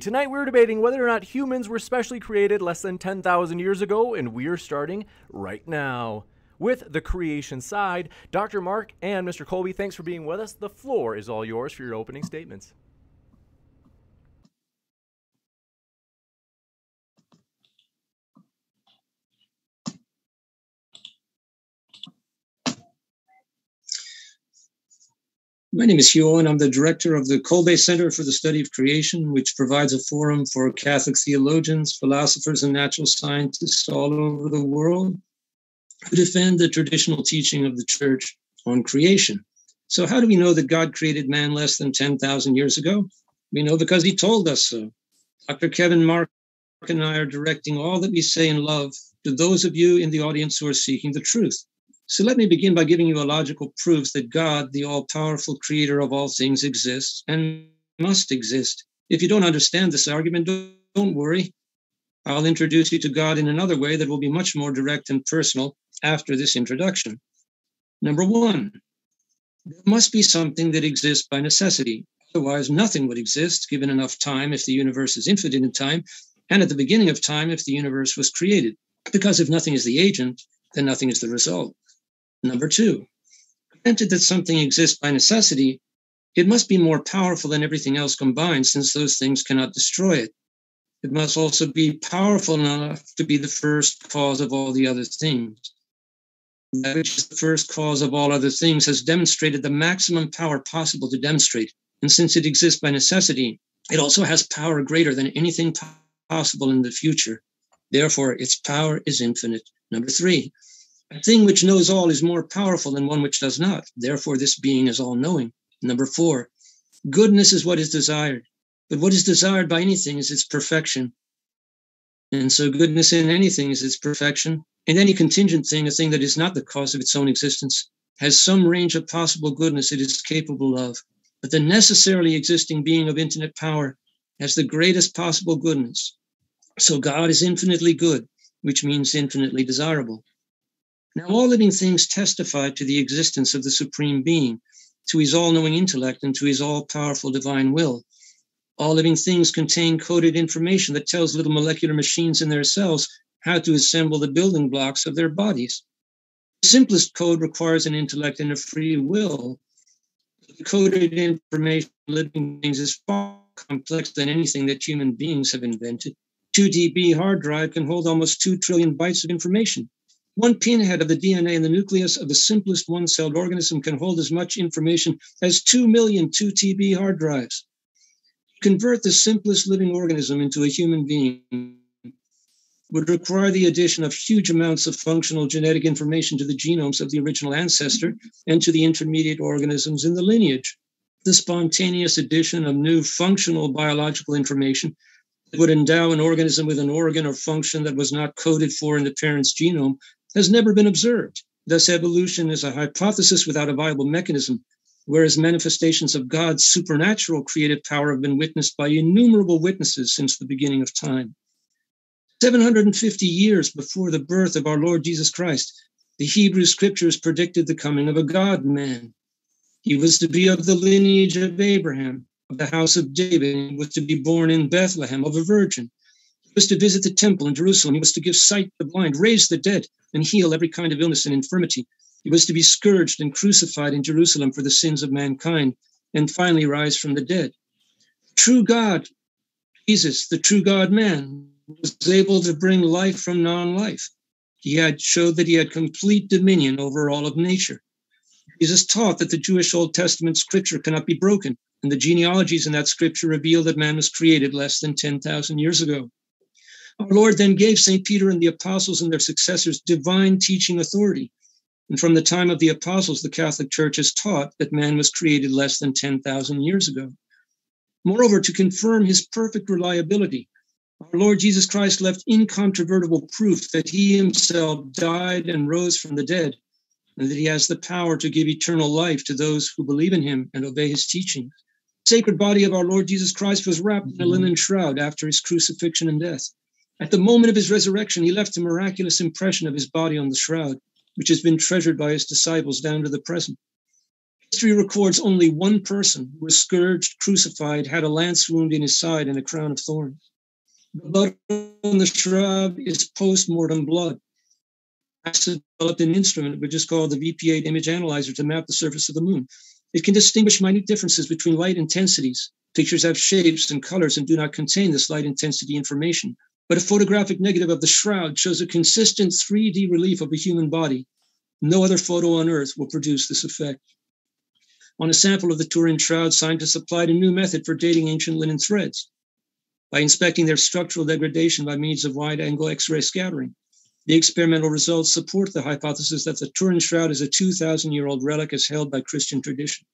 Tonight we're debating whether or not humans were specially created less than 10,000 years ago, and we are starting right now. With the creation side, Dr. Mark and Mr. Kolbe, thanks for being with us. The floor is all yours for your opening statements. My name is Hugh and I'm the director of the Kolbe Center for the Study of Creation, which provides a forum for Catholic theologians, philosophers, and natural scientists all over the world who defend the traditional teaching of the church on creation. So, how do we know that God created man less than 10,000 years ago? We know because he told us so. Dr. Kevin Mark and I are directing all that we say in love to those of you in the audience who are seeking the truth. So let me begin by giving you a logical proof that God, the all powerful creator of all things, exists and must exist. If you don't understand this argument, don't, don't worry. I'll introduce you to God in another way that will be much more direct and personal after this introduction. Number one, there must be something that exists by necessity. Otherwise, nothing would exist given enough time if the universe is infinite in time, and at the beginning of time if the universe was created. Because if nothing is the agent, then nothing is the result. Number two, granted that something exists by necessity, it must be more powerful than everything else combined, since those things cannot destroy it. It must also be powerful enough to be the first cause of all the other things. That which is the first cause of all other things has demonstrated the maximum power possible to demonstrate. And since it exists by necessity, it also has power greater than anything possible in the future. Therefore, its power is infinite. Number three, a thing which knows all is more powerful than one which does not. Therefore, this being is all knowing. Number four, goodness is what is desired. But what is desired by anything is its perfection. And so, goodness in anything is its perfection. In any contingent thing, a thing that is not the cause of its own existence, has some range of possible goodness it is capable of. But the necessarily existing being of infinite power has the greatest possible goodness. So, God is infinitely good, which means infinitely desirable. Now, all living things testify to the existence of the Supreme Being, to his all knowing intellect, and to his all powerful divine will. All living things contain coded information that tells little molecular machines in their cells how to assemble the building blocks of their bodies. The simplest code requires an intellect and a free will. The coded information living things is far more complex than anything that human beings have invented. 2 TB hard drive can hold almost 2 trillion bytes of information. One pinhead of the DNA in the nucleus of the simplest one celled organism can hold as much information as 2 million 2 TB hard drives. Convert the simplest living organism into a human being would require the addition of huge amounts of functional genetic information to the genomes of the original ancestor and to the intermediate organisms in the lineage. The spontaneous addition of new functional biological information would endow an organism with an organ or function that was not coded for in the parent's genome has never been observed. Thus, evolution is a hypothesis without a viable mechanism, whereas manifestations of God's supernatural creative power have been witnessed by innumerable witnesses since the beginning of time. 750 years before the birth of our Lord Jesus Christ, the Hebrew scriptures predicted the coming of a God man. He was to be of the lineage of Abraham, of the house of David, and was to be born in Bethlehem of a virgin was to visit the temple in Jerusalem. He was to give sight to the blind, raise the dead, and heal every kind of illness and infirmity. He was to be scourged and crucified in Jerusalem for the sins of mankind, and finally rise from the dead. True God, Jesus, the true God man, was able to bring life from non life. He had showed that he had complete dominion over all of nature. Jesus taught that the Jewish Old Testament scripture cannot be broken, and the genealogies in that scripture reveal that man was created less than 10,000 years ago. Our Lord then gave St. Peter and the apostles and their successors divine teaching authority. And from the time of the apostles, the Catholic Church has taught that man was created less than 10,000 years ago. Moreover, to confirm his perfect reliability, our Lord Jesus Christ left incontrovertible proof that he himself died and rose from the dead, and that he has the power to give eternal life to those who believe in him and obey his teachings. The sacred body of our Lord Jesus Christ was wrapped in a linen mm-hmm. shroud after his crucifixion and death. At the moment of his resurrection, he left a miraculous impression of his body on the shroud, which has been treasured by his disciples down to the present. History records only one person who was scourged, crucified, had a lance wound in his side, and a crown of thorns. The blood on the shroud is post-mortem blood. NASA developed an instrument which is called the VP8 image analyzer to map the surface of the moon. It can distinguish minute differences between light intensities. Pictures have shapes and colors and do not contain this light intensity information. But a photographic negative of the shroud shows a consistent 3D relief of a human body. No other photo on Earth will produce this effect. On a sample of the Turin shroud, scientists applied a new method for dating ancient linen threads by inspecting their structural degradation by means of wide angle X ray scattering. The experimental results support the hypothesis that the Turin Shroud is a 2,000 year old relic as held by Christian tradition.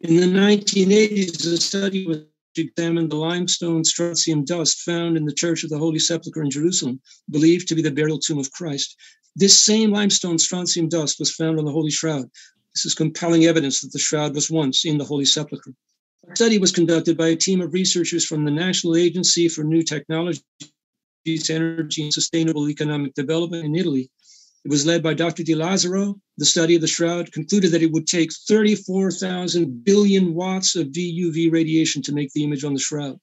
In the 1980s, a study was examined the limestone strontium dust found in the Church of the Holy Sepulchre in Jerusalem, believed to be the burial tomb of Christ. This same limestone strontium dust was found on the Holy Shroud. This is compelling evidence that the shroud was once in the Holy Sepulchre. A study was conducted by a team of researchers from the National Agency for New Technologies, Energy and Sustainable Economic Development in Italy. It was led by Dr. Di Lazzaro. The study of the shroud concluded that it would take 34,000 billion watts of VUV radiation to make the image on the shroud.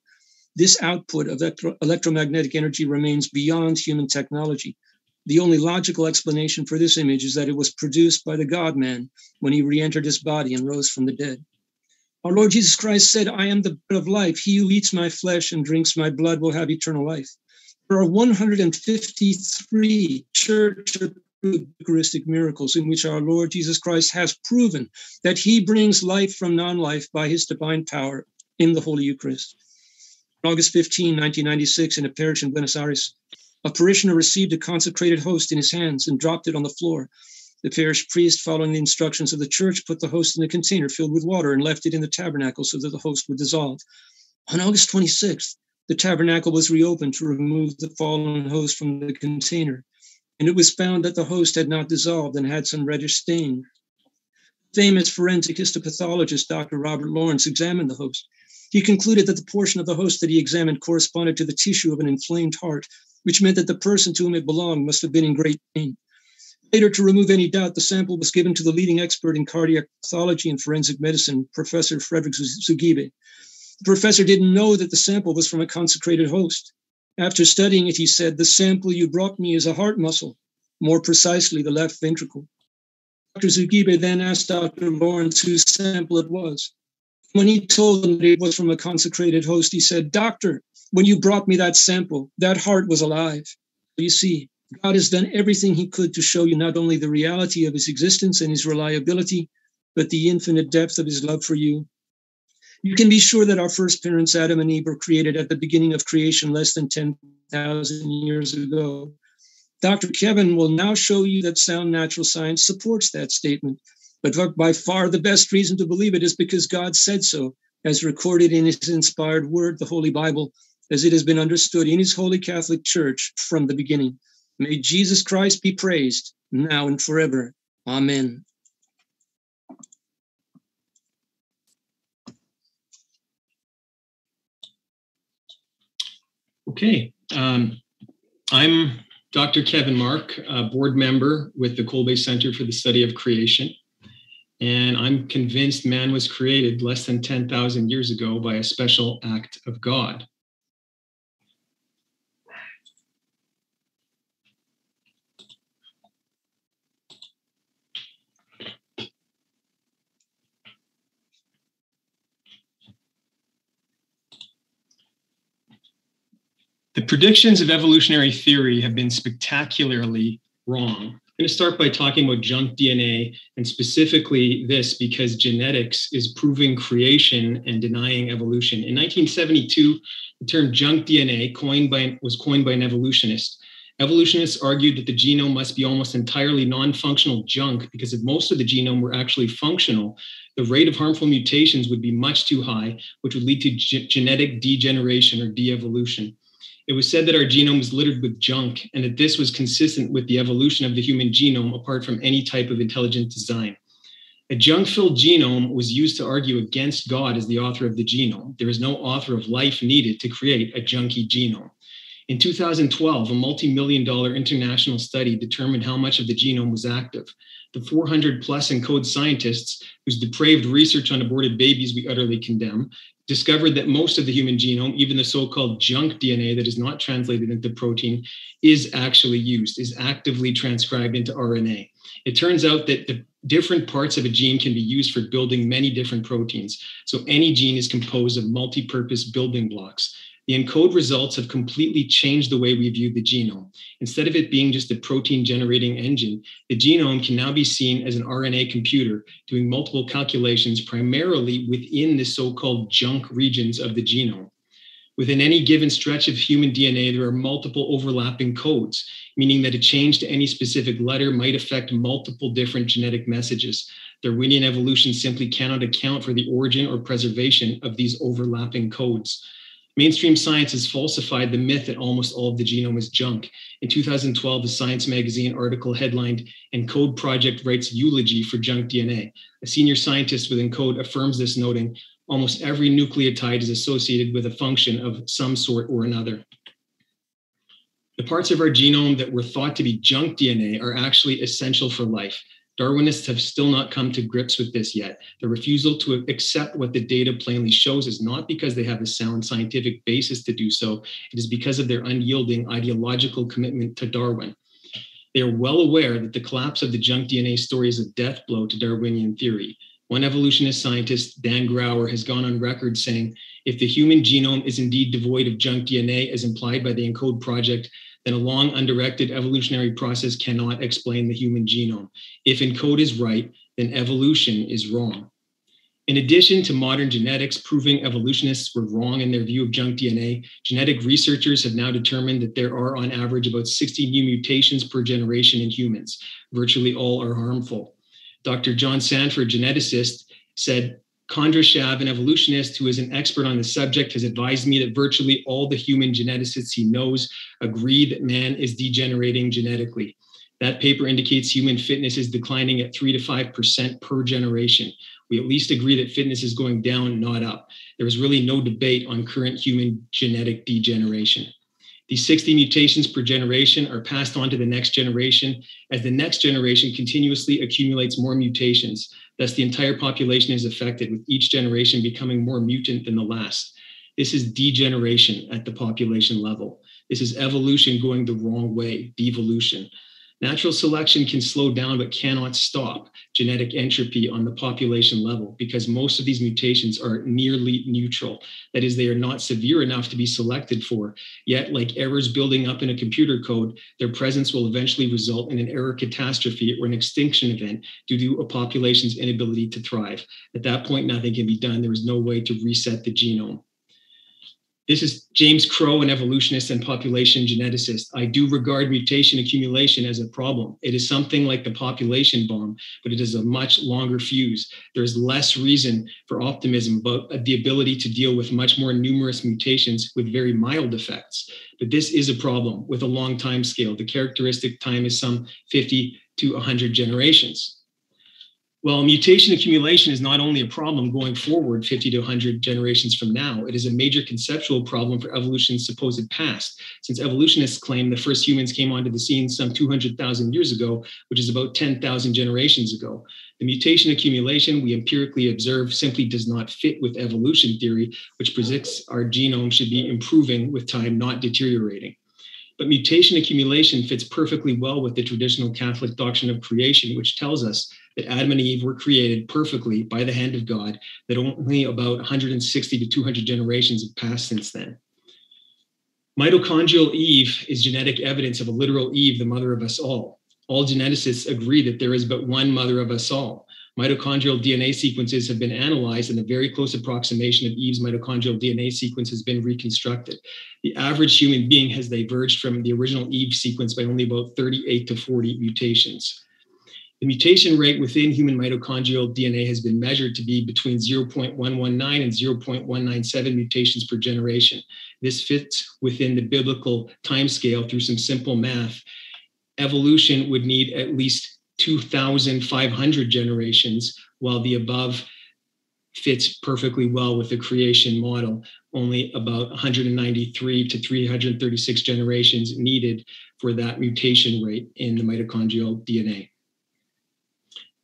This output of electro- electromagnetic energy remains beyond human technology. The only logical explanation for this image is that it was produced by the God man when he re entered his body and rose from the dead. Our Lord Jesus Christ said, I am the bread of life. He who eats my flesh and drinks my blood will have eternal life. There are 153 church Eucharistic miracles in which our Lord Jesus Christ has proven that he brings life from non life by his divine power in the Holy Eucharist. On August 15, 1996, in a parish in Buenos Aires, a parishioner received a consecrated host in his hands and dropped it on the floor. The parish priest, following the instructions of the church, put the host in a container filled with water and left it in the tabernacle so that the host would dissolve. On August 26th, the tabernacle was reopened to remove the fallen host from the container, and it was found that the host had not dissolved and had some reddish stain. Famous forensic histopathologist Dr. Robert Lawrence examined the host. He concluded that the portion of the host that he examined corresponded to the tissue of an inflamed heart, which meant that the person to whom it belonged must have been in great pain. Later, to remove any doubt, the sample was given to the leading expert in cardiac pathology and forensic medicine, Professor Frederick Zugibe. The professor didn't know that the sample was from a consecrated host. After studying it, he said, The sample you brought me is a heart muscle, more precisely, the left ventricle. Dr. Zugibe then asked Dr. Lawrence whose sample it was. When he told him that it was from a consecrated host, he said, Doctor, when you brought me that sample, that heart was alive. You see, God has done everything he could to show you not only the reality of his existence and his reliability, but the infinite depth of his love for you you can be sure that our first parents, Adam and Eve, were created at the beginning of creation less than 10,000 years ago. Dr. Kevin will now show you that sound natural science supports that statement. But by far the best reason to believe it is because God said so, as recorded in his inspired word, the Holy Bible, as it has been understood in his Holy Catholic Church from the beginning. May Jesus Christ be praised now and forever. Amen. Okay. Um, I'm Dr. Kevin Mark, board member with the Kolbe Center for the Study of Creation. And I'm convinced man was created less than 10,000 years ago by a special act of God. The predictions of evolutionary theory have been spectacularly wrong. I'm going to start by talking about junk DNA and specifically this because genetics is proving creation and denying evolution. In 1972, the term junk DNA coined by, was coined by an evolutionist. Evolutionists argued that the genome must be almost entirely non functional junk because if most of the genome were actually functional, the rate of harmful mutations would be much too high, which would lead to g- genetic degeneration or de evolution. It was said that our genome was littered with junk and that this was consistent with the evolution of the human genome apart from any type of intelligent design. A junk filled genome was used to argue against God as the author of the genome. There is no author of life needed to create a junky genome. In 2012, a multi million dollar international study determined how much of the genome was active. The 400 plus ENCODE scientists, whose depraved research on aborted babies we utterly condemn, discovered that most of the human genome, even the so called junk DNA that is not translated into protein, is actually used, is actively transcribed into RNA. It turns out that the different parts of a gene can be used for building many different proteins. So any gene is composed of multi purpose building blocks. The ENCODE results have completely changed the way we view the genome. Instead of it being just a protein generating engine, the genome can now be seen as an RNA computer doing multiple calculations primarily within the so called junk regions of the genome. Within any given stretch of human DNA, there are multiple overlapping codes, meaning that a change to any specific letter might affect multiple different genetic messages. Darwinian evolution simply cannot account for the origin or preservation of these overlapping codes. Mainstream science has falsified the myth that almost all of the genome is junk. In 2012, a Science magazine article headlined ENCODE Project writes eulogy for junk DNA. A senior scientist with ENCODE affirms this, noting almost every nucleotide is associated with a function of some sort or another. The parts of our genome that were thought to be junk DNA are actually essential for life. Darwinists have still not come to grips with this yet. The refusal to accept what the data plainly shows is not because they have a sound scientific basis to do so, it is because of their unyielding ideological commitment to Darwin. They are well aware that the collapse of the junk DNA story is a death blow to Darwinian theory. One evolutionist scientist, Dan Graur, has gone on record saying if the human genome is indeed devoid of junk DNA, as implied by the ENCODE project, then a long undirected evolutionary process cannot explain the human genome. If ENCODE is right, then evolution is wrong. In addition to modern genetics proving evolutionists were wrong in their view of junk DNA, genetic researchers have now determined that there are, on average, about 60 new mutations per generation in humans. Virtually all are harmful. Dr. John Sanford, geneticist, said Kondrashov, an evolutionist who is an expert on the subject, has advised me that virtually all the human geneticists he knows agree that man is degenerating genetically. That paper indicates human fitness is declining at 3 to 5% per generation. We at least agree that fitness is going down, not up. There is really no debate on current human genetic degeneration. These 60 mutations per generation are passed on to the next generation as the next generation continuously accumulates more mutations. Thus, the entire population is affected, with each generation becoming more mutant than the last. This is degeneration at the population level. This is evolution going the wrong way, devolution. Natural selection can slow down but cannot stop genetic entropy on the population level because most of these mutations are nearly neutral. That is, they are not severe enough to be selected for. Yet, like errors building up in a computer code, their presence will eventually result in an error catastrophe or an extinction event due to a population's inability to thrive. At that point, nothing can be done. There is no way to reset the genome. This is James Crow, an evolutionist and population geneticist. I do regard mutation accumulation as a problem. It is something like the population bomb, but it is a much longer fuse. There is less reason for optimism about the ability to deal with much more numerous mutations with very mild effects. But this is a problem with a long time scale. The characteristic time is some 50 to 100 generations. Well, mutation accumulation is not only a problem going forward 50 to 100 generations from now, it is a major conceptual problem for evolution's supposed past, since evolutionists claim the first humans came onto the scene some 200,000 years ago, which is about 10,000 generations ago. The mutation accumulation we empirically observe simply does not fit with evolution theory, which predicts our genome should be improving with time, not deteriorating. But mutation accumulation fits perfectly well with the traditional Catholic doctrine of creation, which tells us that Adam and Eve were created perfectly by the hand of God, that only about 160 to 200 generations have passed since then. Mitochondrial Eve is genetic evidence of a literal Eve, the mother of us all. All geneticists agree that there is but one mother of us all. Mitochondrial DNA sequences have been analyzed, and a very close approximation of Eve's mitochondrial DNA sequence has been reconstructed. The average human being has diverged from the original Eve sequence by only about 38 to 40 mutations. The mutation rate within human mitochondrial DNA has been measured to be between 0.119 and 0.197 mutations per generation. This fits within the biblical timescale through some simple math. Evolution would need at least 2,500 generations, while the above fits perfectly well with the creation model. Only about 193 to 336 generations needed for that mutation rate in the mitochondrial DNA.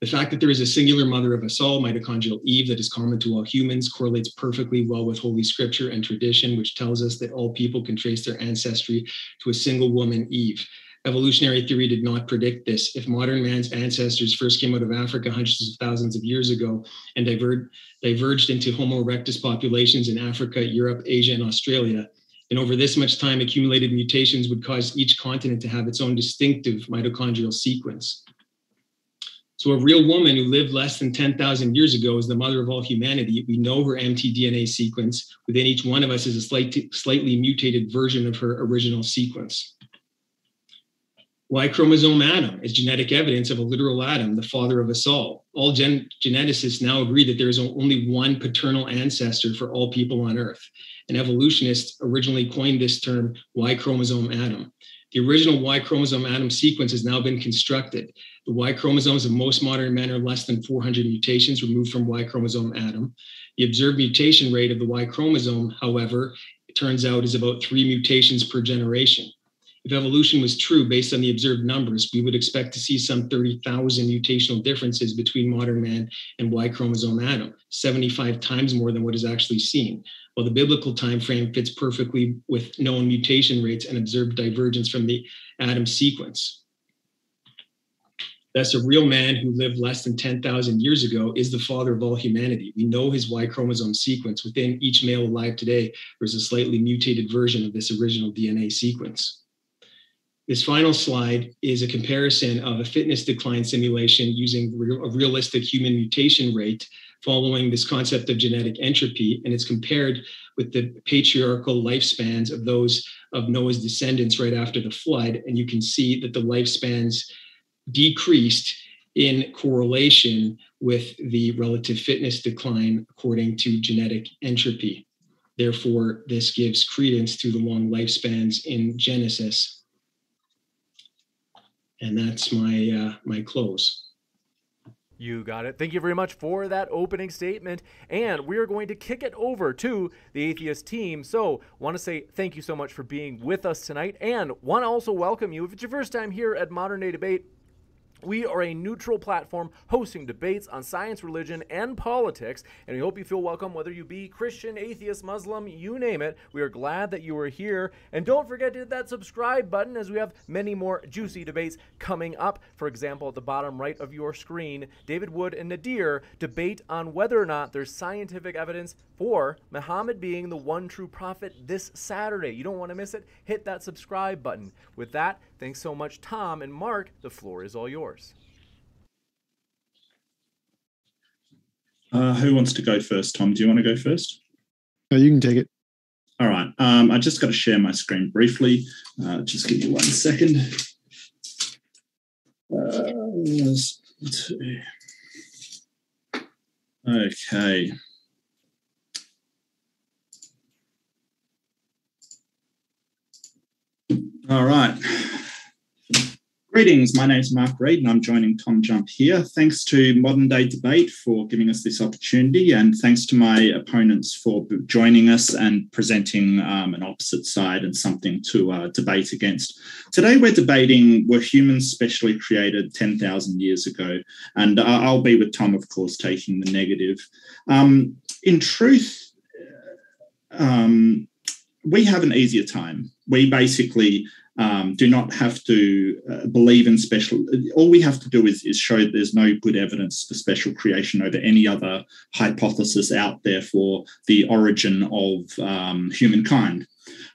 The fact that there is a singular mother of us all, mitochondrial Eve, that is common to all humans correlates perfectly well with Holy Scripture and tradition, which tells us that all people can trace their ancestry to a single woman, Eve. Evolutionary theory did not predict this. If modern man's ancestors first came out of Africa hundreds of thousands of years ago and diverged into Homo erectus populations in Africa, Europe, Asia, and Australia, and over this much time, accumulated mutations would cause each continent to have its own distinctive mitochondrial sequence. So a real woman who lived less than 10,000 years ago is the mother of all humanity. We know her mtDNA sequence. Within each one of us is a slight, slightly mutated version of her original sequence. Y chromosome Adam is genetic evidence of a literal Adam, the father of us all. All gen- geneticists now agree that there is only one paternal ancestor for all people on Earth. An evolutionist originally coined this term Y chromosome Adam. The original Y chromosome Adam sequence has now been constructed. The Y chromosomes of most modern men are less than 400 mutations removed from Y chromosome Adam. The observed mutation rate of the Y chromosome, however, it turns out is about three mutations per generation. If evolution was true based on the observed numbers, we would expect to see some 30,000 mutational differences between modern man and Y chromosome Adam, 75 times more than what is actually seen. While the biblical time frame fits perfectly with known mutation rates and observed divergence from the Adam sequence. Thus, a real man who lived less than 10,000 years ago is the father of all humanity. We know his Y chromosome sequence. Within each male alive today, there's a slightly mutated version of this original DNA sequence. This final slide is a comparison of a fitness decline simulation using a realistic human mutation rate following this concept of genetic entropy, and it's compared with the patriarchal lifespans of those of Noah's descendants right after the flood. And you can see that the lifespans decreased in correlation with the relative fitness decline according to genetic entropy. Therefore, this gives credence to the long lifespans in Genesis. And that's my uh, my close. You got it. Thank you very much for that opening statement. And we're going to kick it over to the Atheist team. So, want to say thank you so much for being with us tonight and want to also welcome you. If it's your first time here at Modern Day Debate, we are a neutral platform hosting debates on science, religion, and politics, and we hope you feel welcome whether you be Christian, atheist, Muslim, you name it. We are glad that you are here. And don't forget to hit that subscribe button as we have many more juicy debates coming up. For example, at the bottom right of your screen, David Wood and Nadir debate on whether or not there's scientific evidence for Muhammad being the one true prophet this Saturday. You don't want to miss it. Hit that subscribe button. With that, thanks so much, Tom and Mark. The floor is all yours. Uh, who wants to go first? Tom, do you want to go first? No, you can take it. All right. Um, I just got to share my screen briefly. Uh, just give me one second. Uh, okay. All right. Greetings, my name is Mark Reid and I'm joining Tom Jump here. Thanks to Modern Day Debate for giving us this opportunity, and thanks to my opponents for joining us and presenting um, an opposite side and something to uh, debate against. Today we're debating were humans specially created 10,000 years ago? And uh, I'll be with Tom, of course, taking the negative. Um, in truth, um, we have an easier time. We basically um, do not have to uh, believe in special. All we have to do is, is show there's no good evidence for special creation over any other hypothesis out there for the origin of um, humankind.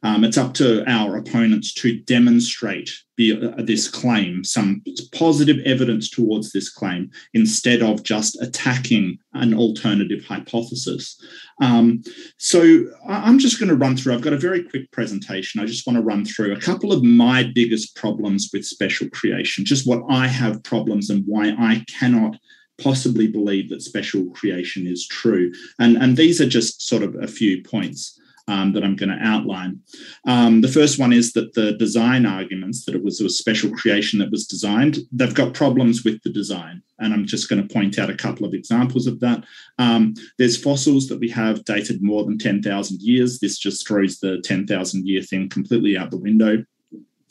Um, it's up to our opponents to demonstrate the, uh, this claim, some positive evidence towards this claim, instead of just attacking an alternative hypothesis. Um, so I'm just going to run through, I've got a very quick presentation. I just want to run through a couple of my biggest problems with special creation, just what I have problems and why I cannot possibly believe that special creation is true. And, and these are just sort of a few points. Um, that I'm going to outline. Um, the first one is that the design arguments that it was a special creation that was designed, they've got problems with the design. And I'm just going to point out a couple of examples of that. Um, there's fossils that we have dated more than 10,000 years. This just throws the 10,000 year thing completely out the window.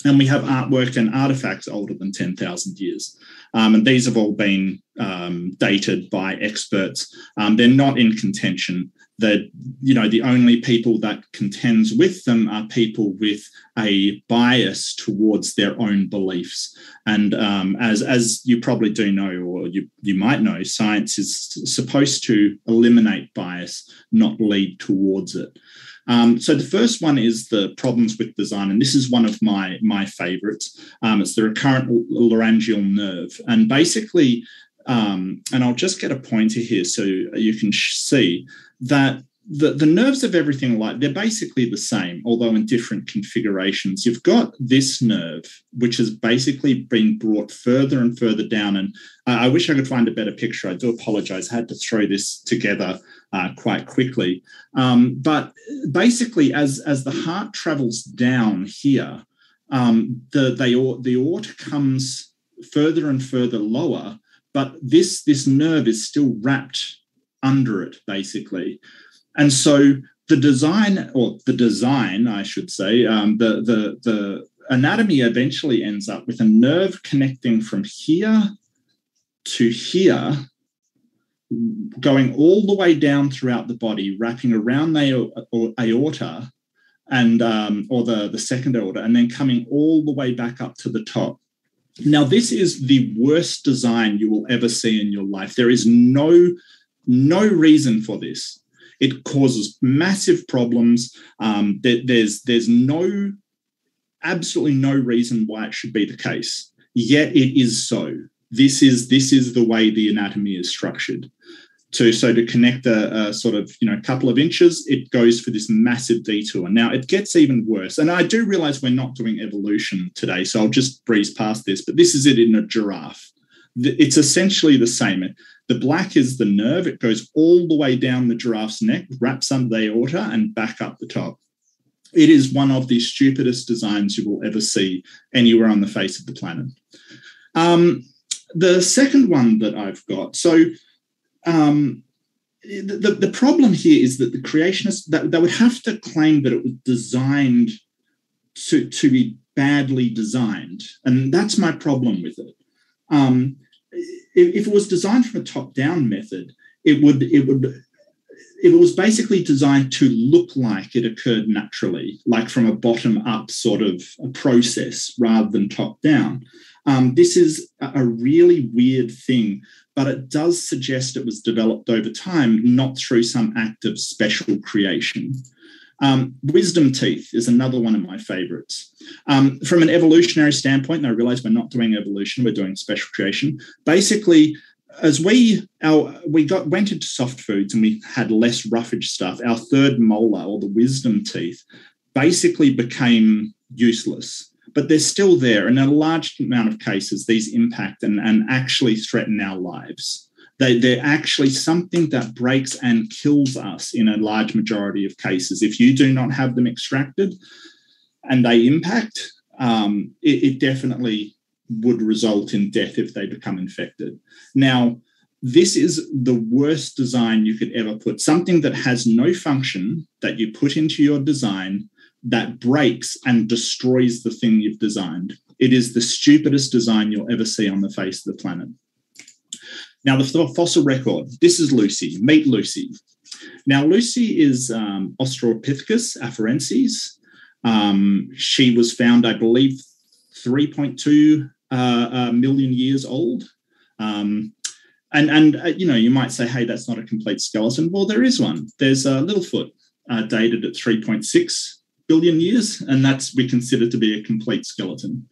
And we have artwork and artifacts older than 10,000 years. Um, and these have all been um, dated by experts. Um, they're not in contention that you know the only people that contends with them are people with a bias towards their own beliefs. And um, as as you probably do know or you you might know science is supposed to eliminate bias not lead towards it. Um, so the first one is the problems with design, and this is one of my my favorites. Um, it's the recurrent laryngeal nerve, and basically, um, and I'll just get a pointer here so you can see that the, the nerves of everything like they're basically the same, although in different configurations. You've got this nerve, which has basically been brought further and further down. And uh, I wish I could find a better picture. I do apologize. I had to throw this together uh, quite quickly. Um, but basically, as, as the heart travels down here, um, the, they, the aorta comes further and further lower, but this, this nerve is still wrapped under it, basically. And so the design, or the design, I should say, um, the, the, the anatomy eventually ends up with a nerve connecting from here to here, going all the way down throughout the body, wrapping around the aorta and um, or the, the second aorta, and then coming all the way back up to the top. Now, this is the worst design you will ever see in your life. There is no no reason for this. It causes massive problems. Um, there, there's there's no absolutely no reason why it should be the case. Yet it is so. This is this is the way the anatomy is structured. To so to connect a, a sort of you know couple of inches, it goes for this massive detour. Now it gets even worse, and I do realize we're not doing evolution today, so I'll just breeze past this. But this is it in a giraffe. It's essentially the same. The black is the nerve. It goes all the way down the giraffe's neck, wraps under the aorta, and back up the top. It is one of the stupidest designs you will ever see anywhere on the face of the planet. Um, the second one that I've got, so um, the, the problem here is that the creationists that they would have to claim that it was designed to, to be badly designed. And that's my problem with it. Um, if it was designed from a top-down method, it would it would it was basically designed to look like it occurred naturally, like from a bottom-up sort of process rather than top-down. Um, this is a really weird thing, but it does suggest it was developed over time, not through some act of special creation. Um, wisdom teeth is another one of my favorites. Um, from an evolutionary standpoint, and I realize we're not doing evolution, we're doing special creation. Basically, as we our we got went into soft foods and we had less roughage stuff, our third molar or the wisdom teeth basically became useless. But they're still there. And in a large amount of cases, these impact and, and actually threaten our lives. They, they're actually something that breaks and kills us in a large majority of cases. If you do not have them extracted and they impact, um, it, it definitely would result in death if they become infected. Now, this is the worst design you could ever put. Something that has no function that you put into your design that breaks and destroys the thing you've designed. It is the stupidest design you'll ever see on the face of the planet. Now, the fossil record this is Lucy. Meet Lucy. Now, Lucy is um, Australopithecus afarensis. Um, she was found, I believe, 3.2 uh, uh, million years old. Um, and and uh, you know, you might say, hey, that's not a complete skeleton. Well, there is one. There's a Littlefoot uh, dated at 3.6 billion years, and that's we consider to be a complete skeleton.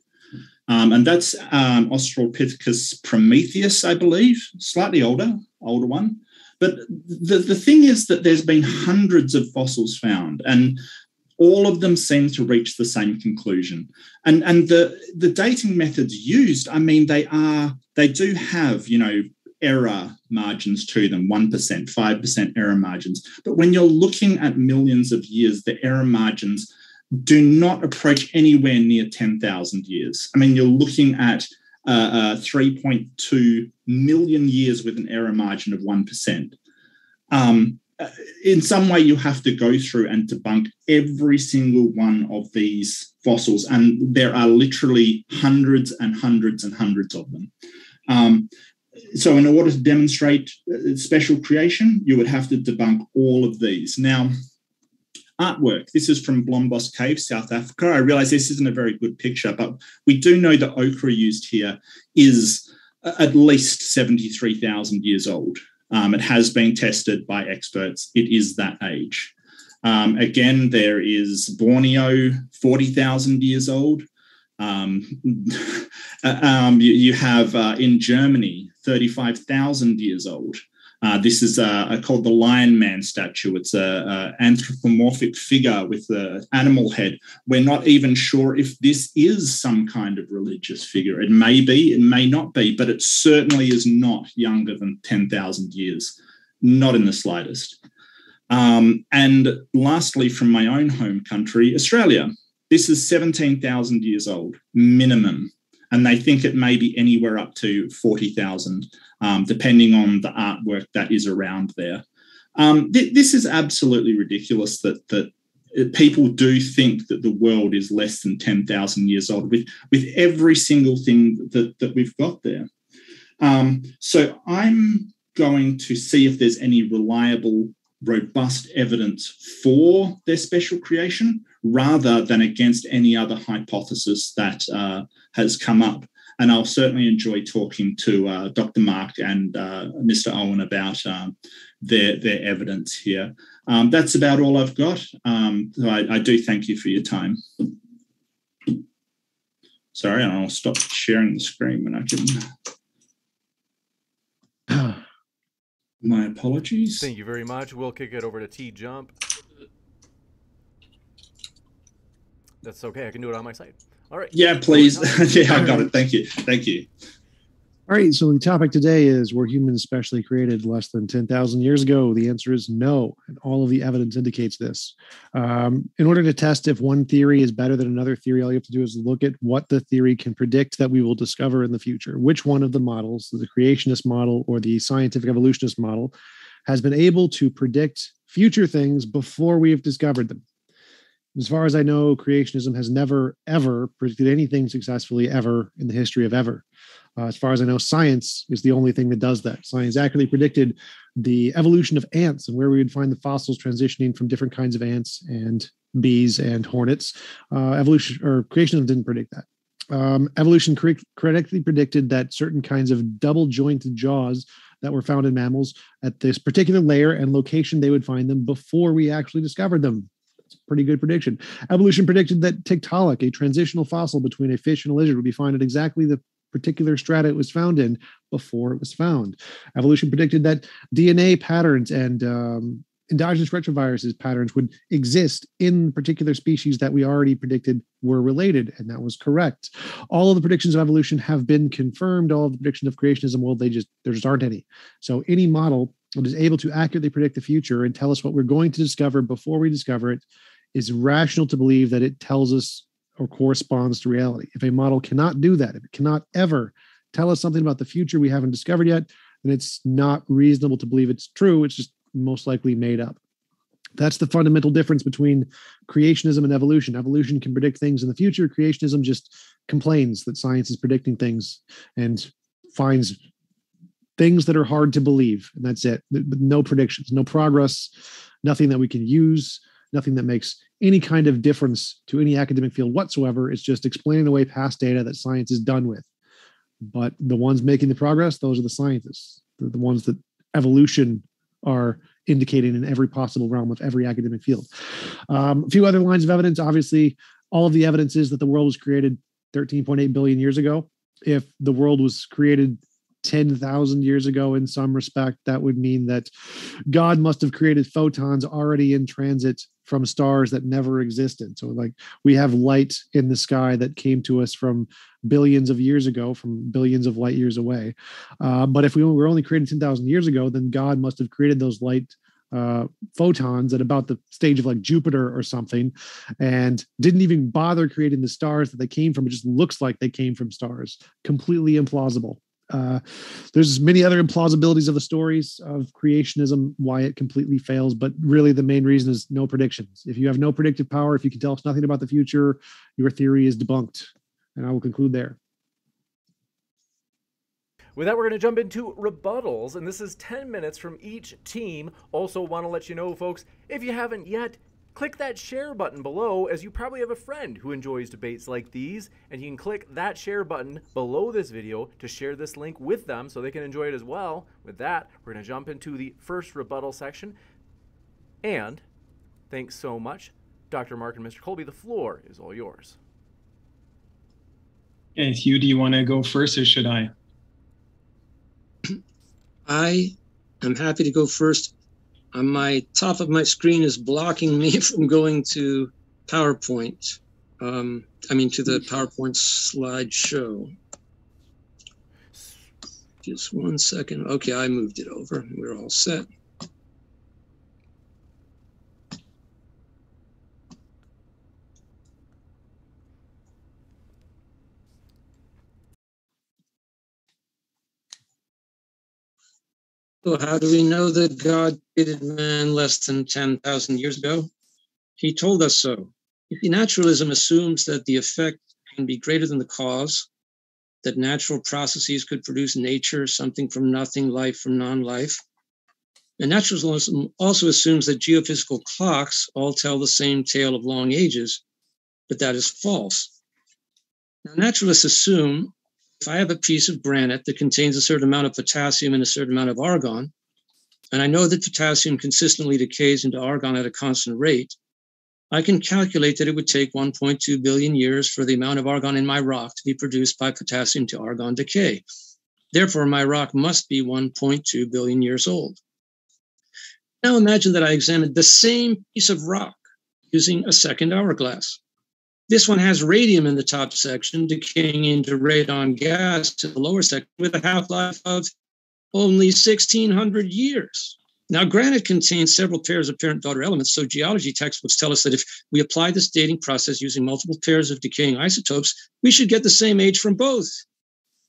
Um, and that's um, Australopithecus prometheus, I believe, slightly older, older one. But the, the thing is that there's been hundreds of fossils found, and all of them seem to reach the same conclusion. And, and the, the dating methods used, I mean, they are they do have, you know, error margins to them 1%, 5% error margins. But when you're looking at millions of years, the error margins do not approach anywhere near 10,000 years. I mean, you're looking at uh, uh, 3.2 million years with an error margin of 1%. Um, uh, in some way, you have to go through and debunk every single one of these fossils, and there are literally hundreds and hundreds and hundreds of them. Um, so, in order to demonstrate uh, special creation, you would have to debunk all of these. Now, artwork. This is from Blombos Cave, South Africa. I realize this isn't a very good picture, but we do know the ochre used here is at least 73,000 years old. Um, it has been tested by experts. It is that age. Um, again, there is Borneo, 40,000 years old. Um, uh, um, you, you, have uh, in Germany, 35,000 years old. Uh, this is uh, called the Lion Man statue. It's an anthropomorphic figure with an animal head. We're not even sure if this is some kind of religious figure. It may be, it may not be, but it certainly is not younger than 10,000 years, not in the slightest. Um, and lastly, from my own home country, Australia, this is 17,000 years old, minimum. And they think it may be anywhere up to 40,000 um, depending on the artwork that is around there. Um, th- this is absolutely ridiculous that that people do think that the world is less than 10,000 years old with, with every single thing that, that we've got there. Um, so I'm going to see if there's any reliable, robust evidence for their special creation rather than against any other hypothesis that uh, has come up and I'll certainly enjoy talking to uh, Dr. Mark and uh, Mr. Owen about um, their their evidence here. Um, that's about all I've got. Um, so I, I, do thank you for your time. Sorry, I'll stop sharing the screen when I can. My apologies. Thank you very much. We'll kick it over to T Jump. That's okay. I can do it on my site. All right. Yeah, please. yeah, I got it. Thank you. Thank you. All right. So the topic today is were humans specially created less than 10,000 years ago? The answer is no. And all of the evidence indicates this. Um, in order to test if one theory is better than another theory, all you have to do is look at what the theory can predict that we will discover in the future. Which one of the models, the creationist model or the scientific evolutionist model, has been able to predict future things before we have discovered them? As far as I know, creationism has never, ever predicted anything successfully ever in the history of ever. Uh, as far as I know, science is the only thing that does that. Science accurately predicted the evolution of ants and where we would find the fossils transitioning from different kinds of ants and bees and hornets. Uh, evolution or creationism didn't predict that. Um, evolution correctly predicted that certain kinds of double jointed jaws that were found in mammals at this particular layer and location they would find them before we actually discovered them pretty good prediction. Evolution predicted that Tiktaalik, a transitional fossil between a fish and a lizard, would be found at exactly the particular strata it was found in before it was found. Evolution predicted that DNA patterns and um, endogenous retroviruses patterns would exist in particular species that we already predicted were related, and that was correct. All of the predictions of evolution have been confirmed. All of the predictions of creationism, well, they just there just aren't any. So any model is able to accurately predict the future and tell us what we're going to discover before we discover it is rational to believe that it tells us or corresponds to reality. If a model cannot do that, if it cannot ever tell us something about the future we haven't discovered yet, then it's not reasonable to believe it's true. It's just most likely made up. That's the fundamental difference between creationism and evolution. Evolution can predict things in the future. Creationism just complains that science is predicting things and finds things that are hard to believe. And that's it. No predictions, no progress, nothing that we can use, nothing that makes any kind of difference to any academic field whatsoever. It's just explaining away past data that science is done with. But the ones making the progress, those are the scientists. They're the ones that evolution are indicating in every possible realm of every academic field. Um, a few other lines of evidence. Obviously, all of the evidence is that the world was created 13.8 billion years ago. If the world was created 10,000 years ago in some respect, that would mean that God must have created photons already in transit from stars that never existed. So, like, we have light in the sky that came to us from billions of years ago, from billions of light years away. Uh, but if we were only created 10,000 years ago, then God must have created those light uh, photons at about the stage of like Jupiter or something, and didn't even bother creating the stars that they came from. It just looks like they came from stars. Completely implausible. Uh, there's many other implausibilities of the stories of creationism, why it completely fails, but really the main reason is no predictions. If you have no predictive power, if you can tell us nothing about the future, your theory is debunked. And I will conclude there. With that, we're going to jump into rebuttals, and this is 10 minutes from each team. Also, want to let you know, folks, if you haven't yet, click that share button below as you probably have a friend who enjoys debates like these and you can click that share button below this video to share this link with them so they can enjoy it as well. With that we're going to jump into the first rebuttal section. And thanks so much dr mark and mr Kolbe the floor is all yours. Hey hugh do you want to go first or should i? I am happy to go first on my top of my screen is blocking me from going to PowerPoint. Um, I mean, to the PowerPoint slideshow. Just one second. Okay, I moved it over. We're all set. So how do we know that God created man less than 10,000 years ago? He told us so. You see, naturalism assumes that the effect can be greater than the cause, that natural processes could produce nature, something from nothing, life from non life. And naturalism also assumes that geophysical clocks all tell the same tale of long ages, but that is false. Now, naturalists assume if I have a piece of granite that contains a certain amount of potassium and a certain amount of argon, and I know that potassium consistently decays into argon at a constant rate, I can calculate that it would take 1.2 billion years for the amount of argon in my rock to be produced by potassium to argon decay. Therefore, my rock must be 1.2 billion years old. Now imagine that I examined the same piece of rock using a second hourglass. This one has radium in the top section, decaying into radon gas to the lower section with a half life of only 1600 years. Now, granite contains several pairs of parent daughter elements, so geology textbooks tell us that if we apply this dating process using multiple pairs of decaying isotopes, we should get the same age from both.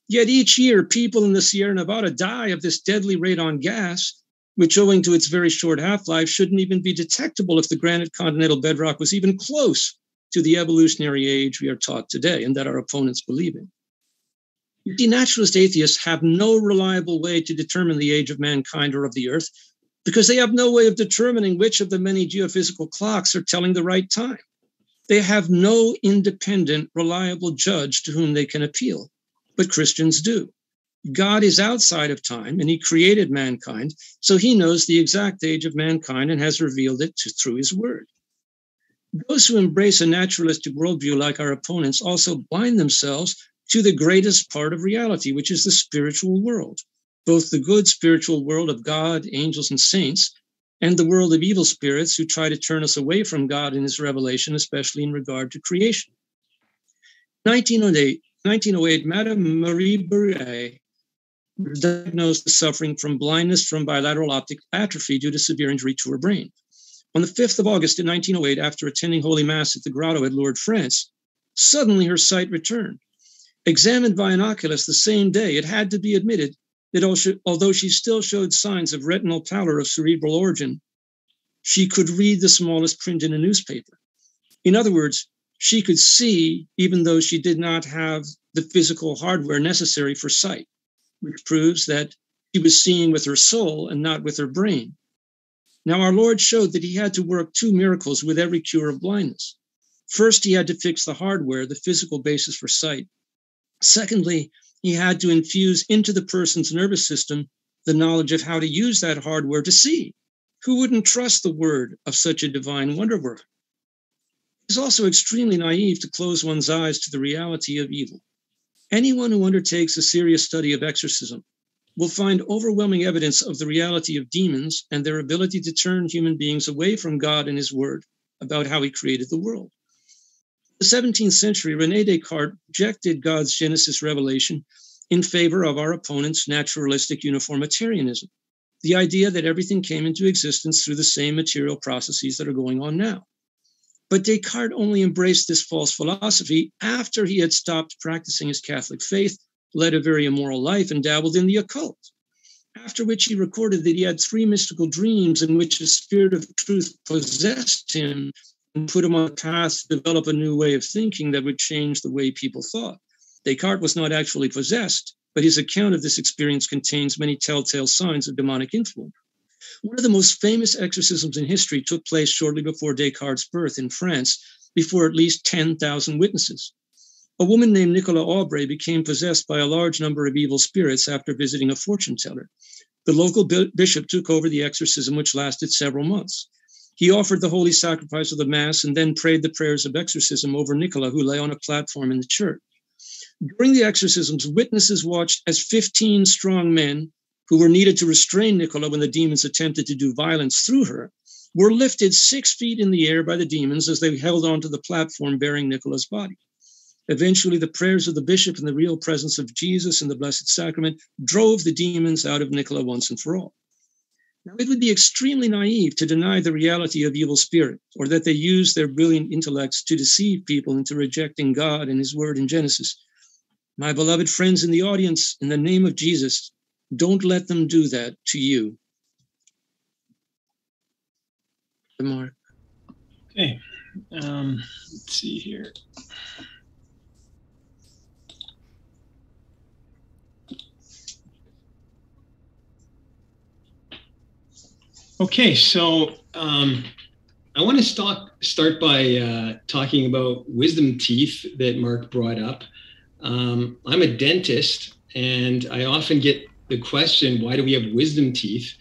Yet each year, people in the Sierra Nevada die of this deadly radon gas, which, owing to its very short half life, shouldn't even be detectable if the granite continental bedrock was even close to the evolutionary age we are taught today and that our opponents believe in. The naturalist atheists have no reliable way to determine the age of mankind or of the earth because they have no way of determining which of the many geophysical clocks are telling the right time. They have no independent, reliable judge to whom they can appeal, but Christians do. God is outside of time and he created mankind, so he knows the exact age of mankind and has revealed it to, through his word. Those who embrace a naturalistic worldview like our opponents also blind themselves to the greatest part of reality, which is the spiritual world, both the good spiritual world of God, angels, and saints, and the world of evil spirits who try to turn us away from God in his revelation, especially in regard to creation. 1908, 1908 Madame Marie Brouillet diagnosed the suffering from blindness from bilateral optic atrophy due to severe injury to her brain. On the 5th of August in 1908, after attending Holy Mass at the Grotto at Lourdes, France, suddenly her sight returned. Examined by an oculist the same day, it had to be admitted that although she still showed signs of retinal pallor of cerebral origin, she could read the smallest print in a newspaper. In other words, she could see even though she did not have the physical hardware necessary for sight, which proves that she was seeing with her soul and not with her brain. Now, our Lord showed that he had to work two miracles with every cure of blindness. First, he had to fix the hardware, the physical basis for sight. Secondly, he had to infuse into the person's nervous system the knowledge of how to use that hardware to see. Who wouldn't trust the word of such a divine wonder work? It's also extremely naive to close one's eyes to the reality of evil. Anyone who undertakes a serious study of exorcism will find overwhelming evidence of the reality of demons and their ability to turn human beings away from God and His Word about how he created the world. In the 17th century, Rene Descartes rejected God's Genesis revelation in favor of our opponent's naturalistic uniformitarianism, the idea that everything came into existence through the same material processes that are going on now. But Descartes only embraced this false philosophy after he had stopped practicing his Catholic faith, led a very immoral life, and dabbled in the occult. After which he recorded that he had three mystical dreams in which the spirit of truth possessed him and put him on a path to develop a new way of thinking that would change the way people thought. Descartes was not actually possessed, but his account of this experience contains many telltale signs of demonic influence. One of the most famous exorcisms in history took place shortly before Descartes' birth in France, before at least 10,000 witnesses. A woman named Nicola Aubrey became possessed by a large number of evil spirits after visiting a fortune teller. The local bishop took over the exorcism, which lasted several months. He offered the holy sacrifice of the Mass and then prayed the prayers of exorcism over Nicola, who lay on a platform in the church. During the exorcisms, witnesses watched as 15 strong men who were needed to restrain Nicola when the demons attempted to do violence through her, were lifted six feet in the air by the demons as they held onto the platform bearing Nicola's body. Eventually, the prayers of the bishop and the real presence of Jesus in the Blessed Sacrament drove the demons out of Nicola once and for all. Now, it would be extremely naive to deny the reality of evil spirits or that they use their brilliant intellects to deceive people into rejecting God and His word in Genesis. My beloved friends in the audience, in the name of Jesus, don't let them do that to you. Mark. Okay. Um, let's see here. Okay, so um, I want to start start by uh, talking about wisdom teeth that Mark brought up. Um, I'm a dentist, and I often get the question, why do we have wisdom teeth?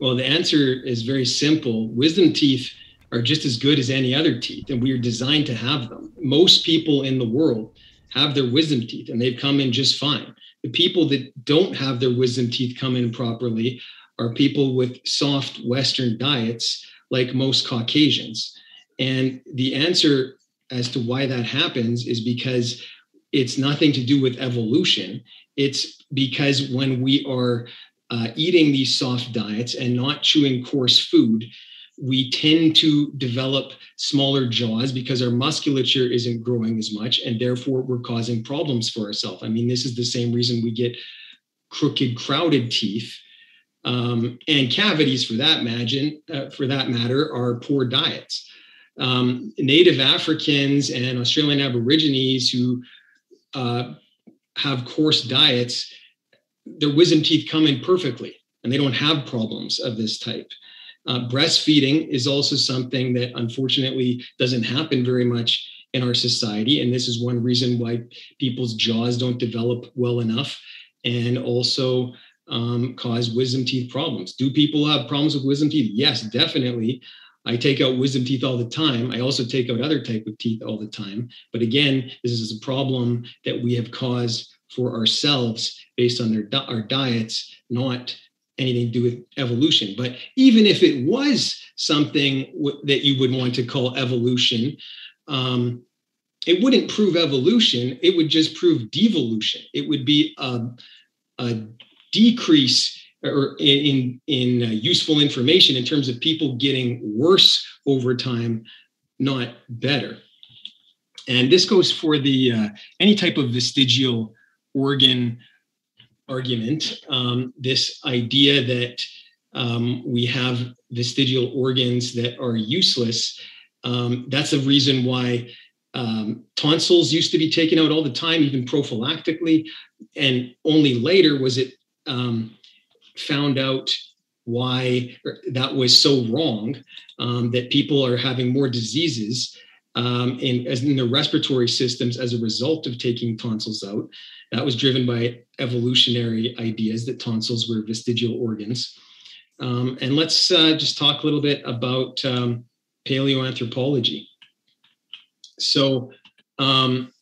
Well, the answer is very simple. Wisdom teeth are just as good as any other teeth, and we are designed to have them. Most people in the world have their wisdom teeth, and they've come in just fine. The people that don't have their wisdom teeth come in properly are people with soft Western diets, like most Caucasians. And the answer as to why that happens is because it's nothing to do with evolution. It's because when we are uh, eating these soft diets and not chewing coarse food, we tend to develop smaller jaws because our musculature isn't growing as much, and therefore we're causing problems for ourselves. I mean, this is the same reason we get crooked, crowded teeth. Um, and cavities, for that, imagine, uh, for that matter, are poor diets. Um, Native Africans and Australian Aborigines who uh, have coarse diets, their wisdom teeth come in perfectly and they don't have problems of this type. Uh, breastfeeding is also something that unfortunately doesn't happen very much in our society. And this is one reason why people's jaws don't develop well enough and also um, cause wisdom teeth problems. Do people have problems with wisdom teeth? Yes, definitely. I take out wisdom teeth all the time. I also take out other type of teeth all the time. But again, this is a problem that we have caused for ourselves based on their our diets, not anything to do with evolution. But even if it was something that you would want to call evolution, um, it wouldn't prove evolution. It would just prove devolution. It would be a, a decrease or in in uh, useful information in terms of people getting worse over time, not better. And this goes for the uh, any type of vestigial organ argument. Um, this idea that um, we have vestigial organs that are useless. Um, that's the reason why um, tonsils used to be taken out all the time, even prophylactically, and only later was it um, found out why that was so wrong, um, that people are having more diseases um, in, in their respiratory systems as a result of taking tonsils out. That was driven by evolutionary ideas that tonsils were vestigial organs. Um, and let's uh, just talk a little bit about um, paleoanthropology. So, um,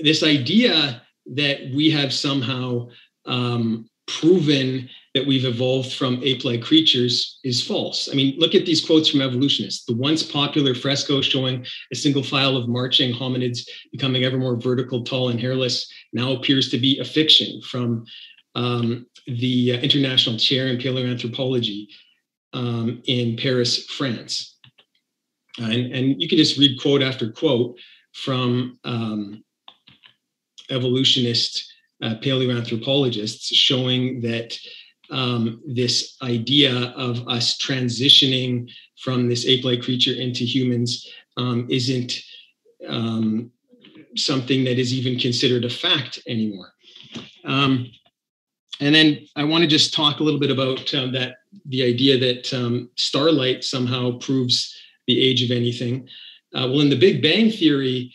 this idea that we have somehow um, proven that we've evolved from ape-like creatures is false. I mean, look at these quotes from evolutionists. The once popular fresco showing a single file of marching hominids becoming ever more vertical, tall, and hairless now appears to be a fiction from um, the uh, International Chair in Paleoanthropology um, in Paris, France. Uh, and, and you can just read quote after quote from um, evolutionist uh, paleoanthropologists showing that um, this idea of us transitioning from this ape-like creature into humans um, isn't um, something that is even considered a fact anymore. Um, and then I want to just talk a little bit about um, that the idea that um, starlight somehow proves the age of anything. Uh, well, in the Big Bang Theory,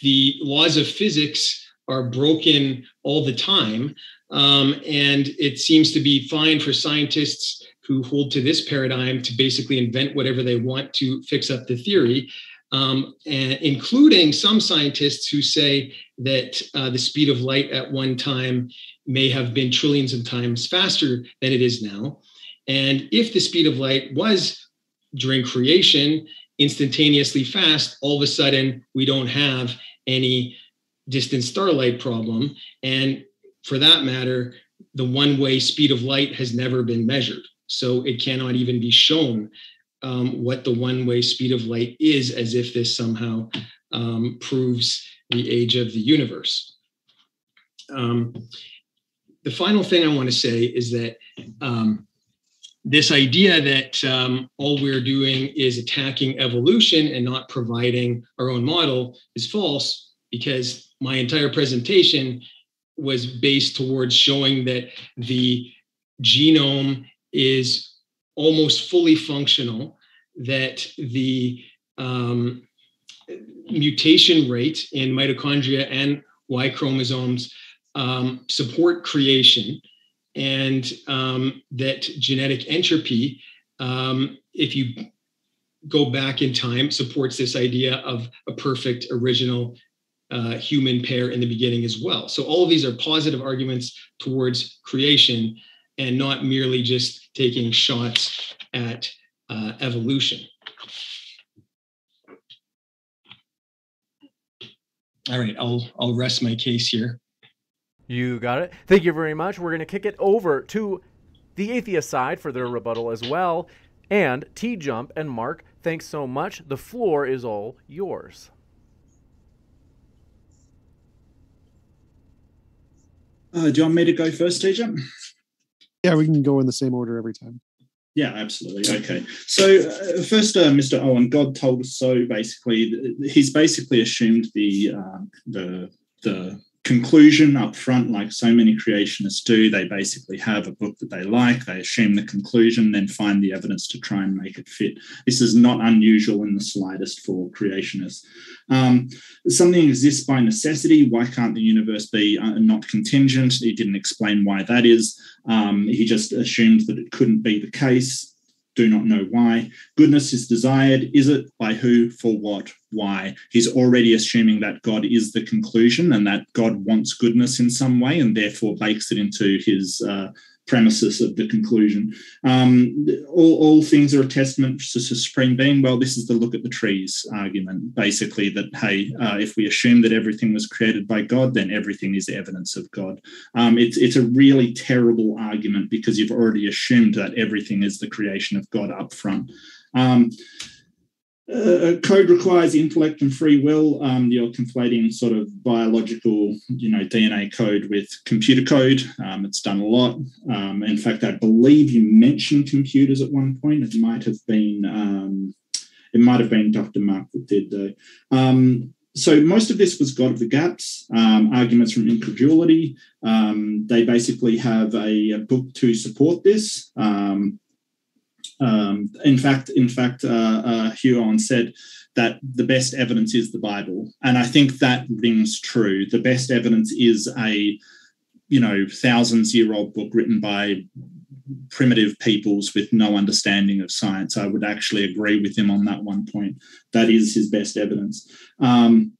the laws of physics are broken all the time. Um, and it seems to be fine for scientists who hold to this paradigm to basically invent whatever they want to fix up the theory, um, and including some scientists who say that uh, the speed of light at one time may have been trillions of times faster than it is now. And if the speed of light was during creation instantaneously fast, all of a sudden we don't have any distant starlight problem. And for that matter, the one way speed of light has never been measured. So it cannot even be shown um, what the one way speed of light is, as if this somehow um, proves the age of the universe. Um, the final thing I want to say is that um, this idea that um, all we're doing is attacking evolution and not providing our own model is false because my entire presentation was based towards showing that the genome is almost fully functional, that the um, mutation rate in mitochondria and Y chromosomes um, support creation, and um, that genetic entropy, um, if you go back in time, supports this idea of a perfect original uh, human pair in the beginning as well. So all of these are positive arguments towards creation and not merely just taking shots at uh, evolution. All right, I'll I'll rest my case here. You got it. Thank you very much. We're going to kick it over to the atheist side for their rebuttal as well. And TJump and Mark, thanks so much. The floor is all yours. Uh, do you want me to go first, TJ? Yeah, we can go in the same order every time. Yeah, absolutely. Okay. So, uh, first, uh, Mr. Owen, God told us so. Basically, he's basically assumed the uh, the the conclusion up front, like so many creationists do. They basically have a book that they like, they assume the conclusion, then find the evidence to try and make it fit. This is not unusual in the slightest for creationists. Um, something exists by necessity. Why can't the universe be uh, not contingent? He didn't explain why that is. Um, he just assumed that it couldn't be the case do not know why. Goodness is desired. Is it by who, for what, why? He's already assuming that God is the conclusion and that God wants goodness in some way and therefore bakes it into his uh, premises of the conclusion. Um, all, all, things are a testament to supreme being. Well, this is the look at the trees argument, basically, that, hey, uh, if we assume that everything was created by God, then everything is evidence of God. Um, it's, it's a really terrible argument because you've already assumed that everything is the creation of God up front. Um, uh, code requires intellect and free will. Um, you're conflating sort of biological, you know, DNA code with computer code. Um, it's done a lot. Um, in fact, I believe you mentioned computers at one point. It might have been um, it might have been Dr. Mark that did though. Um, so most of this was God of the gaps, um, arguments from incredulity. they basically have a, a, book to support this. Um, in fact, in fact, uh, uh, said that the best evidence is the Bible, and I think that rings true. The best evidence is a, you know, thousands year old book written by primitive peoples with no understanding of science. I would actually agree with him on that one point. That is his best evidence. Um,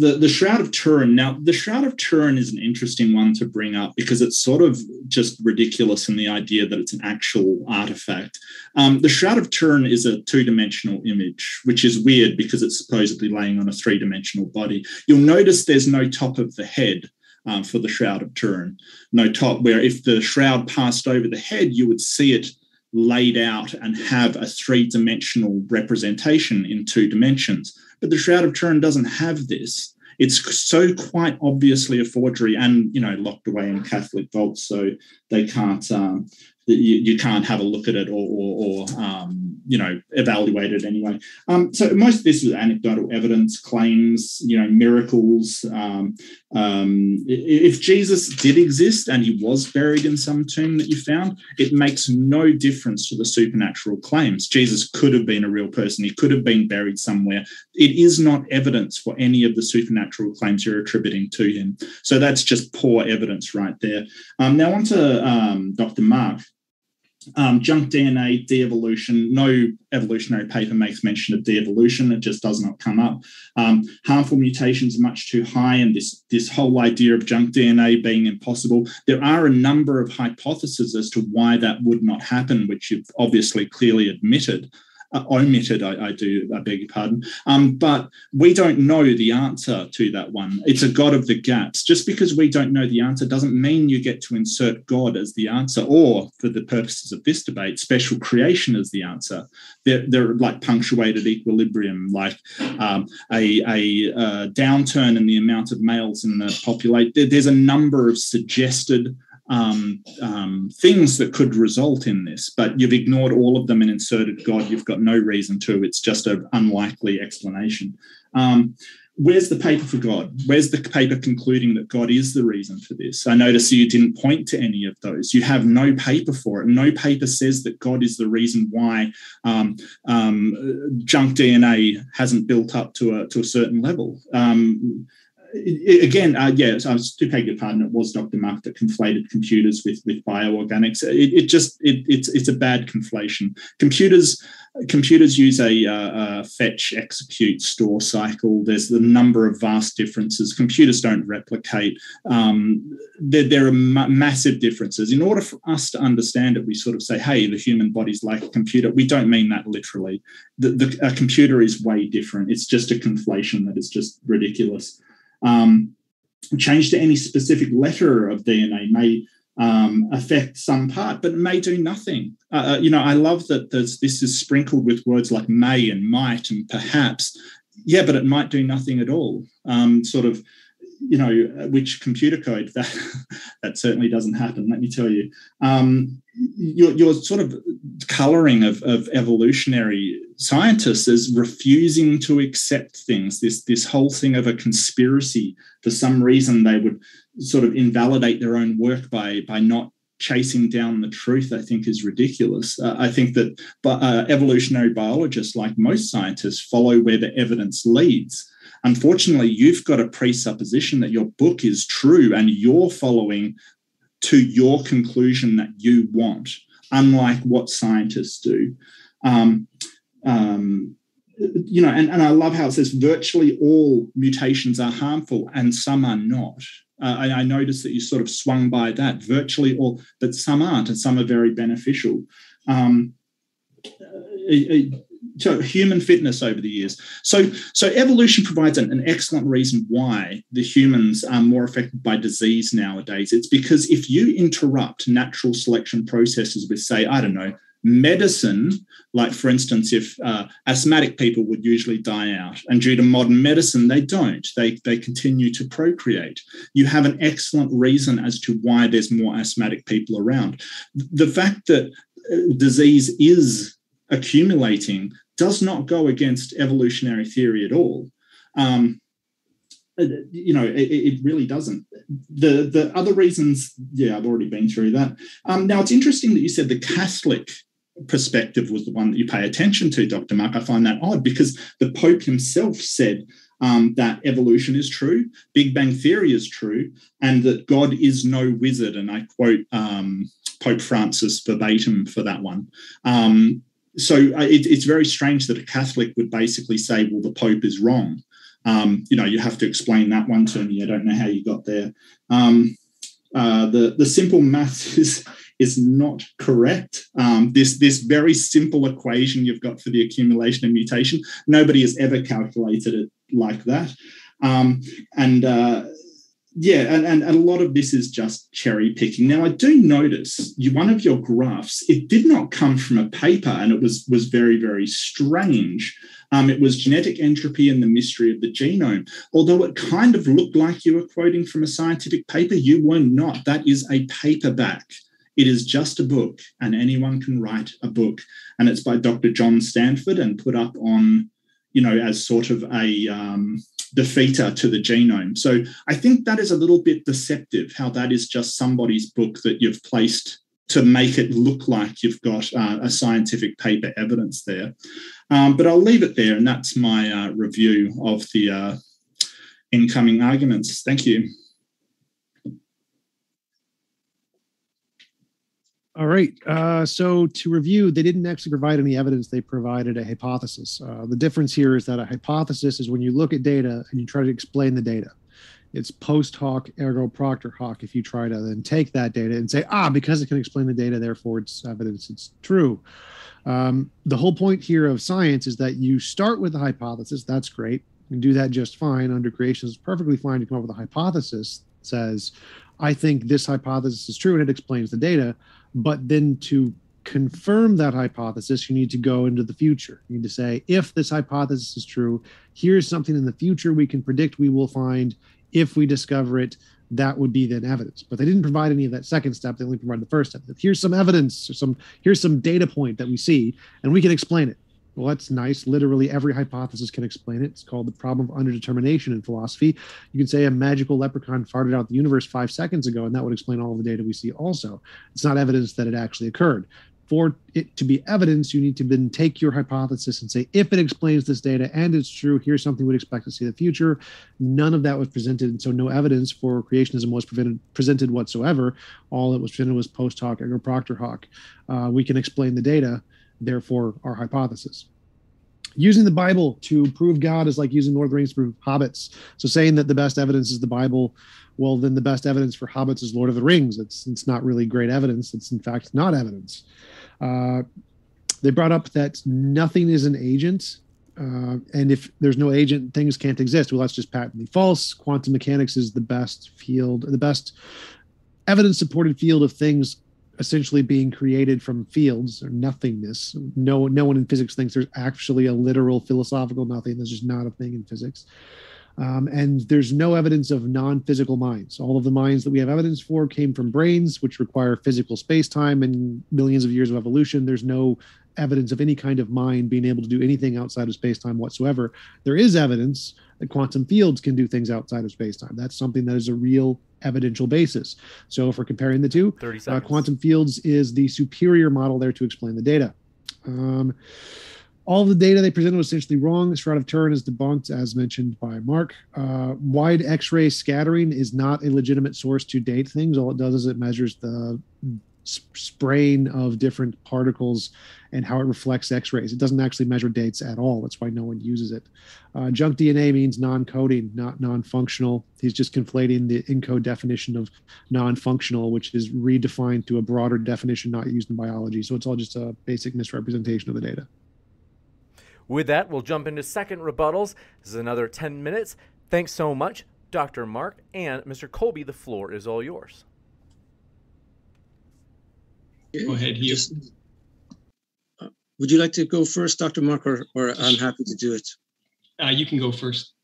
the, the Shroud of Turin. Now, the Shroud of Turin is an interesting one to bring up because it's sort of just ridiculous in the idea that it's an actual artifact. Um, the Shroud of Turin is a two dimensional image, which is weird because it's supposedly laying on a three dimensional body. You'll notice there's no top of the head. Um, for the Shroud of Turin, no top, where if the shroud passed over the head, you would see it laid out and have a three dimensional representation in two dimensions. But the Shroud of Turin doesn't have this. It's so quite obviously a forgery and, you know, locked away in Catholic vaults. So they can't, um, you, you can't have a look at it or, or, or um, you know, evaluated anyway. Um, so most of this is anecdotal evidence, claims, you know, miracles. Um, um, if Jesus did exist and he was buried in some tomb that you found, it makes no difference to the supernatural claims. Jesus could have been a real person. He could have been buried somewhere. It is not evidence for any of the supernatural claims you're attributing to him. So that's just poor evidence right there. Um, now on to um, Dr. Mark um, junk DNA, de-evolution. No evolutionary paper makes mention of de-evolution. It just does not come up. Um, harmful mutations are much too high, and this this whole idea of junk DNA being impossible. There are a number of hypotheses as to why that would not happen, which you've obviously clearly admitted uh, omitted, I, I, do, I beg your pardon. Um, but we don't know the answer to that one. It's a God of the gaps. Just because we don't know the answer doesn't mean you get to insert God as the answer, or for the purposes of this debate, special creation as the answer. They're, they're like punctuated equilibrium, like um, a, a, a, downturn in the amount of males in the population. There's a number of suggested um, um, things that could result in this, but you've ignored all of them and inserted God. You've got no reason to. It's just an unlikely explanation. Um, where's the paper for God? Where's the paper concluding that God is the reason for this? I notice you didn't point to any of those. You have no paper for it. No paper says that God is the reason why um, um, junk DNA hasn't built up to a to a certain level. Um, it, again, uh, yeah, so I was to beg your pardon. It was Dr. Mark that conflated computers with with bioorganics. It, it just it, it's it's a bad conflation. Computers computers use a, uh, a, fetch, execute, store cycle. There's a number of vast differences. Computers don't replicate. Um, there, there, are ma- massive differences. In order for us to understand it, we sort of say, "Hey, the human body's like a computer." We don't mean that literally. The, the, a computer is way different. It's just a conflation that is just ridiculous um, change to any specific letter of DNA may um, affect some part, but may do nothing. Uh, uh, you know, I love that this is sprinkled with words like may and might and perhaps. Yeah, but it might do nothing at all. Um, sort of you know, which computer code that that certainly doesn't happen. Let me tell you, um, your, your sort of coloring of, of evolutionary scientists is refusing to accept things. This this whole thing of a conspiracy for some reason they would sort of invalidate their own work by by not chasing down the truth, I think, is ridiculous. Uh, I think that uh, evolutionary biologists, like most scientists, follow where the evidence leads. Unfortunately, you've got a presupposition that your book is true and you're following to your conclusion that you want, unlike what scientists do. Um, um, you know, and, and I love how it says virtually all mutations are harmful and some are not. Uh, I, I noticed that you sort of swung by that virtually all, but some aren't, and some are very beneficial. Um, so human fitness over the years. So, so evolution provides an, an, excellent reason why the humans are more affected by disease nowadays. It's because if you interrupt natural selection processes with, say, I don't know, medicine, like for instance, if uh, asthmatic people would usually die out, and due to modern medicine, they don't. They they continue to procreate. You have an excellent reason as to why there's more asthmatic people around. The fact that uh, disease is accumulating does not go against evolutionary theory at all. Um, you know, it, it, really doesn't. The the other reasons, yeah, I've already been through that. Um, now it's interesting that you said the Catholic perspective was the one that you pay attention to, Dr. Mark. I find that odd because the Pope himself said um, that evolution is true, Big Bang Theory is true, and that God is no wizard. And I quote um, Pope Francis verbatim for that one. Um, so uh, it, it's very strange that a Catholic would basically say, well, the Pope is wrong. Um, you know, you have to explain that one to me. I don't know how you got there. Um, uh, the the simple math is is not correct. Um, this this very simple equation you've got for the accumulation and mutation, nobody has ever calculated it like that. Um, and uh, yeah, and, and, and, a lot of this is just cherry picking. Now, I do notice you, one of your graphs, it did not come from a paper, and it was was very very strange. Um, it was genetic entropy and the mystery of the genome. Although it kind of looked like you were quoting from a scientific paper, you were not. That is a paperback. It is just a book, and anyone can write a book. And it's by Dr. John Sanford and put up on, you know, as sort of a um, defeater to the genome. So I think that is a little bit deceptive how that is just somebody's book that you've placed to make it look like you've got uh, a scientific paper evidence there. Um, but I'll leave it there, and that's my uh, review of the uh, incoming arguments. Thank you. All right. Uh, so to review, they didn't actually provide any evidence. They provided a hypothesis. Uh, the difference here is that a hypothesis is when you look at data and you try to explain the data. It's post hoc, ergo propter hoc. If you try to then take that data and say, ah, because it can explain the data, therefore it's evidence, it's true. Um, the whole point here of science is that you start with a hypothesis. That's great. You can do that just fine. Under creation, it's perfectly fine to come up with a hypothesis says, I think this hypothesis is true and it explains the data but then to confirm that hypothesis, you need to go into the future. You need to say, if this hypothesis is true, here's something in the future we can predict we will find. If we discover it, that would be then evidence. But they didn't provide any of that second step. They only provided the first step. Here's some evidence or some here's some data point that we see, and we can explain it. Well, that's nice. Literally every hypothesis can explain it. It's called the problem of underdetermination in philosophy. You can say a magical leprechaun farted out the universe five seconds ago, and that would explain all the data we see also. It's not evidence that it actually occurred. For it to be evidence, you need to then take your hypothesis and say, if it explains this data and it's true, here's something we'd expect to see in the future. None of that was presented, and so no evidence for creationism was presented whatsoever. All that was presented was post hoc, ergo propter hoc. Uh, we can explain the data therefore our hypothesis. Using the Bible to prove God is like using Lord of the Rings to prove hobbits. So saying that the best evidence is the Bible, well, then the best evidence for hobbits is Lord of the Rings. It's it's not really great evidence. It's in fact not evidence. Uh, they brought up that nothing is an agent, uh, and if there's no agent, things can't exist. Well, that's just patently false. Quantum mechanics is the best field, the best evidence-supported field of things essentially being created from fields or nothingness. No, no one in physics thinks there's actually a literal philosophical nothing. There's just not a thing in physics. Um, and there's no evidence of non-physical minds. All of the minds that we have evidence for came from brains, which require physical space-time and millions of years of evolution. There's no evidence of any kind of mind being able to do anything outside of space-time whatsoever. There is evidence that quantum fields can do things outside of space-time. That's something that is a real evidential basis. So if we're comparing the two, uh, quantum fields is the superior model there to explain the data. Um, all the data they presented was essentially wrong. Shroud of Turin is debunked, as mentioned by Mark. Uh, wide X-ray scattering is not a legitimate source to date things. All it does is it measures the spraying of different particles and how it reflects x-rays. It doesn't actually measure dates at all. That's why no one uses it. Uh, junk dna means non-coding not non-functional. He's just conflating the ENCODE definition of non-functional which is redefined to a broader definition not used in biology. So it's all just a basic misrepresentation of the data. With that we'll jump into second rebuttals. This is another 10 minutes. Thanks so much dr mark and mr Kolbe. The floor is all yours Go ahead, Hugh. Uh, would you like to go first, Dr. Mark, or, or I'm happy to do it? Uh, you can go first.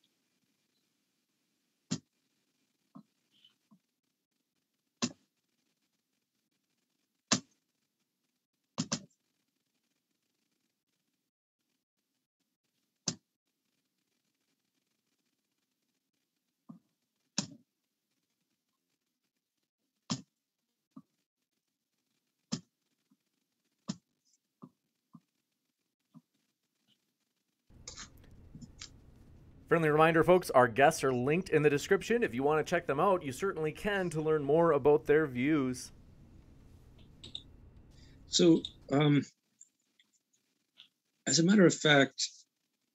Friendly reminder, folks, our guests are linked in the description. If you want to check them out, you certainly can to learn more about their views. So, um, as a matter of fact,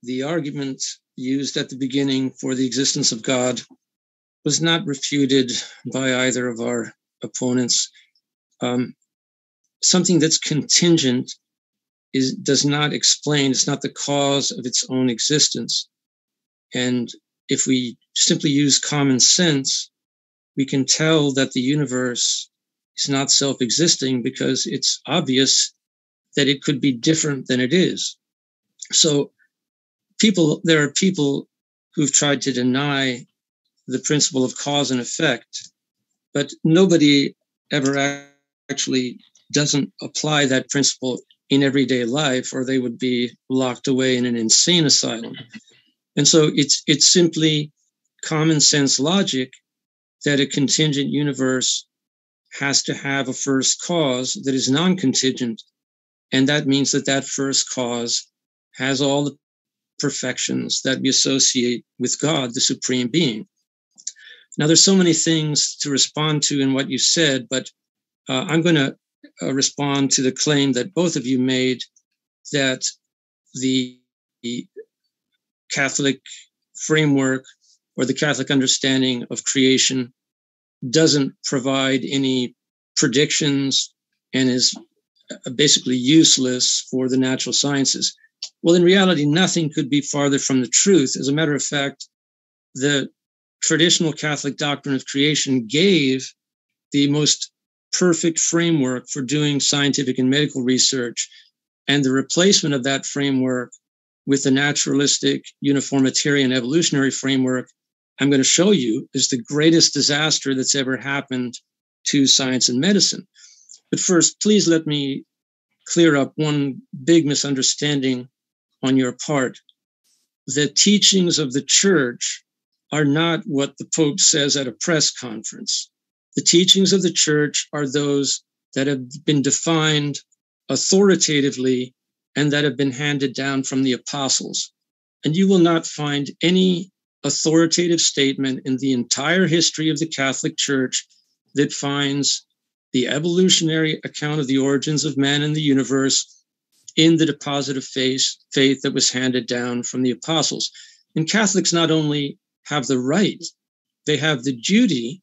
the argument used at the beginning for the existence of God was not refuted by either of our opponents. Um, something that's contingent is does not explain it's not the cause of its own existence and if we simply use common sense we can tell that the universe is not self-existing because it's obvious that it could be different than it is. So people there are people who've tried to deny the principle of cause and effect but nobody ever actually doesn't apply that principle in everyday life or they would be locked away in an insane asylum and so it's it's simply common sense logic that a contingent universe has to have a first cause that is non-contingent. And that means that that first cause has all the perfections that we associate with god the supreme being. Now there's so many things to respond to in what you said but uh, i'm going to uh, respond to the claim that both of you made that the, the Catholic framework or the Catholic understanding of creation doesn't provide any predictions and is basically useless for the natural sciences. Well, in reality, nothing could be farther from the truth. As a matter of fact, the traditional Catholic doctrine of creation gave the most perfect framework for doing scientific and medical research. And the replacement of that framework with the naturalistic uniformitarian evolutionary framework, I'm going to show you, is the greatest disaster that's ever happened to science and medicine. But first, please let me clear up one big misunderstanding on your part. The teachings of the church are not what the Pope says at a press conference. The teachings of the church are those that have been defined authoritatively and that have been handed down from the apostles. And you will not find any authoritative statement in the entire history of the Catholic Church that finds the evolutionary account of the origins of man and the universe in the deposit of faith, faith that was handed down from the apostles. And Catholics not only have the right, they have the duty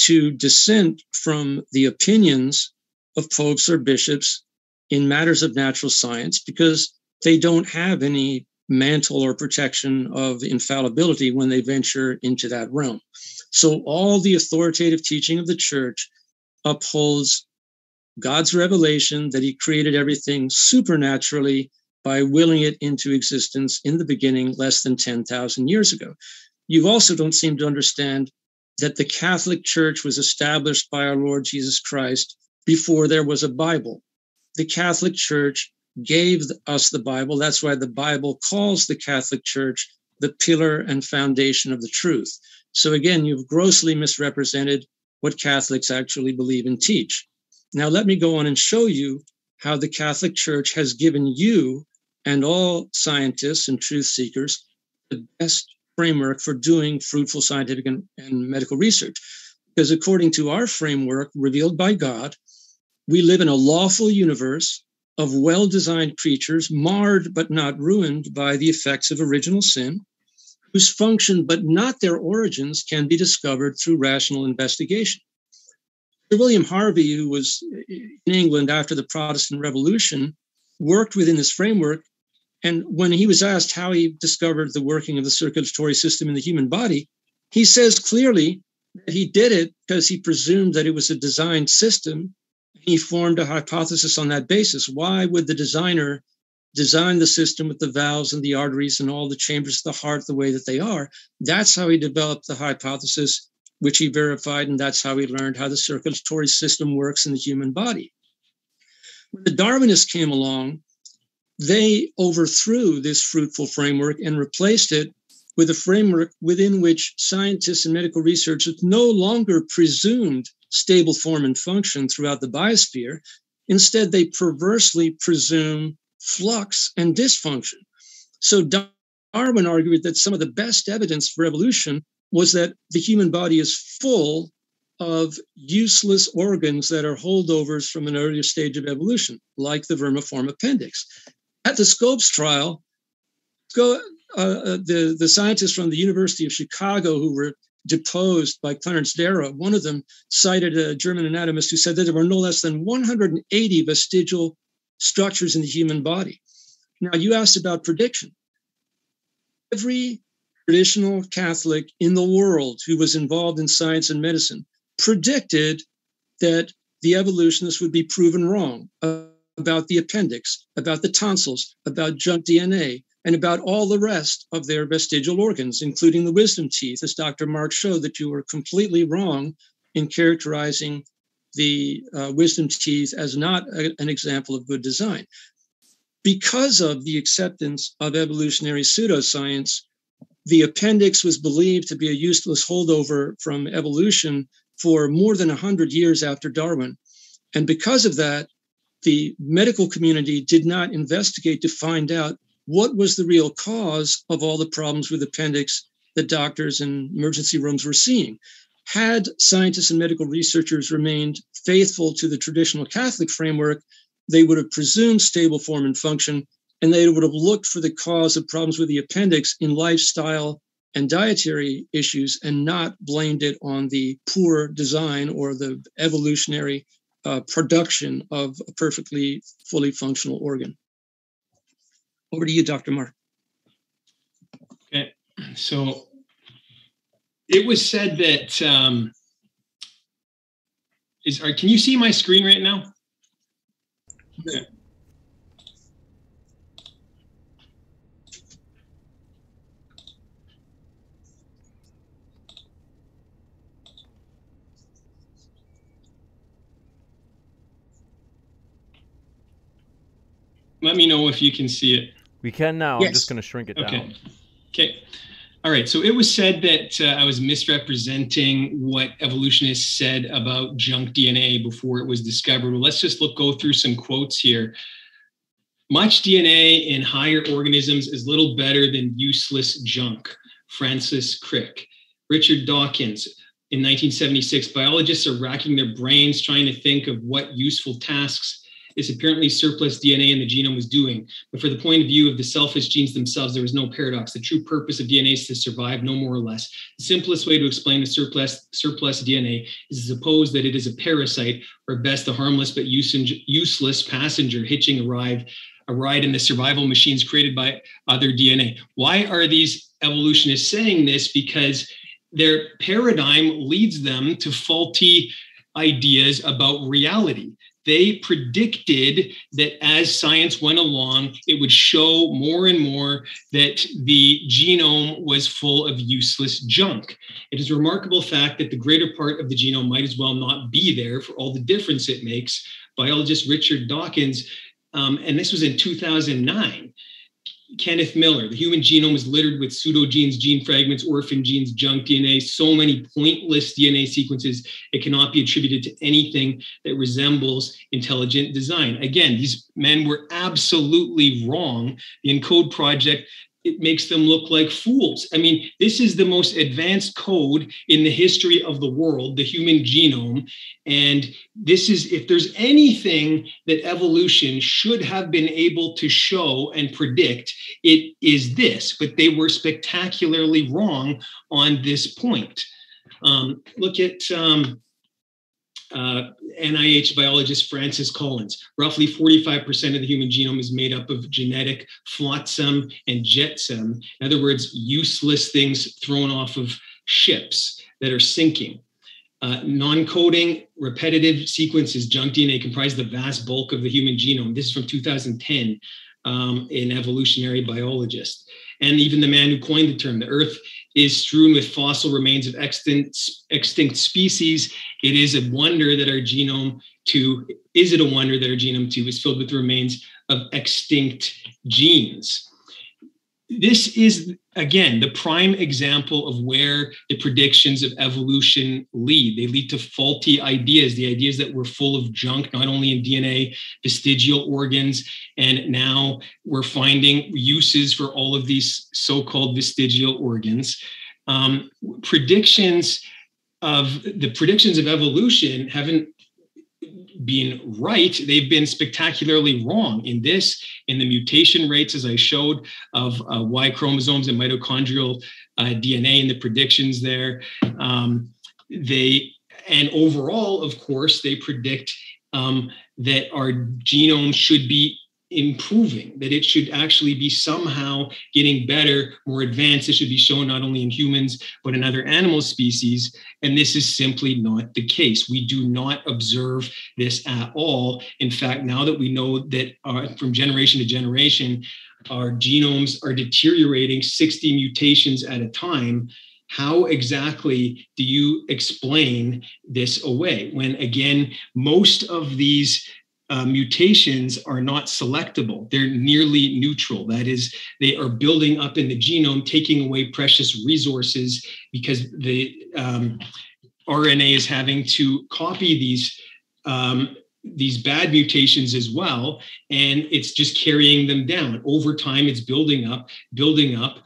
to dissent from the opinions of popes or bishops in matters of natural science because they don't have any mantle or protection of infallibility when they venture into that realm. So, all the authoritative teaching of the church upholds God's revelation that He created everything supernaturally by willing it into existence in the beginning less than 10,000 years ago. You also don't seem to understand that the Catholic Church was established by our Lord Jesus Christ before there was a Bible. The Catholic Church gave us the Bible. That's why the Bible calls the Catholic Church the pillar and foundation of the truth. So again, you've grossly misrepresented what Catholics actually believe and teach. Now, let me go on and show you how the Catholic Church has given you and all scientists and truth seekers the best framework for doing fruitful scientific and, and medical research. Because according to our framework revealed by God, we live in a lawful universe of well designed creatures, marred but not ruined by the effects of original sin, whose function but not their origins can be discovered through rational investigation. Sir William Harvey, who was in England after the Protestant Revolution, worked within this framework and when he was asked how he discovered the working of the circulatory system in the human body, he says clearly that he did it because he presumed that it was a designed system. He formed a hypothesis on that basis. Why would the designer design the system with the valves and the arteries and all the chambers of the heart the way that they are? That's how he developed the hypothesis, which he verified, and that's how he learned how the circulatory system works in the human body. When the Darwinists came along, they overthrew this fruitful framework and replaced it with a framework within which scientists and medical researchers no longer presumed stable form and function throughout the biosphere. Instead, they perversely presume flux and dysfunction. So Darwin argued that some of the best evidence for evolution was that the human body is full of useless organs that are holdovers from an earlier stage of evolution, like the vermiform appendix. At the Scopes trial, uh, uh, the, the scientists from the University of Chicago who were deposed by Clarence Darrow, one of them cited a German anatomist who said that there were no less than 180 vestigial structures in the human body. Now, you asked about prediction. Every traditional Catholic in the world who was involved in science and medicine predicted that the evolutionists would be proven wrong about the appendix, about the tonsils, about junk DNA, and about all the rest of their vestigial organs, including the wisdom teeth, as Dr. Mark showed that you were completely wrong in characterizing the uh, wisdom teeth as not a, an example of good design. Because of the acceptance of evolutionary pseudoscience, the appendix was believed to be a useless holdover from evolution for more than 100 years after Darwin. And because of that, the medical community did not investigate to find out what was the real cause of all the problems with appendix that doctors and emergency rooms were seeing. Had scientists and medical researchers remained faithful to the traditional Catholic framework, they would have presumed stable form and function, and they would have looked for the cause of problems with the appendix in lifestyle and dietary issues and not blamed it on the poor design or the evolutionary uh, production of a perfectly fully functional organ. Over to you, Dr. Mark. Okay, so it was said that um, is are, can you see my screen right now? Okay. Let me know if you can see it. We can now. Yes. I'm just going to shrink it okay. down. Okay. All right. So it was said that uh, I was misrepresenting what evolutionists said about junk DNA before it was discovered. Well, let's just look go through some quotes here. Much DNA in higher organisms is little better than useless junk. Francis Crick. Richard Dawkins. In 1976, biologists are racking their brains trying to think of what useful tasks this apparently surplus DNA in the genome was doing. But for the point of view of the selfish genes themselves, there was no paradox. The true purpose of DNA is to survive, no more or less. The simplest way to explain the surplus, surplus DNA is to suppose that it is a parasite, or best a harmless but useless passenger hitching a ride, a ride in the survival machines created by other DNA. Why are these evolutionists saying this? Because their paradigm leads them to faulty ideas about reality they predicted that as science went along, it would show more and more that the genome was full of useless junk. It is a remarkable fact that the greater part of the genome might as well not be there for all the difference it makes. Biologist Richard Dawkins, um, and this was in 2009, Kenneth Miller, the human genome is littered with pseudogenes, gene fragments, orphan genes, junk DNA, so many pointless DNA sequences, it cannot be attributed to anything that resembles intelligent design. Again, these men were absolutely wrong. The ENCODE project it makes them look like fools. I mean, this is the most advanced code in the history of the world, the human genome. And this is, if there's anything that evolution should have been able to show and predict, it is this. But they were spectacularly wrong on this point. Um, look at um, uh, NIH biologist Francis Collins. Roughly 45% of the human genome is made up of genetic flotsam and jetsam. In other words, useless things thrown off of ships that are sinking. Uh, non-coding repetitive sequences, junk DNA, comprise the vast bulk of the human genome. This is from 2010 um, in Evolutionary Biologist. And even the man who coined the term, the Earth is strewn with fossil remains of extinct, extinct species. It is a wonder that our genome two, is it a wonder that our genome two is filled with the remains of extinct genes? this is again the prime example of where the predictions of evolution lead they lead to faulty ideas the ideas that we're full of junk not only in dna vestigial organs and now we're finding uses for all of these so-called vestigial organs um, predictions of the predictions of evolution haven't been right, they've been spectacularly wrong in this, in the mutation rates, as I showed, of uh, Y chromosomes and mitochondrial uh, DNA and the predictions there. Um, they and overall, of course, they predict um, that our genome should be improving, that it should actually be somehow getting better, more advanced. It should be shown not only in humans, but in other animal species. And this is simply not the case. We do not observe this at all. In fact, now that we know that uh, from generation to generation, our genomes are deteriorating 60 mutations at a time. How exactly do you explain this away when, again, most of these uh, mutations are not selectable. They're nearly neutral. That is, they are building up in the genome, taking away precious resources because the um, RNA is having to copy these. Um, these bad mutations as well and it's just carrying them down over time it's building up building up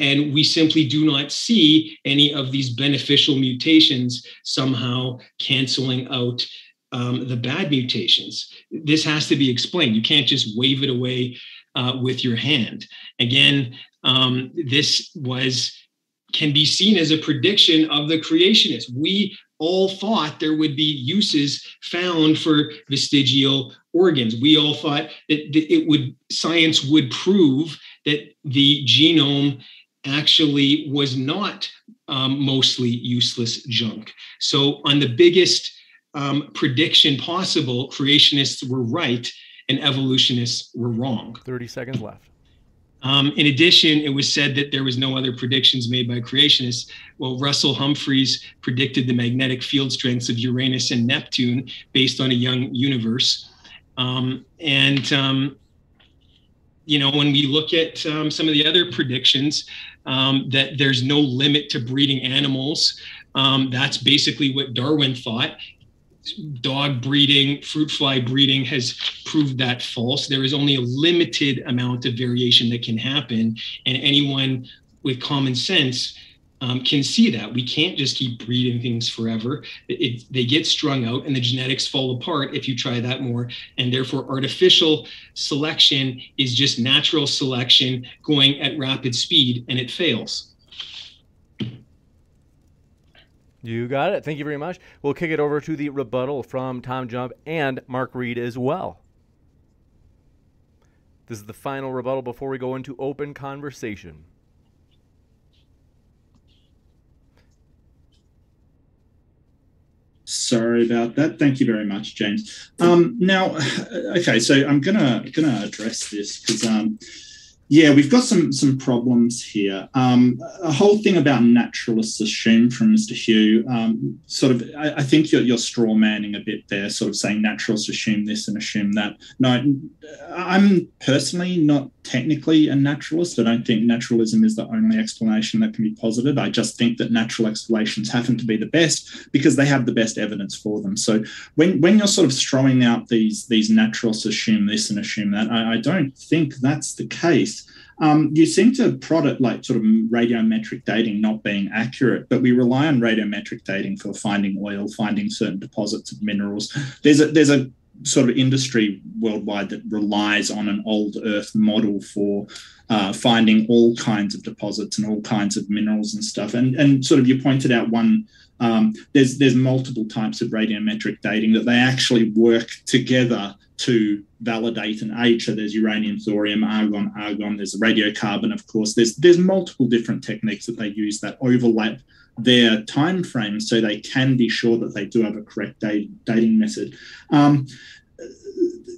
and we simply do not see any of these beneficial mutations somehow canceling out um, the bad mutations. This has to be explained. You can't just wave it away uh, with your hand. Again, um, this was can be seen as a prediction of the creationists. We all thought there would be uses found for vestigial organs. We all thought that, it would science would prove that the genome actually was not um, mostly useless junk. So on the biggest um, prediction possible, creationists were right and evolutionists were wrong. 30 seconds left. Um, in addition, it was said that there was no other predictions made by creationists. Well, Russell Humphreys predicted the magnetic field strengths of Uranus and Neptune based on a young universe. Um, and, um, you know, when we look at um, some of the other predictions, um, that there's no limit to breeding animals, um, that's basically what Darwin thought dog breeding, fruit fly breeding has proved that false. There is only a limited amount of variation that can happen, and anyone with common sense um, can see that we can't just keep breeding things forever. It, they get strung out, and the genetics fall apart if you try that more. And therefore, artificial selection is just natural selection going at rapid speed, and it fails. You got it. Thank you very much. We'll kick it over to the rebuttal from Tom Jump and Mark Reid as well. This is the final rebuttal before we go into open conversation. Sorry about that. Thank you very much, James. Um, now, okay, so I'm gonna gonna address this because um, yeah, we've got some some problems here. Um, a whole thing about naturalists assume from Mr. Hugh, um, sort of, I, I, think you're, you're straw manning a bit there, sort of saying naturalists assume this and assume that. No, I'm personally not technically a naturalist. I don't think naturalism is the only explanation that can be posited. I just think that natural explanations happen to be the best because they have the best evidence for them. So when when you're sort of throwing out these these naturalists assume this and assume that, I, I don't think that's the case. Um, you seem to prod at like sort of radiometric dating not being accurate, but we rely on radiometric dating for finding oil, finding certain deposits of minerals. There's a there's a sort of industry worldwide that relies on an old Earth model for uh, finding all kinds of deposits and all kinds of minerals and stuff. And and sort of you pointed out one. Um, there's there's multiple types of radiometric dating that they actually work together to validate an age. So there's uranium, thorium, argon, argon. There's radiocarbon, of course. There's there's multiple different techniques that they use that overlap their time frames so they can be sure that they do have a correct date, dating method. Um,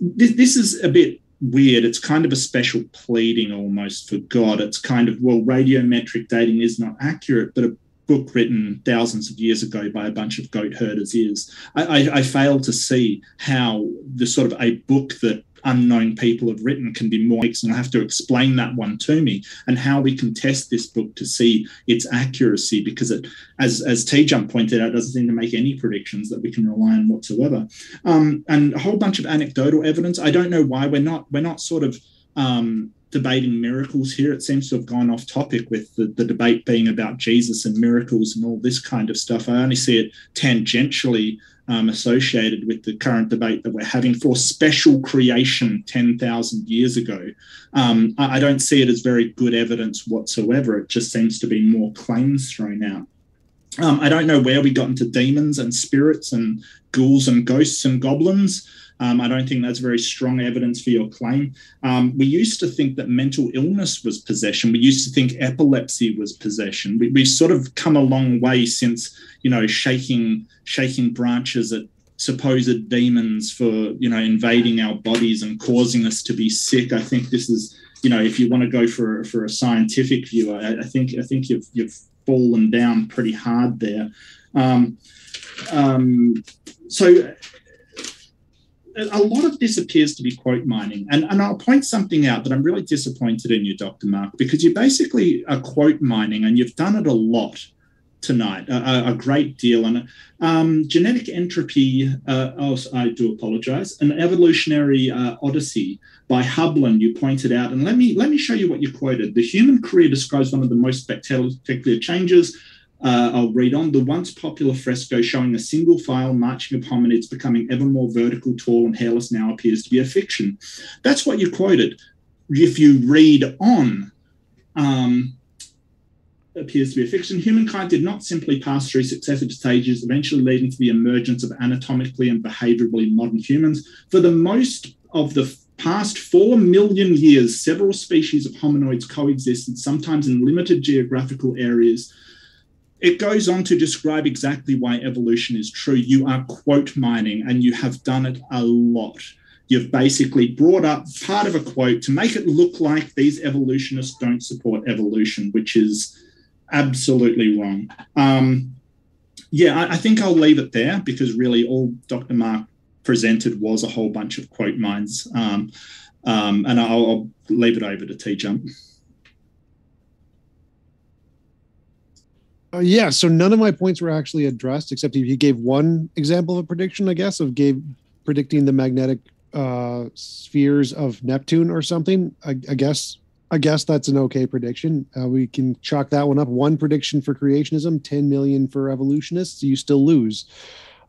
this, this is a bit weird. It's kind of a special pleading almost for God. It's kind of, well, radiometric dating is not accurate, but a book written thousands of years ago by a bunch of goat herders is. I, I, I fail to see how the sort of a book that unknown people have written can be more and I have to explain that one to me and how we can test this book to see its accuracy because it as as T Jump pointed out doesn't seem to make any predictions that we can rely on whatsoever um, and a whole bunch of anecdotal evidence I don't know why we're not we're not sort of um, debating miracles here. It seems to have gone off topic with the, the debate being about Jesus and miracles and all this kind of stuff. I only see it tangentially um, associated with the current debate that we're having for special creation 10,000 years ago. Um, I, I, don't see it as very good evidence whatsoever. It just seems to be more claims thrown out. Um, I don't know where we got into demons and spirits and ghouls and ghosts and goblins. Um, I don't think that's very strong evidence for your claim. Um, we used to think that mental illness was possession. We used to think epilepsy was possession. We, have sort of come a long way since, you know, shaking shaking branches at supposed demons for, you know, invading our bodies and causing us to be sick. I think this is, you know, if you want to go for for a scientific view, I, I think I think you've you've fallen down pretty hard there. Um, um, so a lot of this appears to be quote mining. And, and I'll point something out that I'm really disappointed in you, Dr. Mark, because you basically are quote mining and you've done it a lot tonight, a, a great deal. And um, genetic entropy, uh, oh, I do apologize, an evolutionary uh, odyssey by Hublin, you pointed out. And let me, let me show you what you quoted. The human career describes one of the most spectacular changes uh, I'll read on. The once popular fresco showing a single file marching of hominids becoming ever more vertical, tall, and hairless now appears to be a fiction. That's what you quoted. If you read on, um, appears to be a fiction. Humankind did not simply pass through successive stages, eventually leading to the emergence of anatomically and behaviorally modern humans. For the most of the past four million years, several species of hominoids coexisted, sometimes in limited geographical areas it goes on to describe exactly why evolution is true. You are quote mining and you have done it a lot. You've basically brought up part of a quote to make it look like these evolutionists don't support evolution, which is absolutely wrong. Um, yeah, I, I, think I'll leave it there because really all Dr. Mark presented was a whole bunch of quote mines. Um, um, and I'll, I'll leave it over to T Jump. Uh, yeah, so none of my points were actually addressed, except he, gave one example of a prediction, I guess, of gave predicting the magnetic uh, spheres of Neptune or something. I, I guess I guess that's an okay prediction. Uh, we can chalk that one up. One prediction for creationism, 10 million for evolutionists. You still lose.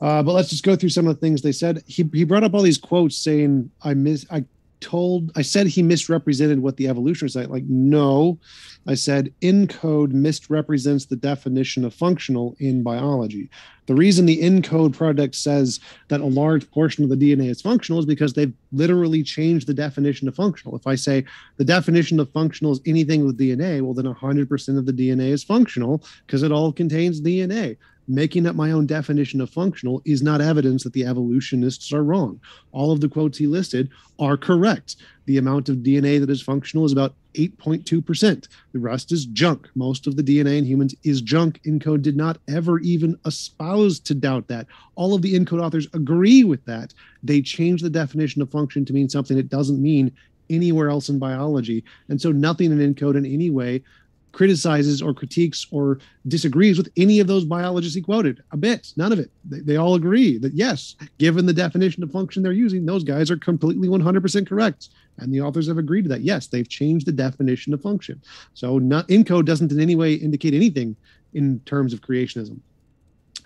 Uh, but let's just go through some of the things they said. He, he brought up all these quotes saying, I miss, I told I said he misrepresented what the evolutionists said. Like, no, I said ENCODE misrepresents the definition of functional in biology. The reason the ENCODE project says that a large portion of the DNA is functional is because they've literally changed the definition of functional. If I say the definition of functional is anything with DNA, well, then 100% of the DNA is functional because it all contains DNA making up my own definition of functional is not evidence that the evolutionists are wrong. All of the quotes he listed are correct. The amount of DNA that is functional is about 8.2%. The rest is junk. Most of the DNA in humans is junk. ENCODE did not ever even espouse to doubt that. All of the ENCODE authors agree with that. They changed the definition of function to mean something it doesn't mean anywhere else in biology. And so nothing in ENCODE in any way criticizes or critiques or disagrees with any of those biologists he quoted. A bit none of it. They, they, all agree that yes given the definition of function they're using those guys are completely 100% correct. And the authors have agreed to that. Yes they've changed the definition of function. So not ENCODE doesn't in any way indicate anything in terms of creationism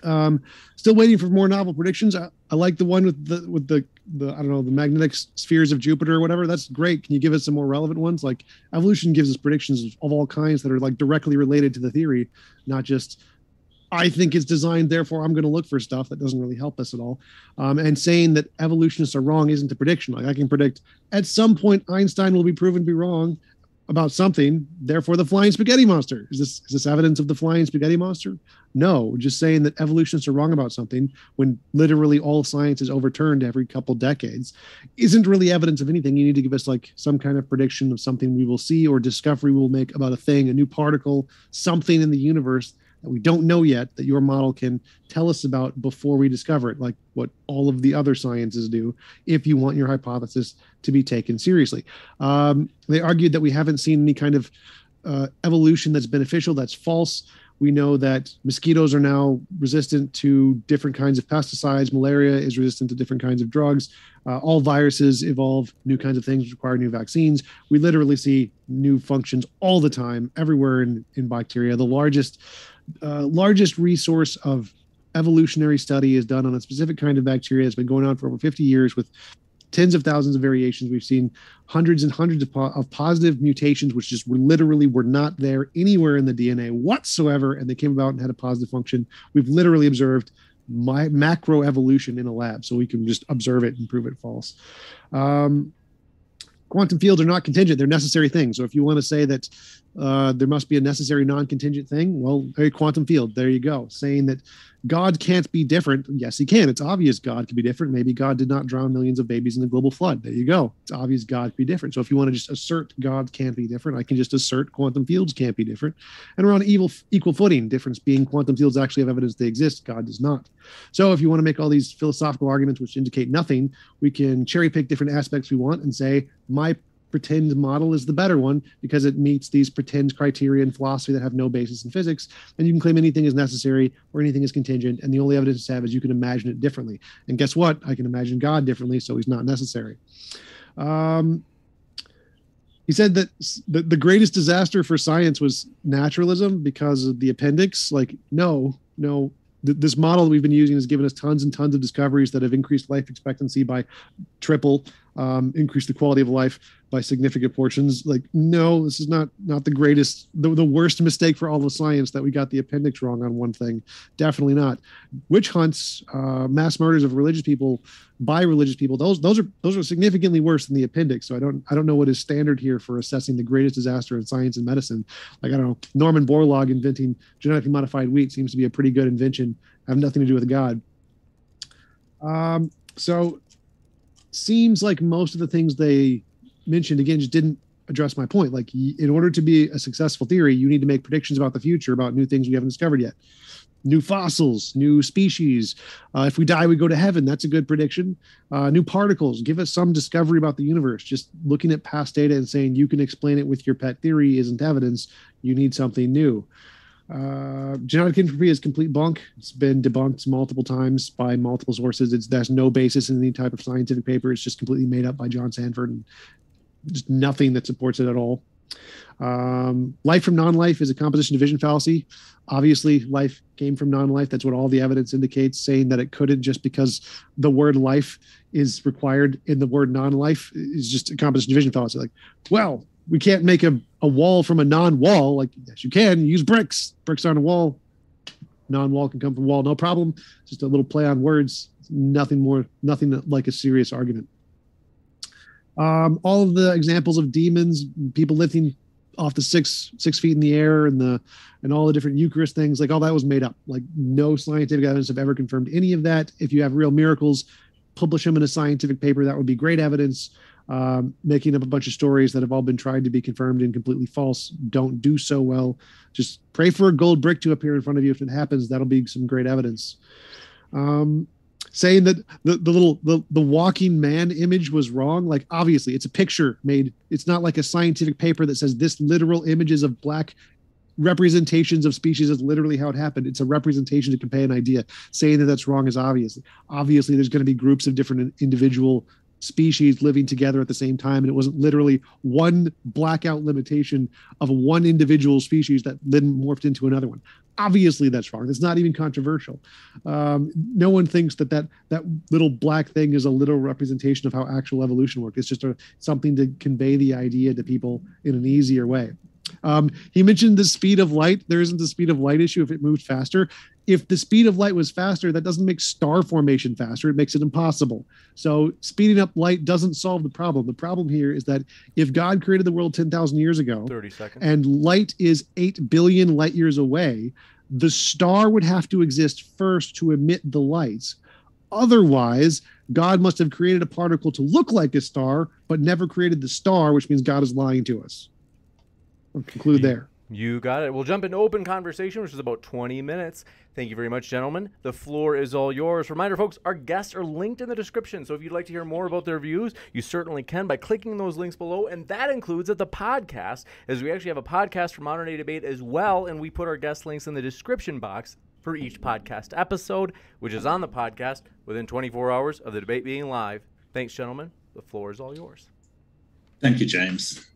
um, still waiting for more novel predictions. I, I, like the one with the with the the I don't know the magnetic spheres of Jupiter or whatever. That's great. Can you give us some more relevant ones? Like evolution gives us predictions of all kinds that are like directly related to the theory, not just I think it's designed. Therefore, I'm going to look for stuff that doesn't really help us at all. Um, and saying that evolutionists are wrong isn't a prediction. Like I can predict at some point Einstein will be proven to be wrong, about something. Therefore, the flying spaghetti monster. Is this is this evidence of the flying spaghetti monster? No, just saying that evolutionists are wrong about something when literally all science is overturned every couple decades isn't really evidence of anything. You need to give us like some kind of prediction of something we will see or discovery we'll make about a thing, a new particle, something in the universe that we don't know yet that your model can tell us about before we discover it, like what all of the other sciences do, if you want your hypothesis to be taken seriously. Um, they argued that we haven't seen any kind of uh, evolution that's beneficial. That's false. We know that mosquitoes are now resistant to different kinds of pesticides. Malaria is resistant to different kinds of drugs. Uh, all viruses evolve new kinds of things, require new vaccines. We literally see new functions all the time, everywhere in, in bacteria. The largest uh, largest resource of evolutionary study is done on a specific kind of bacteria that's been going on for over 50 years with tens of thousands of variations. We've seen hundreds and hundreds of, po- of positive mutations, which just were literally were not there anywhere in the DNA whatsoever, and they came about and had a positive function. We've literally observed my macro evolution in a lab, so we can just observe it and prove it false. Um, quantum fields are not contingent; they're necessary things. So if you want to say that uh, there must be a necessary non-contingent thing, well, a quantum field. There you go. Saying that God can't be different. Yes, he can. It's obvious God can be different. Maybe God did not drown millions of babies in the global flood. There you go. It's obvious God can be different. So if you want to just assert God can't be different, I can just assert quantum fields can't be different. And we're on evil, equal footing, difference being quantum fields actually have evidence they exist. God does not. So if you want to make all these philosophical arguments which indicate nothing, we can cherry pick different aspects we want and say, my pretend model is the better one because it meets these pretend criteria in philosophy that have no basis in physics. And you can claim anything is necessary or anything is contingent. And the only evidence to have is you can imagine it differently. And guess what? I can imagine God differently, so he's not necessary. Um, he said that the, the greatest disaster for science was naturalism because of the appendix. Like, no, no, this model that we've been using has given us tons and tons of discoveries that have increased life expectancy by triple um, increase the quality of life by significant portions. Like, no, this is not not the greatest, the, the worst mistake for all of science that we got the appendix wrong on one thing. Definitely not. Witch hunts, uh, mass murders of religious people by religious people. Those those are those are significantly worse than the appendix. So I don't I don't know what is standard here for assessing the greatest disaster in science and medicine. Like I don't know, Norman Borlaug inventing genetically modified wheat seems to be a pretty good invention. Have nothing to do with God. Um, so seems like most of the things they mentioned again just didn't address my point. Like, in order to be a successful theory, you need to make predictions about the future, about new things we haven't discovered yet, new fossils, new species. Uh, if we die, we go to heaven. That's a good prediction. Uh, new particles. Give us some discovery about the universe. Just looking at past data and saying you can explain it with your pet theory isn't evidence. You need something new. Uh, genetic entropy is complete bunk. It's been debunked multiple times by multiple sources. It's there's no basis in any type of scientific paper. It's just completely made up by John Sanford and just nothing that supports it at all. Um, life from non-life is a composition division fallacy. Obviously, life came from non-life. That's what all the evidence indicates, saying that it couldn't just because the word life is required in the word non-life is just a composition division fallacy. Like, well, we can't make a, a wall from a non-wall. Like, yes, you can use bricks. Bricks are on a wall. Non-wall can come from wall, no problem. Just a little play on words. Nothing more, nothing like a serious argument. Um, all of the examples of demons, people lifting off the six six feet in the air, and the and all the different Eucharist things, like all that was made up. Like no scientific evidence have ever confirmed any of that. If you have real miracles, publish them in a scientific paper. That would be great evidence. Um, making up a bunch of stories that have all been tried to be confirmed and completely false don't do so well. Just pray for a gold brick to appear in front of you. If it happens, that'll be some great evidence. Um, saying that the, the little the, the walking man image was wrong like obviously it's a picture made it's not like a scientific paper that says this literal images of black representations of species is literally how it happened. It's a representation to convey an idea. Saying that that's wrong is obvious obviously there's going to be groups of different individual species living together at the same time. And it wasn't literally one blackout limitation of one individual species that then morphed into another one. Obviously that's wrong. It's not even controversial. Um, no one thinks that, that that little black thing is a literal representation of how actual evolution works. It's just a, something to convey the idea to people in an easier way um, he mentioned the speed of light. There isn't the speed of light issue if it moved faster. If the speed of light was faster, that doesn't make star formation faster. It makes it impossible. So speeding up light doesn't solve the problem. The problem here is that if God created the world 10,000 years ago, 30 seconds. and light is 8 billion light years away, the star would have to exist first to emit the lights. Otherwise, God must have created a particle to look like a star, but never created the star, which means God is lying to us. We'll conclude there. You got it. We'll jump into open conversation, which is about 20 minutes. Thank you very much, gentlemen. The floor is all yours. Reminder, folks, our guests are linked in the description. So if you'd like to hear more about their views, you certainly can by clicking those links below. And that includes at the podcast, as we actually have a podcast for Modern Day Debate as well. And we put our guest links in the description box for each podcast episode, which is on the podcast within 24 hours of the debate being live. Thanks, gentlemen. The floor is all yours. Thank you, James.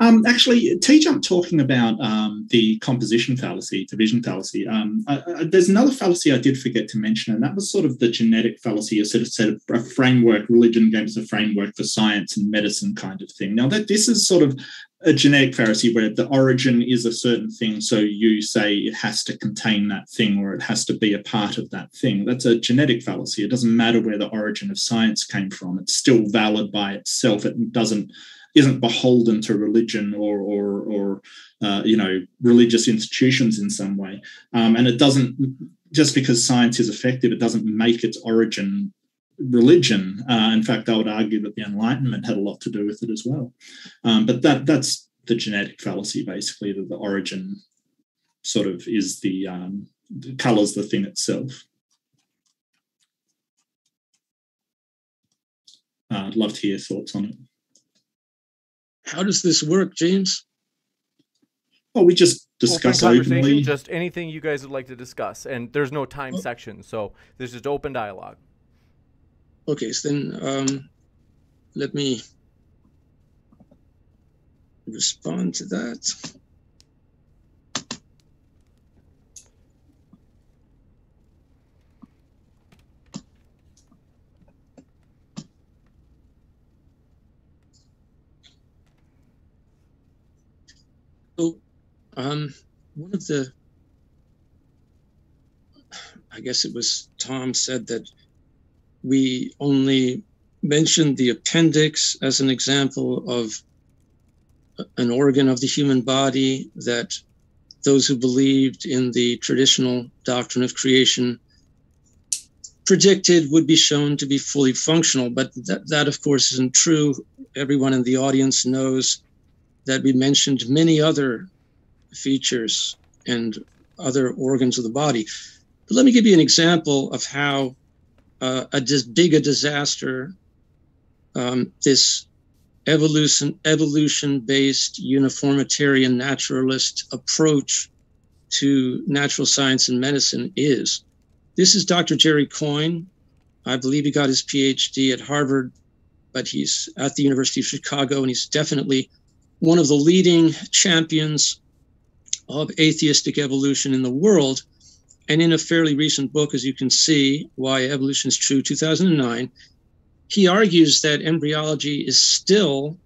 Um, actually, T Jump talking about um, the composition fallacy, division fallacy. Um, I, I, there's another fallacy I did forget to mention, and that was sort of the genetic fallacy, a sort of set of a framework. Religion gave us a framework for science and medicine kind of thing. Now that this is sort of a genetic fallacy where the origin is a certain thing, so you say it has to contain that thing or it has to be a part of that thing. That's a genetic fallacy. It doesn't matter where the origin of science came from; it's still valid by itself. It doesn't isn't beholden to religion or or, or uh, you know religious institutions in some way, um, and it doesn't just because science is effective, it doesn't make its origin religion. Uh, in fact, I would argue that the Enlightenment had a lot to do with it as well. Um, but that that's the genetic fallacy, basically, that the origin sort of is the um, colors the thing itself. Uh, I'd love to hear thoughts on it. How does this work, James? Well, we just discuss openly. Just anything you guys would like to discuss, and there's no time oh. section, so there's just open dialogue. Okay, so then um, let me respond to that. Um, one of the, I guess it was Tom said that we only mentioned the appendix as an example of an organ of the human body that those who believed in the traditional doctrine of creation predicted would be shown to be fully functional. But that, that, of course, isn't true. Everyone in the audience knows that we mentioned many other features and other organs of the body. But let me give you an example of how uh, a dis- big a disaster um, this evolution evolution based uniformitarian naturalist approach to natural science and medicine is. This is Dr. Jerry Coyne. I believe he got his PhD at Harvard, but he's at the University of Chicago, and he's definitely one of the leading champions of atheistic evolution in the world. And in a fairly recent book, as you can see, Why Evolution is True, 2009, he argues that embryology is still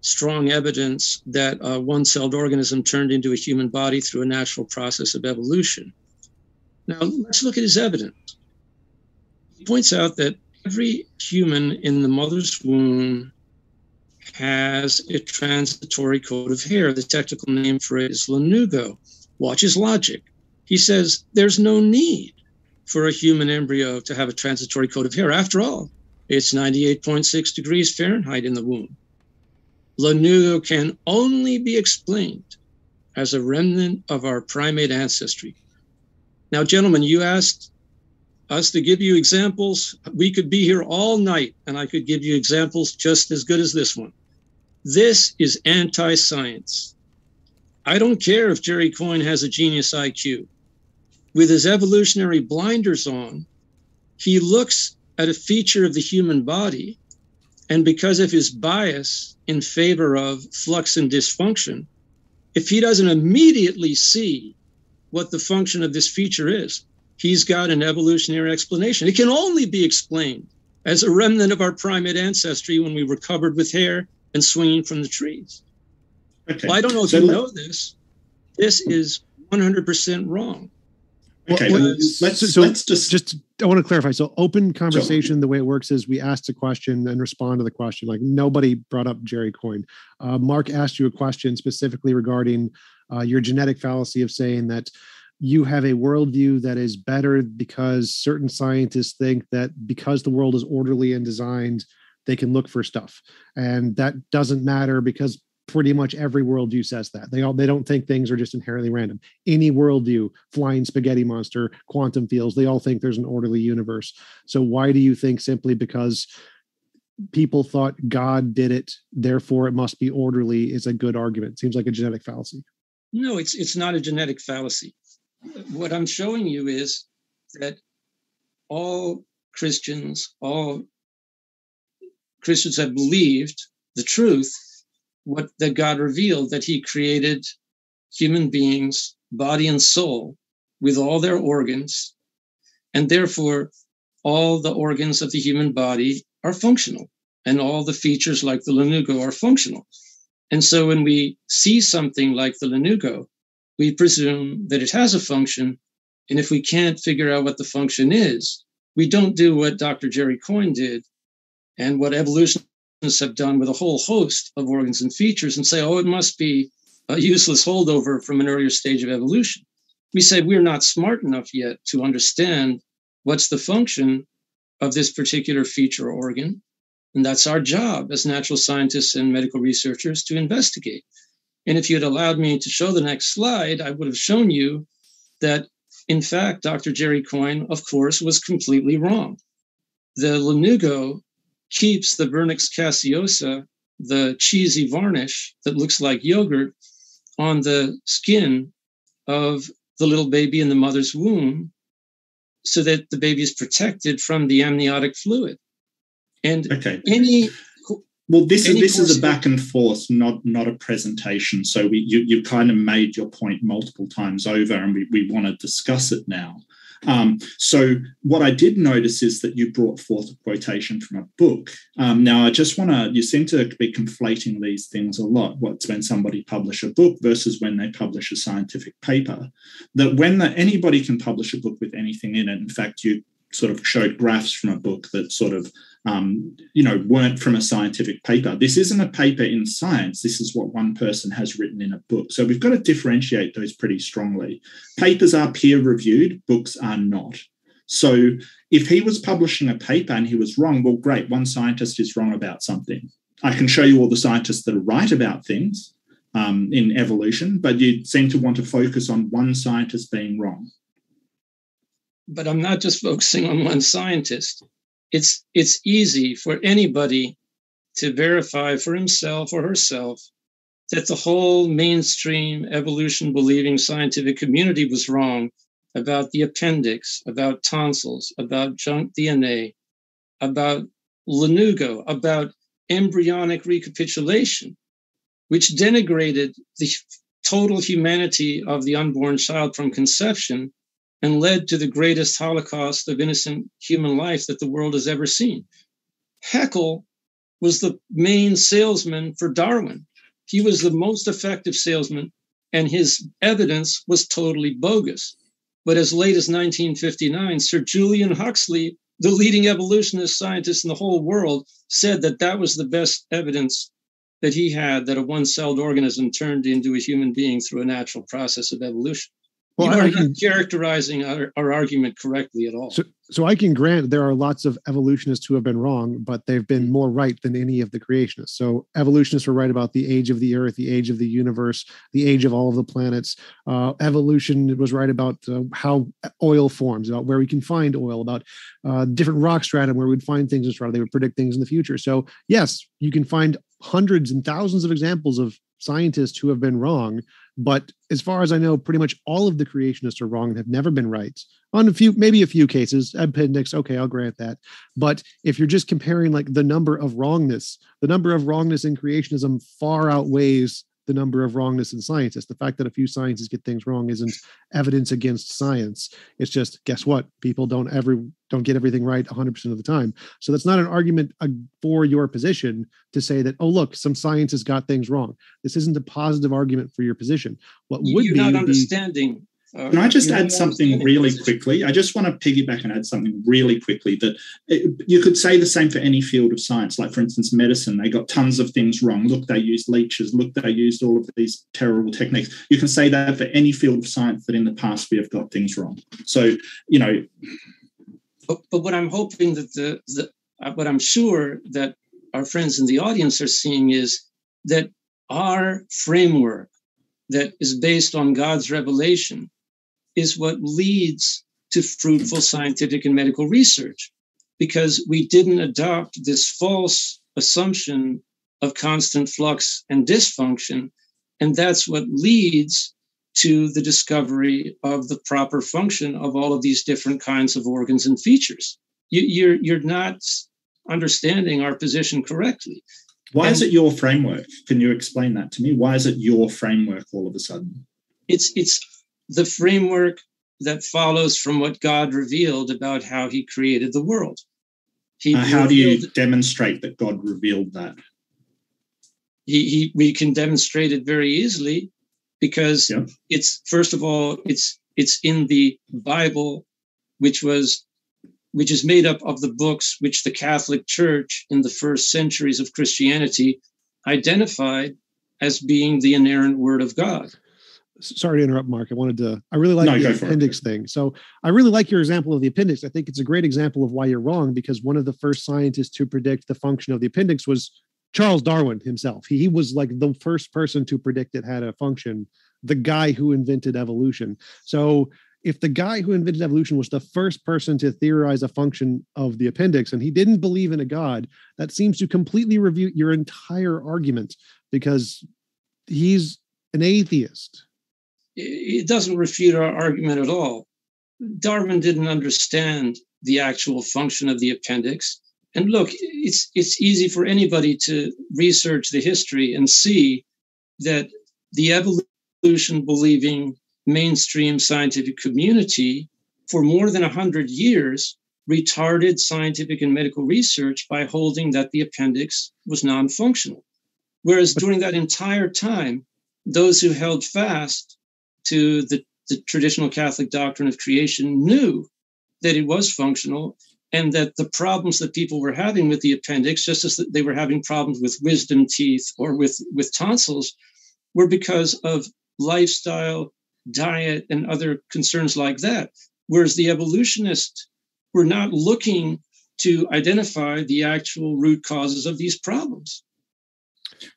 strong evidence that uh, a one celled organism turned into a human body through a natural process of evolution. Now, let's look at his evidence. He points out that every human in the mother's womb has a transitory coat of hair. The technical name for it is lanugo. Watch his logic. He says there's no need for a human embryo to have a transitory coat of hair. After all, it's 98.6 degrees Fahrenheit in the womb. Lanugo can only be explained as a remnant of our primate ancestry. Now, gentlemen, you asked us to give you examples. We could be here all night and I could give you examples just as good as this one. This is anti science. I don't care if Jerry Coyne has a genius IQ. With his evolutionary blinders on, he looks at a feature of the human body, and because of his bias in favor of flux and dysfunction, if he doesn't immediately see what the function of this feature is, he's got an evolutionary explanation. It can only be explained as a remnant of our primate ancestry when we were covered with hair and swinging from the trees. Okay. Well, I don't know if so you know this. This is 100% wrong. Okay, well, let's, so let's just just I want to clarify. So open conversation, sure. the way it works is we asked a question and respond to the question. Like nobody brought up Jerry Coyne. Uh, Mark asked you a question specifically regarding uh, your genetic fallacy of saying that you have a worldview that is better because certain scientists think that because the world is orderly and designed, they can look for stuff. And that doesn't matter because pretty much every worldview says that. They all they don't think things are just inherently random. Any worldview flying spaghetti monster quantum fields they all think there's an orderly universe. So why do you think simply because people thought god did it therefore it must be orderly is a good argument? Seems like a genetic fallacy. No it's it's not a genetic fallacy what i'm showing you is that all christians all Christians have believed the truth what that God revealed that He created human beings, body and soul, with all their organs, and therefore all the organs of the human body are functional, and all the features like the lanugo are functional. And so when we see something like the lanugo, we presume that it has a function. And if we can't figure out what the function is, we don't do what Dr. Jerry Coyne did and what evolutionists have done with a whole host of organs and features and say, oh, it must be a useless holdover from an earlier stage of evolution. We say we're not smart enough yet to understand what's the function of this particular feature or organ. And that's our job as natural scientists and medical researchers to investigate. And if you had allowed me to show the next slide, I would have shown you that, in fact, Dr. Jerry Coyne, of course, was completely wrong. The lanugo keeps the Vernix caseosa, the cheesy varnish that looks like yogurt, on the skin of the little baby in the mother's womb so that the baby is protected from the amniotic fluid. And okay. any well, this is this is a back and forth, not not a presentation. So we you you kind of made your point multiple times over, and we, we want to discuss it now. Um, so what I did notice is that you brought forth a quotation from a book. Um, now I just want to, you seem to be conflating these things a lot. What's when somebody publish a book versus when they publish a scientific paper. That when the, anybody can publish a book with anything in it. In fact, you sort of showed graphs from a book that sort of um, you know weren't from a scientific paper. This isn't a paper in science. This is what one person has written in a book. So we've got to differentiate those pretty strongly. Papers are peer reviewed books are not. So if he was publishing a paper and he was wrong well great. One scientist is wrong about something. I can show you all the scientists that are right about things um, in evolution but you seem to want to focus on one scientist being wrong but I'm not just focusing on one scientist. It's it's easy for anybody to verify for himself or herself that the whole mainstream evolution believing scientific community was wrong about the appendix, about tonsils, about junk DNA, about lanugo, about embryonic recapitulation, which denigrated the total humanity of the unborn child from conception and led to the greatest holocaust of innocent human life that the world has ever seen. Haeckel was the main salesman for Darwin. He was the most effective salesman, and his evidence was totally bogus. But as late as 1959, Sir Julian Huxley, the leading evolutionist scientist in the whole world, said that that was the best evidence that he had that a one celled organism turned into a human being through a natural process of evolution. Well, you are can, not characterizing our, our, argument correctly at all. So, so I can grant there are lots of evolutionists who have been wrong, but they've been mm-hmm. more right than any of the creationists. So evolutionists were right about the age of the Earth, the age of the universe, the age of all of the planets. Uh, evolution was right about uh, how oil forms, about where we can find oil, about uh, different rock stratum where we'd find things in strata. They would predict things in the future. So yes, you can find hundreds and thousands of examples of scientists who have been wrong but as far as I know, pretty much all of the creationists are wrong and have never been right. On a few, maybe a few cases, appendix, okay, I'll grant that. But if you're just comparing like the number of wrongness, the number of wrongness in creationism far outweighs the number of wrongness in scientists. The fact that a few scientists get things wrong isn't evidence against science. It's just guess what? People don't every don't get everything right 100% of the time. So that's not an argument uh, for your position to say that oh look, some scientists got things wrong. This isn't a positive argument for your position. What would You're be not understanding Can I just add something really quickly? I just want to piggyback and add something really quickly that it, you could say the same for any field of science. Like, for instance, medicine, they got tons of things wrong. Look, they used leeches. Look, they used all of these terrible techniques. You can say that for any field of science that in the past we have got things wrong. So, you know. But, but what I'm hoping that the, the uh, what I'm sure that our friends in the audience are seeing is that our framework that is based on God's revelation is what leads to fruitful scientific and medical research because we didn't adopt this false assumption of constant flux and dysfunction. And that's what leads to the discovery of the proper function of all of these different kinds of organs and features. You, are you're, you're not understanding our position correctly. Why and is it your framework? Can you explain that to me? Why is it your framework all of a sudden? It's it's the framework that follows from what God revealed about how He created the world. He uh, how do you demonstrate that God revealed that? He, he we can demonstrate it very easily because yep. it's first of all it's it's in the Bible, which was which is made up of the books which the Catholic Church in the first centuries of Christianity identified as being the inerrant word of God. Sorry to interrupt, Mark. I wanted to, I really like no, the appendix thing. So I really like your example of the appendix. I think it's a great example of why you're wrong because one of the first scientists to predict the function of the appendix was Charles Darwin himself. He, he was like the first person to predict it had a function, the guy who invented evolution. So if the guy who invented evolution was the first person to theorize a function of the appendix and he didn't believe in a god, that seems to completely refute your entire argument because he's an atheist. It doesn't refute our argument at all. Darwin didn't understand the actual function of the appendix. And look, it's it's easy for anybody to research the history and see that the evolution believing mainstream scientific community for more than 100 years retarded scientific and medical research by holding that the appendix was non functional. Whereas during that entire time, those who held fast to the, the, traditional Catholic doctrine of creation knew that it was functional and that the problems that people were having with the appendix, just as they were having problems with wisdom teeth or with, with tonsils, were because of lifestyle diet, and other concerns like that. Whereas the evolutionists were not looking to identify the actual root causes of these problems.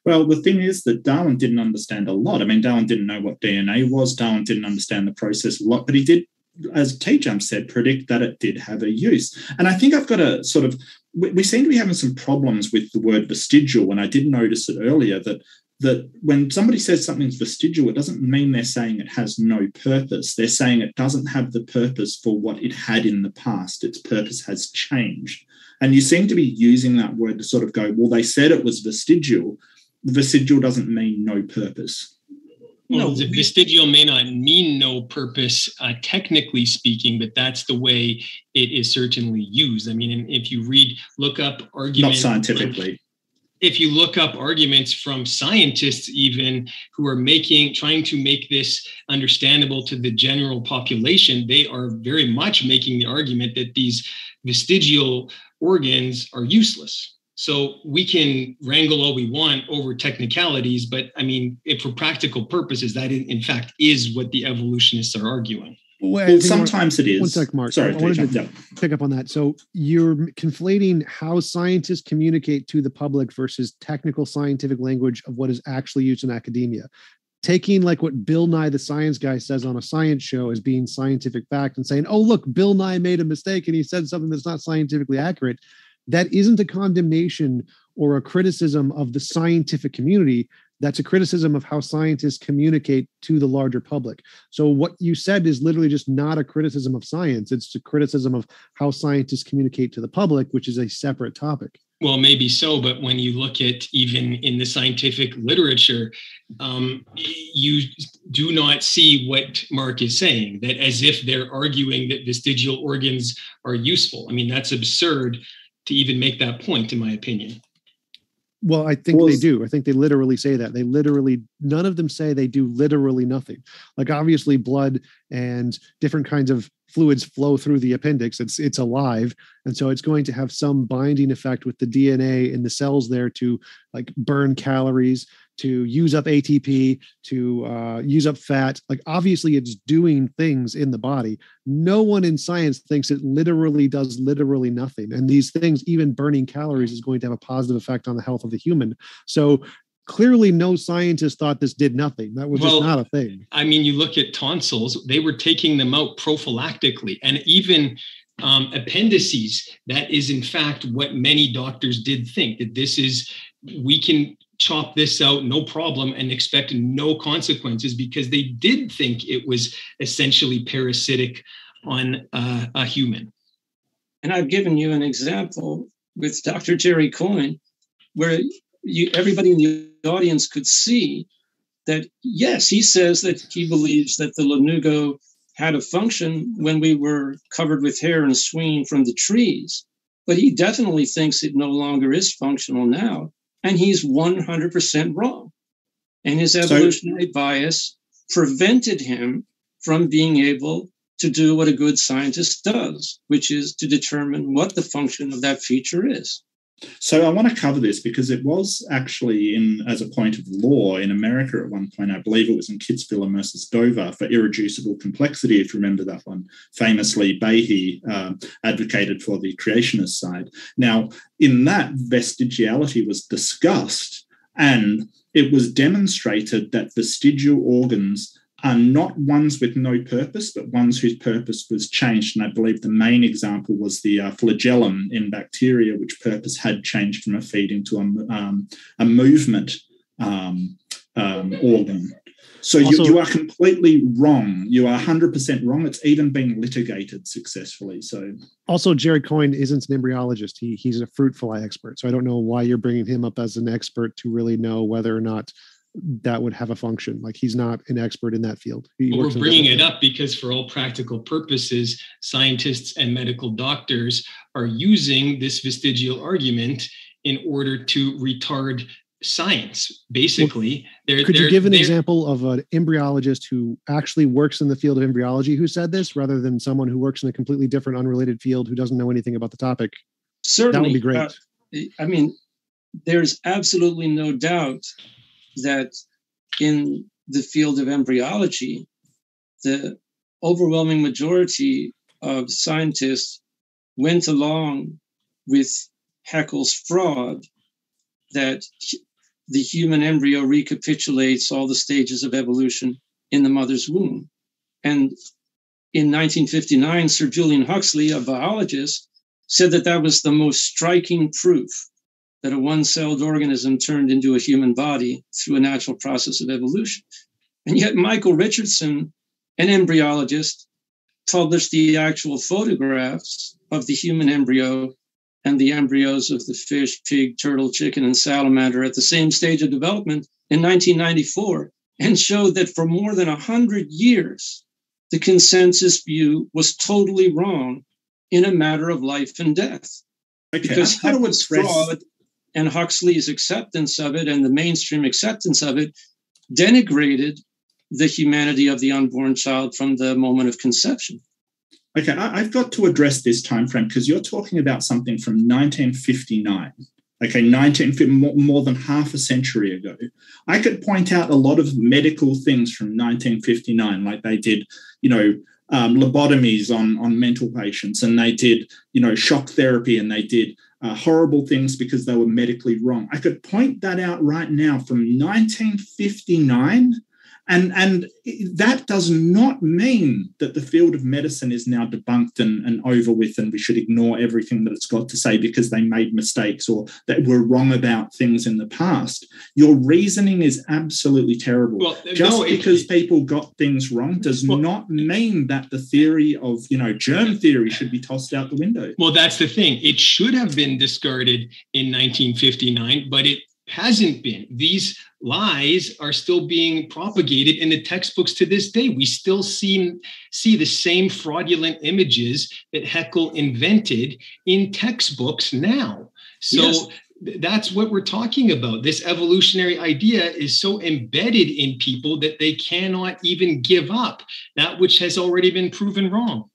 Well, the thing is that Darwin didn't understand a lot. I mean, Darwin didn't know what DNA was. Darwin didn't understand the process a lot, but he did, as TJump said, predict that it did have a use. And I think I've got a sort of, we seem to be having some problems with the word vestigial. And I did notice it earlier that that when somebody says something's vestigial, it doesn't mean they're saying it has no purpose. They're saying it doesn't have the purpose for what it had in the past. Its purpose has changed. And you seem to be using that word to sort of go, well, they said it was vestigial. Vestigial doesn't mean no purpose. Well, the vestigial may not mean no purpose, uh, technically speaking, but that's the way it is certainly used. I mean, if you read, look up arguments. Not scientifically if you look up arguments from scientists even who are making trying to make this understandable to the general population they are very much making the argument that these vestigial organs are useless. So we can wrangle all we want over technicalities but i mean for practical purposes that in fact is what the evolutionists are arguing well, sometimes it is. One sec, Mark. Sorry, I wanted to pick up on that. So you're conflating how scientists communicate to the public versus technical scientific language of what is actually used in academia. Taking like what Bill Nye the Science Guy says on a science show as being scientific fact and saying, "Oh, look, Bill Nye made a mistake and he said something that's not scientifically accurate." That isn't a condemnation or a criticism of the scientific community that's a criticism of how scientists communicate to the larger public. So what you said is literally just not a criticism of science. It's a criticism of how scientists communicate to the public, which is a separate topic. Well, maybe so, but when you look at even in the scientific literature, um, you do not see what Mark is saying, that as if they're arguing that vestigial organs are useful. I mean, that's absurd to even make that point, in my opinion. Well, I think well, they do. I think they literally say that. They literally, none of them say they do literally nothing. Like obviously, blood and different kinds of fluids flow through the appendix. It's it's alive, and so it's going to have some binding effect with the DNA in the cells there to like burn calories to use up ATP, to uh, use up fat. Like obviously, it's doing things in the body. No one in science thinks it literally does literally nothing. And these things, even burning calories, is going to have a positive effect on the health of the human. So clearly no scientist thought this did nothing that was well, just not a thing i mean you look at tonsils they were taking them out prophylactically and even um, appendices that is in fact what many doctors did think that this is we can chop this out no problem and expect no consequences because they did think it was essentially parasitic on uh, a human. And I've given you an example with Dr. Jerry Coyne, where you, everybody in the audience could see that yes, he says that he believes that the lanugo had a function when we were covered with hair and swinging from the trees, but he definitely thinks it no longer is functional now, and he's 100% wrong. And his evolutionary so, bias prevented him from being able to do what a good scientist does, which is to determine what the function of that feature is. So I want to cover this because it was actually in as a point of law in America at one point. I believe it was in Kitzmiller versus Dover for irreducible complexity. If you remember that one, famously Behe uh, advocated for the creationist side. Now, in that, vestigiality was discussed, and it was demonstrated that vestigial organs are not ones with no purpose, but ones whose purpose was changed. And I believe the main example was the uh, flagellum in bacteria, which purpose had changed from a feed into a, um, a movement um, um, organ. So also, you, you, are completely wrong. You are 100% wrong. It's even been litigated successfully. So also, Jerry Coyne isn't an embryologist. He he's a fruit fly expert. So I don't know why you're bringing him up as an expert to really know whether or not that would have a function. Like he's not an expert in that field. Well, we're bringing it up because, for all practical purposes, scientists and medical doctors are using this vestigial argument in order to retard science. Basically, well, they're, could they're, you give an example of an embryologist who actually works in the field of embryology who said this, rather than someone who works in a completely different, unrelated field who doesn't know anything about the topic? Certainly, that would be great. Uh, I mean, there's absolutely no doubt that in the field of embryology, the overwhelming majority of scientists went along with Haeckel's fraud that the human embryo recapitulates all the stages of evolution in the mother's womb. And in 1959, Sir Julian Huxley, a biologist, said that that was the most striking proof that a one celled organism turned into a human body through a natural process of evolution. And yet, Michael Richardson, an embryologist, published the actual photographs of the human embryo and the embryos of the fish, pig, turtle, chicken, and salamander at the same stage of development in 1994 and showed that for more than 100 years, the consensus view was totally wrong in a matter of life and death. Okay, because express fraud and Huxley's acceptance of it and the mainstream acceptance of it denigrated the humanity of the unborn child from the moment of conception. Okay, I've got to address this time frame because you're talking about something from 1959. Okay, 19 more than half a century ago. I could point out a lot of medical things from 1959, like they did, you know, um, lobotomies on on mental patients, and they did, you know, shock therapy, and they did uh, horrible things because they were medically wrong. I could point that out right now from 1959 and, and that does not mean that the field of medicine is now debunked and, and over with, and we should ignore everything that it's got to say because they made mistakes or that were wrong about things in the past. Your reasoning is absolutely terrible. Well, Just no, because it, people got things wrong does well, not mean that the theory of, you know, germ theory should be tossed out the window. Well, that's the thing. It should have been discarded in 1959, but it hasn't been. These lies are still being propagated in the textbooks to this day. We still see, see the same fraudulent images that Haeckel invented in textbooks now. So yes. that's what we're talking about. This evolutionary idea is so embedded in people that they cannot even give up that which has already been proven wrong.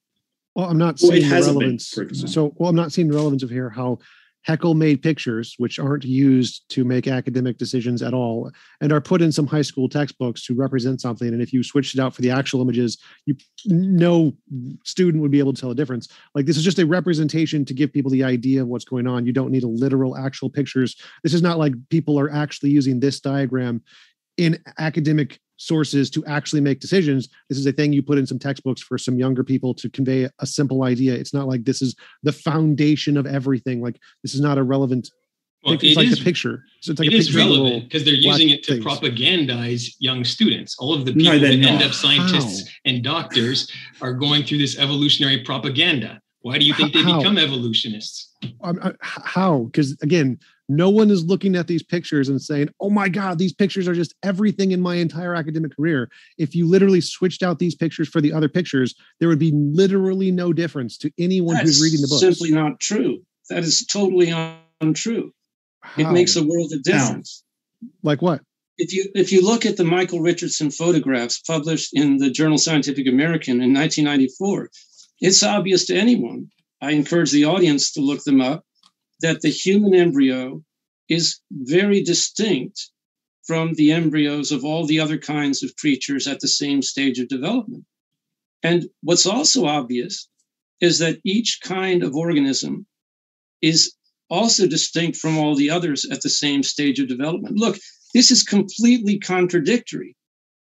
Well, I'm not seeing well, the relevance. So, well, I'm not seeing the relevance of here how Haeckel made pictures which aren't used to make academic decisions at all and are put in some high school textbooks to represent something. And if you switched it out for the actual images, you no student would be able to tell a difference. Like this is just a representation to give people the idea of what's going on. You don't need a literal actual pictures. This is not like people are actually using this diagram in academic sources to actually make decisions. This is a thing you put in some textbooks for some younger people to convey a simple idea. It's not like this is the foundation of everything. Like this is not a relevant. Well, it's it like is, a picture. So it's like it is relevant because they're using it to things. propagandize young students. All of the people no, that end up scientists How? and doctors are going through this evolutionary propaganda. Why do you think they How? become evolutionists? Um, uh, how? Because again, No one is looking at these pictures and saying, oh my God, these pictures are just everything in my entire academic career. If you literally switched out these pictures for the other pictures, there would be literally no difference to anyone That's who's reading the book. simply not true. That is totally untrue. It makes a world of difference. Like what? If you if you look at the Michael Richardson photographs published in the journal Scientific American in 1994, it's obvious to anyone. I encourage the audience to look them up that the human embryo is very distinct from the embryos of all the other kinds of creatures at the same stage of development. And what's also obvious is that each kind of organism is also distinct from all the others at the same stage of development. Look, this is completely contradictory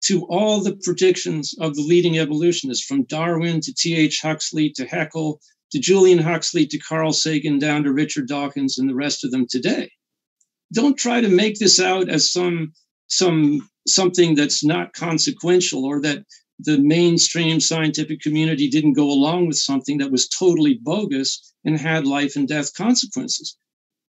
to all the predictions of the leading evolutionists, from Darwin to T.H. Huxley to Haeckel to Julian Huxley to Carl Sagan down to Richard Dawkins and the rest of them today. Don't try to make this out as some some something that's not consequential or that the mainstream scientific community didn't go along with something that was totally bogus and had life and death consequences.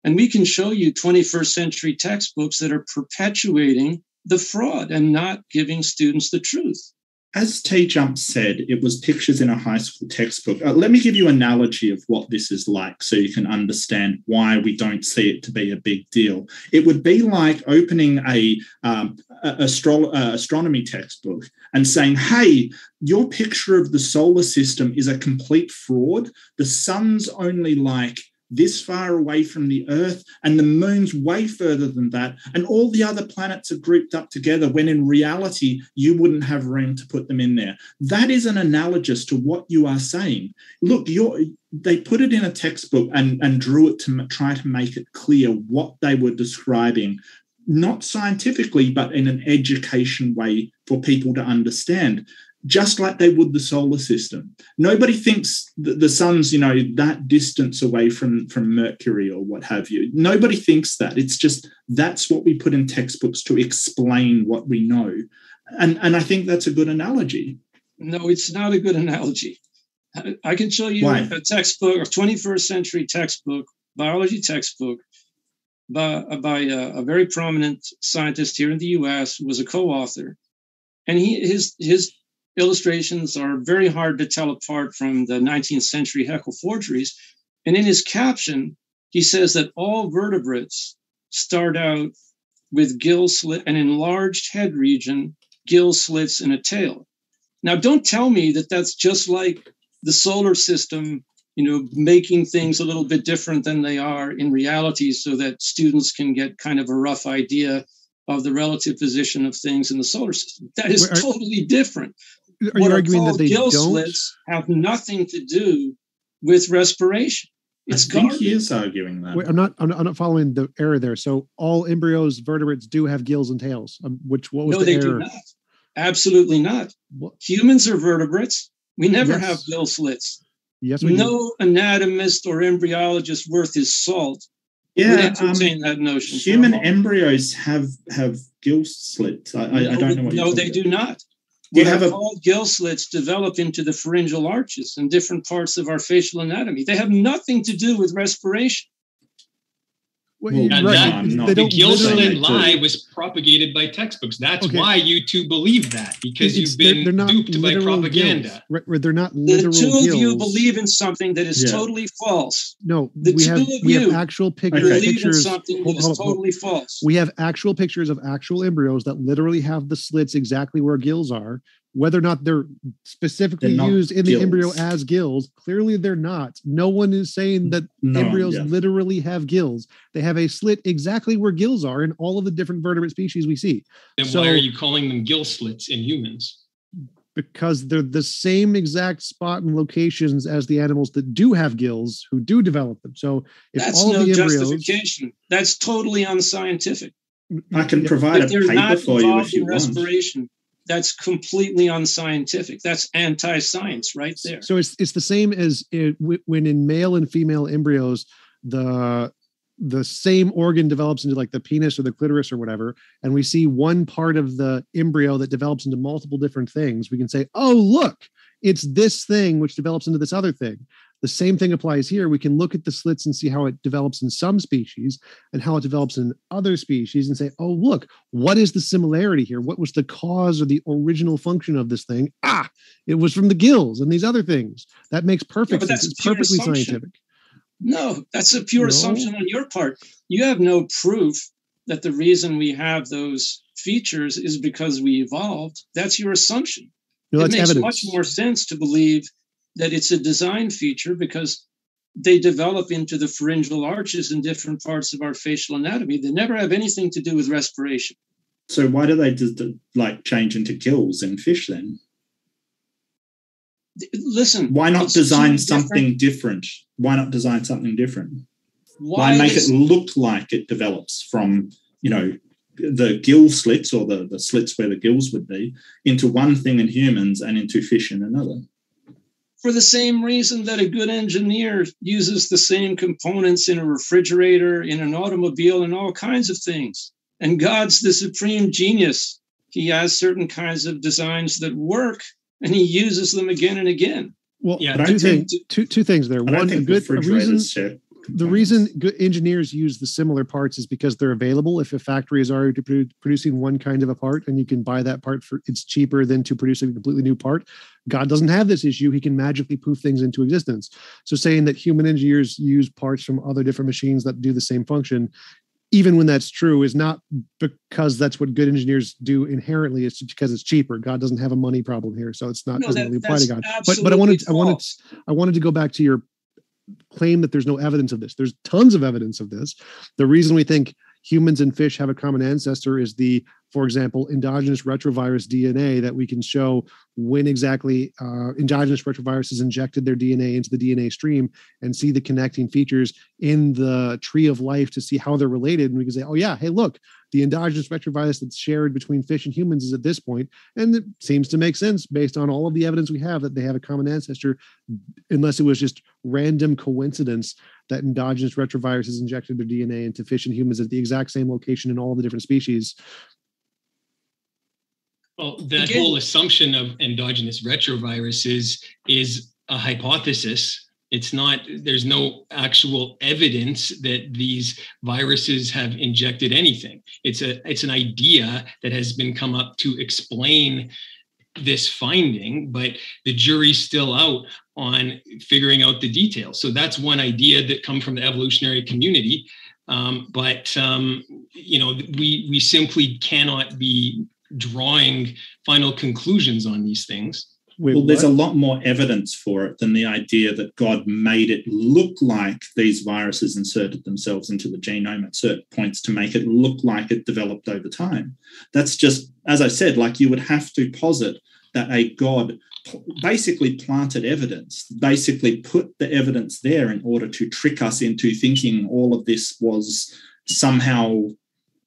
And we can show you 21st century textbooks that are perpetuating the fraud and not giving students the truth. As TJump said, it was pictures in a high school textbook. Uh, let me give you an analogy of what this is like so you can understand why we don't see it to be a big deal. It would be like opening a, um, astro- uh, astronomy textbook and saying, hey, your picture of the solar system is a complete fraud. The sun's only like this far away from the Earth, and the moon's way further than that. And all the other planets are grouped up together when in reality, you wouldn't have room to put them in there. That is an analogous to what you are saying. Look, you're, they put it in a textbook and, and drew it to try to make it clear what they were describing. Not scientifically, but in an education way for people to understand just like they would the solar system. Nobody thinks that the sun's, you know, that distance away from, from Mercury or what have you. Nobody thinks that. It's just that's what we put in textbooks to explain what we know. And, and I think that's a good analogy. No, it's not a good analogy. I can show you Why? a textbook, a 21st century textbook, biology textbook, by, by a, a very prominent scientist here in the US who was a co-author. And he his his illustrations are very hard to tell apart from the 19th century Haeckel forgeries. And in his caption, he says that all vertebrates start out with gill slit, an enlarged head region, gill slits, and a tail. Now, don't tell me that that's just like the solar system, you know, making things a little bit different than they are in reality so that students can get kind of a rough idea of the relative position of things in the solar system. That is totally different are you arguing that they gill don't? slits have nothing to do with respiration. It's I think garbage. he is arguing that. Wait, I'm not. I'm not, I'm not following the error there. So all embryos, vertebrates do have gills and tails. Um, which what was no, the they error? do not. Absolutely not. What? Humans are vertebrates. We never yes. have gill slits. Yes, no do. anatomist or embryologist worth his salt yeah, um, that notion. Human embryos have have gill slits. I, no, I, I don't know what. No, they do not. What have a, called gill slits develop into the pharyngeal arches and different parts of our facial anatomy. They have nothing to do with respiration. Well, right. that, the gill slit lie was propagated by textbooks. That's okay. why you two believe that because it's, you've been they're, they're duped by propaganda. Right, they're not literal. The two gills. of you believe in something that is yeah. totally false. No, the we have we have actual pictures. Believe pictures. in something that is hold, hold, totally false. We have actual pictures of actual embryos that literally have the slits exactly where gills are whether or not they're specifically they're used in the gills. embryo as gills clearly they're not. No one is saying that no, embryos yeah. literally have gills. They have a slit exactly where gills are in all of the different vertebrate species we see. Then so, why are you calling them gill slits in humans? Because they're the same exact spot and locations as the animals that do have gills who do develop them. So if that's all no the embryos justification. That's totally unscientific. I can provide a paper for you if you want. respiration that's completely unscientific. That's anti-science right there. So it's it's the same as it, when in male and female embryos the the same organ develops into like the penis or the clitoris or whatever and we see one part of the embryo that develops into multiple different things we can say oh look it's this thing which develops into this other thing The same thing applies here. We can look at the slits and see how it develops in some species and how it develops in other species and say, oh, look, what is the similarity here? What was the cause or the original function of this thing? Ah, it was from the gills and these other things. That makes perfect yeah, sense. It's perfectly assumption. scientific. No, that's a pure no. assumption on your part. You have no proof that the reason we have those features is because we evolved. That's your assumption. No, it makes evidence. much more sense to believe that it's a design feature because they develop into the pharyngeal arches in different parts of our facial anatomy. They never have anything to do with respiration. So why do they just like change into gills in fish then? Listen, why not design something different? Why not design something different? Why, why make is, it look like it develops from you know the gill slits or the, the slits where the gills would be into one thing in humans and into fish in another? For the same reason that a good engineer uses the same components in a refrigerator, in an automobile, and all kinds of things. And God's the supreme genius. He has certain kinds of designs that work and he uses them again and again. Well, yeah, two, things, two, two things there. One, a good a reason, the reason good engineers use the similar parts is because they're available. If a factory is already producing one kind of a part and you can buy that part for it's cheaper than to produce a completely new part. God doesn't have this issue. He can magically poof things into existence. So saying that human engineers use parts from other different machines that do the same function even when that's true is not because that's what good engineers do inherently it's because it's cheaper god doesn't have a money problem here so it's not no, doesn't that, really apply to god but but i wanted false. i wanted i wanted to go back to your claim that there's no evidence of this. There's tons of evidence of this. The reason we think humans and fish have a common ancestor is the for example, endogenous retrovirus DNA that we can show when exactly uh, endogenous retroviruses injected their DNA into the DNA stream and see the connecting features in the tree of life to see how they're related. And we can say, oh, yeah, hey, look, the endogenous retrovirus that's shared between fish and humans is at this point. And it seems to make sense based on all of the evidence we have that they have a common ancestor, unless it was just random coincidence that endogenous retroviruses injected their DNA into fish and humans at the exact same location in all the different species. Well, that Again, whole assumption of endogenous retroviruses is a hypothesis. It's not, there's no actual evidence that these viruses have injected anything. It's a it's an idea that has been come up to explain this finding, but the jury's still out on figuring out the details. So that's one idea that come from the evolutionary community. Um, but um, you know, we we simply cannot be drawing final conclusions on these things. Wait, well, what? there's a lot more evidence for it than the idea that God made it look like these viruses inserted themselves into the genome at certain points to make it look like it developed over time. That's just, as I said, like you would have to posit that a God basically planted evidence, basically put the evidence there in order to trick us into thinking all of this was somehow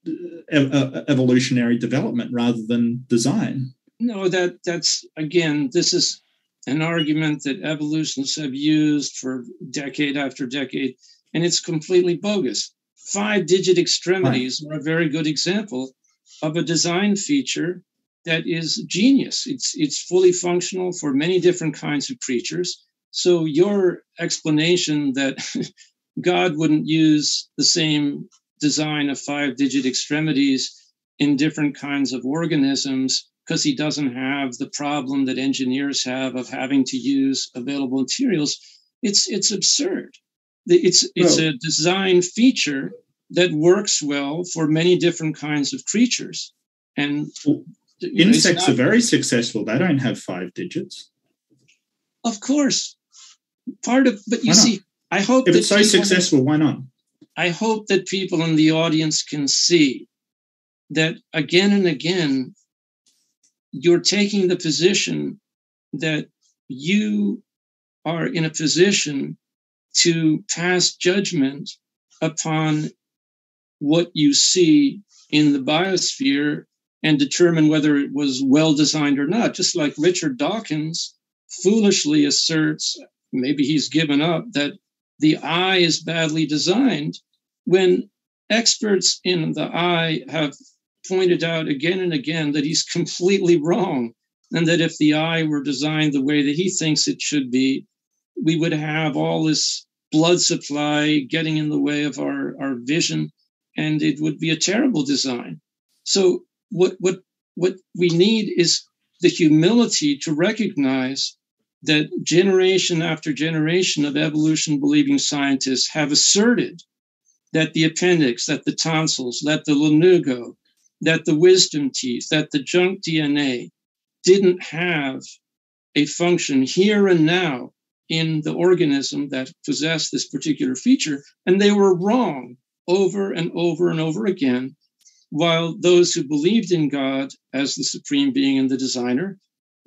uh, uh, evolutionary development rather than design. No, that that's again, this is an argument that evolutionists have used for decade after decade, and it's completely bogus. Five digit extremities right. are a very good example of a design feature that is genius. It's it's fully functional for many different kinds of creatures. So your explanation that God wouldn't use the same design of five digit extremities in different kinds of organisms because he doesn't have the problem that engineers have of having to use available materials it's it's absurd it's it's well, a design feature that works well for many different kinds of creatures and insects not, are very successful. They don't have five digits. Of course. Part of but you see i hope if it's so successful why not? I hope that people in the audience can see that again and again, you're taking the position that you are in a position to pass judgment upon what you see in the biosphere and determine whether it was well designed or not. Just like Richard Dawkins foolishly asserts, maybe he's given up, that the eye is badly designed when experts in the eye have pointed out again and again that he's completely wrong and that if the eye were designed the way that he thinks it should be we would have all this blood supply getting in the way of our, our vision, and it would be a terrible design. So what what what we need is the humility to recognize that generation after generation of evolution believing scientists have asserted that the appendix, that the tonsils, that the lanugo, that the wisdom teeth, that the junk DNA didn't have a function here and now in the organism that possessed this particular feature. And they were wrong over and over and over again. While those who believed in God as the supreme being and the designer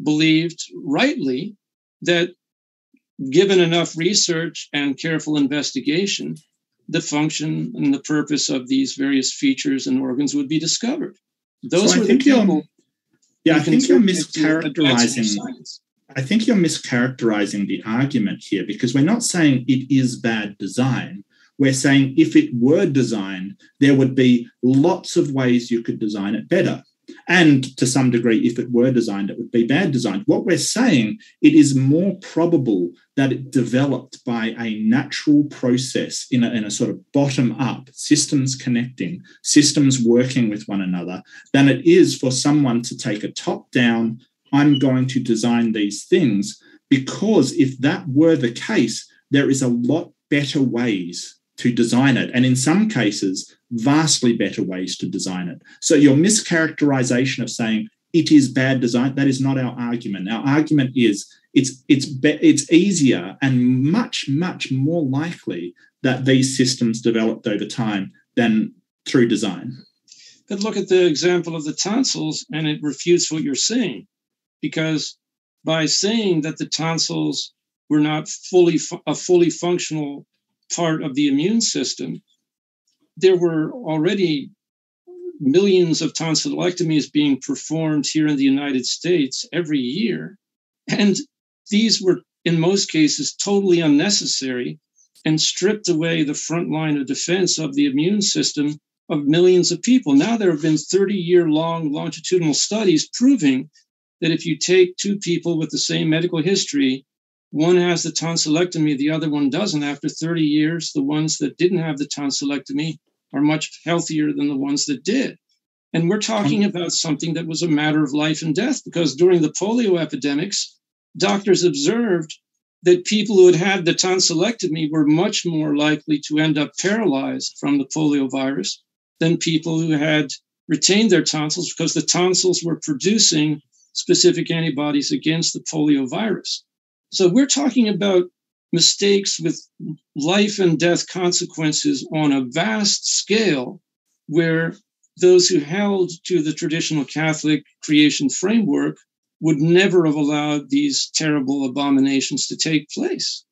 believed rightly that given enough research and careful investigation, the function and the purpose of these various features and organs would be discovered. Those so were the people. Yeah, I think you're mischaracterizing. I think you're mischaracterizing the argument here because we're not saying it is bad design. We're saying if it were designed, there would be lots of ways you could design it better. And to some degree, if it were designed, it would be bad designed. What we're saying, it is more probable that it developed by a natural process in a, in a sort of bottom up, systems connecting, systems working with one another, than it is for someone to take a top down, I'm going to design these things. Because if that were the case, there is a lot better ways to design it. And in some cases, vastly better ways to design it. So your mischaracterization of saying it is bad design, that is not our argument. Our argument is it's it's be, it's easier and much much more likely that these systems developed over time than through design. But look at the example of the tonsils, and it refutes what you're saying, because by saying that the tonsils were not fully a fully functional part of the immune system, there were already millions of tonsillectomies being performed here in the United States every year. And these were, in most cases, totally unnecessary and stripped away the front line of defense of the immune system of millions of people. Now, there have been 30 year long longitudinal studies proving that if you take two people with the same medical history one has the tonsillectomy, the other one doesn't. After 30 years, the ones that didn't have the tonsillectomy are much healthier than the ones that did. And we're talking hmm. about something that was a matter of life and death because during the polio epidemics, doctors observed that people who had had the tonsillectomy were much more likely to end up paralyzed from the polio virus than people who had retained their tonsils because the tonsils were producing specific antibodies against the polio virus. So we're talking about mistakes with life and death consequences on a vast scale where those who held to the traditional Catholic creation framework would never have allowed these terrible abominations to take place.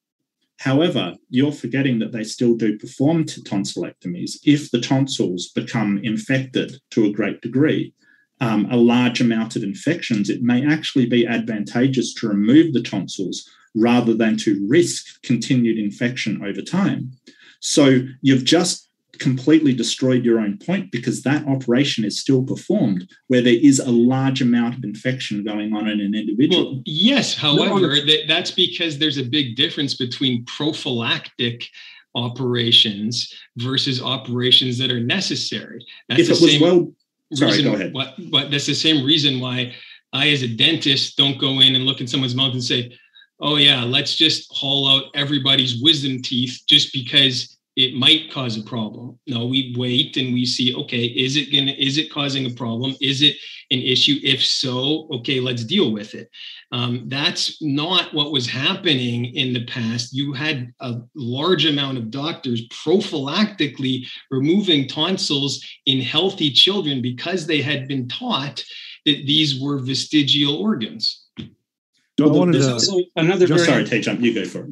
However, you're forgetting that they still do perform tonsillectomies if the tonsils become infected to a great degree. Um, a large amount of infections, it may actually be advantageous to remove the tonsils rather than to risk continued infection over time. So you've just completely destroyed your own point because that operation is still performed where there is a large amount of infection going on in an individual. Well, yes, however, that, that's because there's a big difference between prophylactic operations versus operations that are necessary. That's if it was well, sorry, reason, go ahead. But, but that's the same reason why I, as a dentist, don't go in and look in someone's mouth and say, oh yeah, let's just haul out everybody's wisdom teeth just because it might cause a problem. No, we wait and we see, okay, is it gonna is it causing a problem? Is it an issue? If so, okay, let's deal with it. Um, that's not what was happening in the past. You had a large amount of doctors prophylactically removing tonsils in healthy children because they had been taught that these were vestigial organs. I wanted to, another. Very, sorry, TJump. You go for it.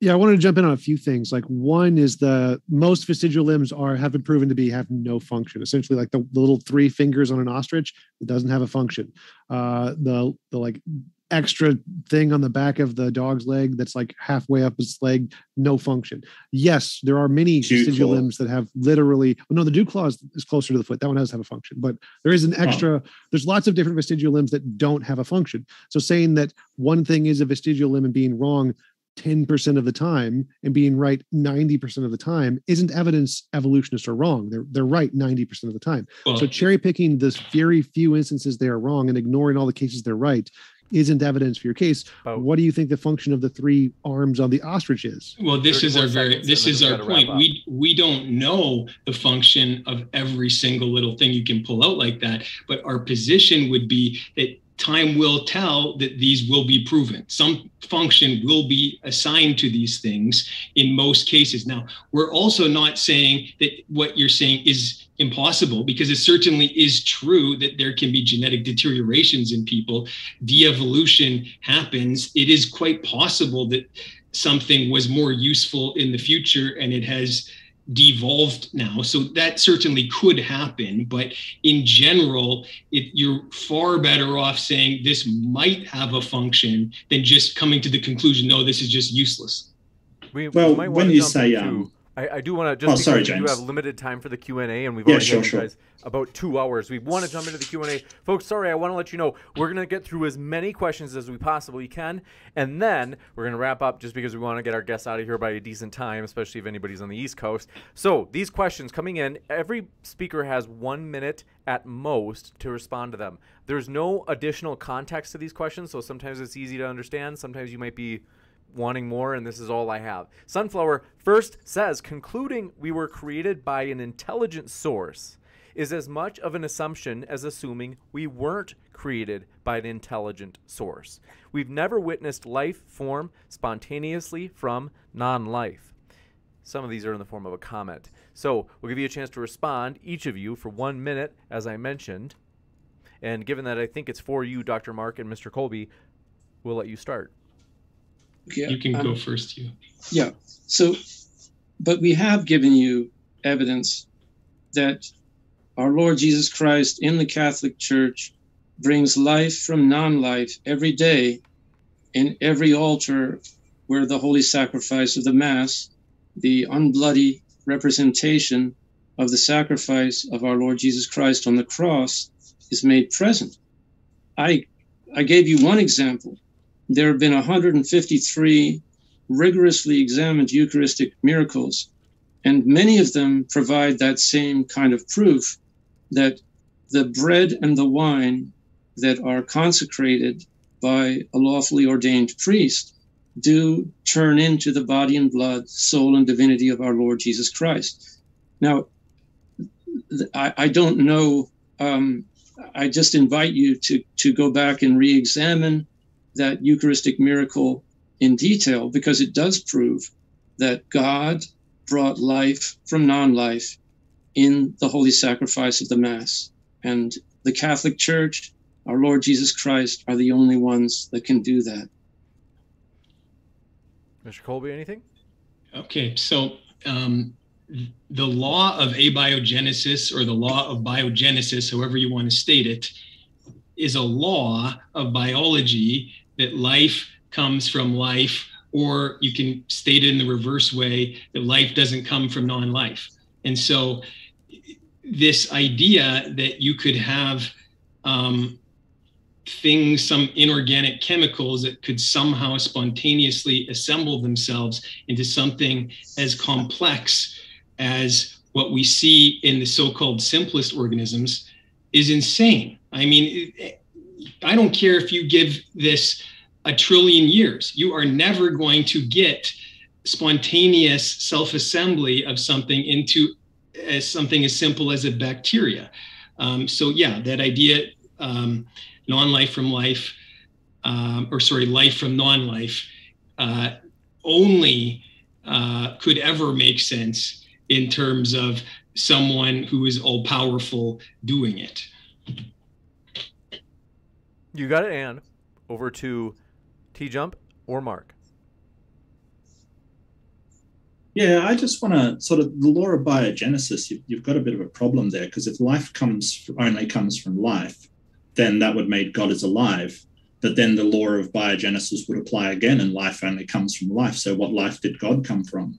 Yeah, I wanted to jump in on a few things. Like one is the most vestigial limbs are have been proven to be have no function. Essentially, like the, the little three fingers on an ostrich, it doesn't have a function. Uh, the the like extra thing on the back of the dog's leg that's like halfway up its leg, no function. Yes, there are many vestigial limbs that have literally. Well, no, the dew claw is, is, closer to the foot. That one does have a function, but there is an extra. Oh. There's lots of different vestigial limbs that don't have a function. So saying that one thing is a vestigial limb and being wrong 10% of the time and being right 90% of the time isn't evidence evolutionists are wrong. They're they're right 90% of the time. Well, so cherry picking this very few instances they are wrong and ignoring all the cases they're right isn't evidence for your case. Oh. What do you think the function of the three arms on the ostrich is? Well, this is our very this is our point. We we don't know the function of every single little thing you can pull out like that, but our position would be that time will tell that these will be proven. Some function will be assigned to these things in most cases. Now, we're also not saying that what you're saying is impossible because it certainly is true that there can be genetic deteriorations in people. De evolution happens. It is quite possible that something was more useful in the future and it has devolved now. So that certainly could happen. But in general, it, you're far better off saying this might have a function than just coming to the conclusion, no, this is just useless. We, well, we when you say um, I, I do want to just oh, sorry, James. we do have limited time for the Q and A, and we've yeah, already sure, sure. guys about two hours. We want to jump into the Q and A, folks. Sorry, I want to let you know we're gonna get through as many questions as we possibly can, and then we're gonna wrap up just because we want to get our guests out of here by a decent time, especially if anybody's on the East Coast. So these questions coming in, every speaker has one minute at most to respond to them. There's no additional context to these questions, so sometimes it's easy to understand. Sometimes you might be wanting more, and this is all I have. Sunflower first says, concluding we were created by an intelligent source is as much of an assumption as assuming we weren't created by an intelligent source. We've never witnessed life form spontaneously from non life. Some of these are in the form of a comment. So we'll give you a chance to respond, each of you, for one minute, as I mentioned. And given that I think it's for you, Dr. Mark and Mr. Kolbe, we'll let you start. Yeah, you can um, go first, you. Yeah. So, but we have given you evidence that our Lord Jesus Christ in the Catholic Church brings life from non life every day in every altar where the holy sacrifice of the Mass, the unbloody representation of the sacrifice of our Lord Jesus Christ on the cross, is made present. I, I gave you one example there have been 153 rigorously examined Eucharistic miracles, and many of them provide that same kind of proof that the bread and the wine that are consecrated by a lawfully ordained priest do turn into the body and blood, soul, and divinity of our Lord Jesus Christ. Now, I, I don't know. Um, I just invite you to to go back and re-examine that Eucharistic miracle in detail because it does prove that God brought life from non life in the holy sacrifice of the Mass. And the Catholic Church, our Lord Jesus Christ, are the only ones that can do that. Mr. Kolbe, anything? Okay, so um, the law of abiogenesis or the law of biogenesis, however you want to state it, is a law of biology that life comes from life, or you can state it in the reverse way that life doesn't come from non life. And so, this idea that you could have um, things, some inorganic chemicals that could somehow spontaneously assemble themselves into something as complex as what we see in the so called simplest organisms is insane. I mean, I don't care if you give this a trillion years. You are never going to get spontaneous self-assembly of something into as something as simple as a bacteria. Um, so yeah, that idea, um, non-life from life, um, or sorry, life from non-life, uh, only uh, could ever make sense in terms of someone who is all powerful doing it. You got it, Anne. Over to TJump or Mark. Yeah, I just want to sort of the law of biogenesis. You, you've got a bit of a problem there because if life comes only comes from life, then that would make God is alive. But then the law of biogenesis would apply again, and life only comes from life. So what life did God come from?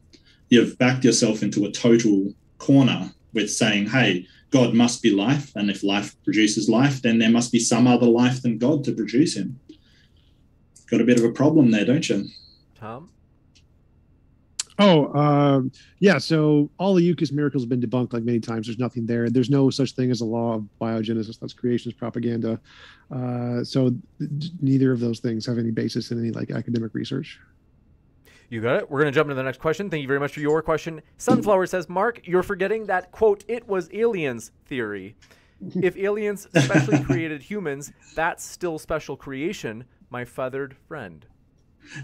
You've backed yourself into a total corner with saying, "Hey, God must be life, and if life produces life, then there must be some other life than God to produce him." Got a bit of a problem there, don't you? Tom? Oh, uh, yeah. So all the Eucharist miracles have been debunked like many times. There's nothing there. There's no such thing as a law of biogenesis. That's creationist propaganda. Uh, so th- neither of those things have any basis in any like academic research. You got it. We're going to jump into the next question. Thank you very much for your question. Sunflower says, Mark, you're forgetting that, quote, it was aliens theory. If aliens specially created humans, that's still special creation, my feathered friend.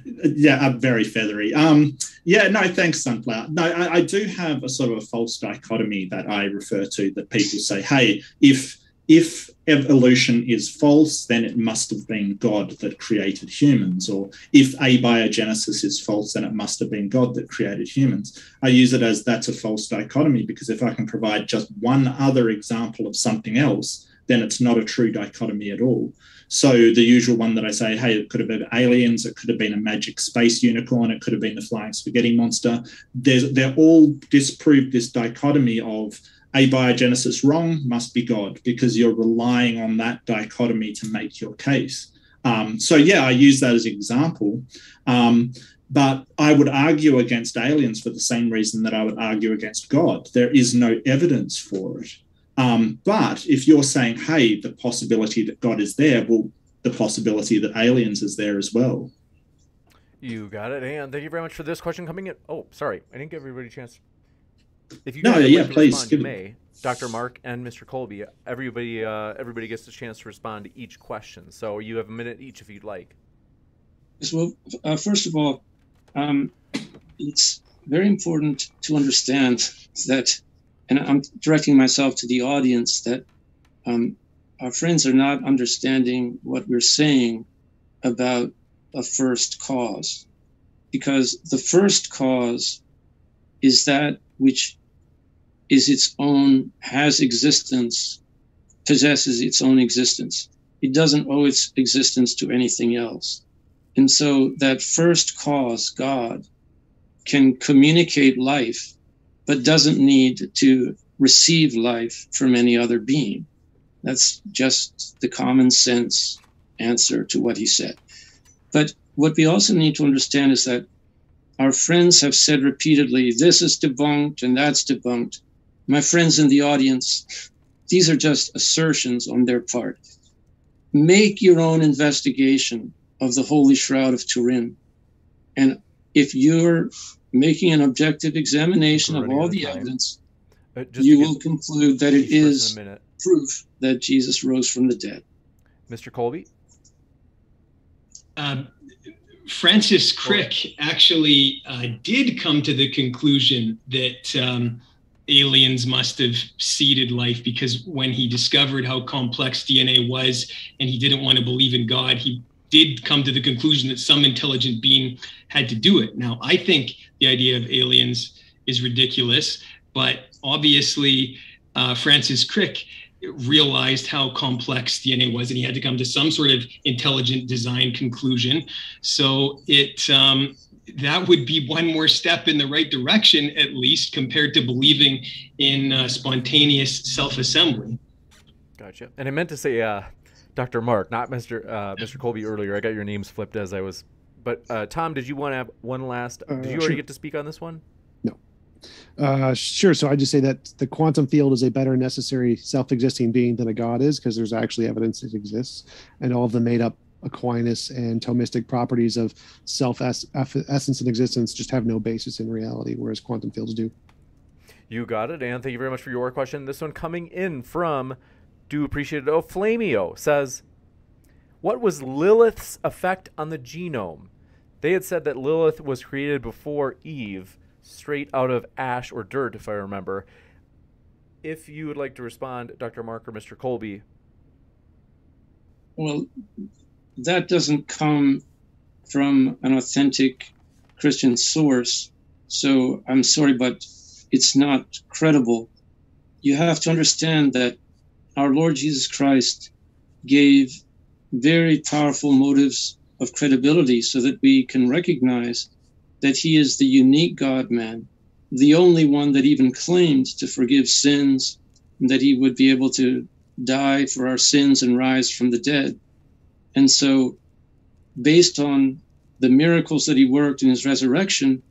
Yeah, uh, very feathery. Um, yeah, no, thanks, Sunflower. No, I, I do have a sort of a false dichotomy that I refer to that people say, hey, if if evolution is false, then it must have been God that created humans. Or if abiogenesis is false, then it must have been God that created humans. I use it as that's a false dichotomy because if I can provide just one other example of something else, then it's not a true dichotomy at all. So the usual one that I say, hey, it could have been aliens, it could have been a magic space unicorn, it could have been the flying spaghetti monster. There's, they're all disprove this dichotomy of abiogenesis wrong must be God because you're relying on that dichotomy to make your case. Um, so yeah, I use that as an example. Um, but I would argue against aliens for the same reason that I would argue against God. There is no evidence for it. Um, but if you're saying, hey, the possibility that God is there, well, the possibility that aliens is there as well. You got it. And thank you very much for this question coming in. Oh, sorry. I didn't give everybody a chance. If you no, guys yeah, please. respond, you may. Dr. Mark and Mr. Kolbe, everybody, uh, everybody gets a chance to respond to each question. So you have a minute each if you'd like. Well, uh, first of all, um, it's very important to understand that and I'm directing myself to the audience that um, our friends are not understanding what we're saying about a first cause. Because the first cause is that which is its own, has existence, possesses its own existence. It doesn't owe its existence to anything else. And so that first cause, God, can communicate life but doesn't need to receive life from any other being. That's just the common sense answer to what he said. But what we also need to understand is that our friends have said repeatedly, this is debunked and that's debunked. My friends in the audience, these are just assertions on their part. Make your own investigation of the Holy Shroud of Turin. And if you're making an objective examination of all the evidence, uh, you will conclude that it is proof that Jesus rose from the dead. Mr. Kolbe? Um, Francis Crick actually uh, did come to the conclusion that um, aliens must have seeded life because when he discovered how complex DNA was and he didn't want to believe in God, he did come to the conclusion that some intelligent being had to do it. Now, I think the idea of aliens is ridiculous, but obviously, uh, Francis Crick realized how complex DNA was, and he had to come to some sort of intelligent design conclusion. So it um, that would be one more step in the right direction, at least compared to believing in uh, spontaneous self-assembly. Gotcha. And I meant to say uh, Dr. Mark, not Mr. Uh, Mr. Kolbe earlier. I got your names flipped as I was. But uh, Tom, did you want to have one last? Uh, did you already sure. get to speak on this one? Uh, sure. So I just say that the quantum field is a better necessary self-existing being than a god is because there's actually evidence it exists, and all of the made-up Aquinas and Thomistic properties of self essence and existence just have no basis in reality, whereas quantum fields do. You got it, and thank you very much for your question. This one coming in from do appreciate it. Oh, Flamio says, What was Lilith's effect on the genome? They had said that Lilith was created before Eve, straight out of ash or dirt, if I remember. If you would like to respond, Dr. Mark or Mr. Kolbe. Well, that doesn't come from an authentic Christian source. So I'm sorry, but it's not credible. You have to understand that our Lord Jesus Christ gave very powerful motives of credibility so that we can recognize that he is the unique God man, the only one that even claimed to forgive sins, and that he would be able to die for our sins and rise from the dead. And so, based on the miracles that he worked in his resurrection,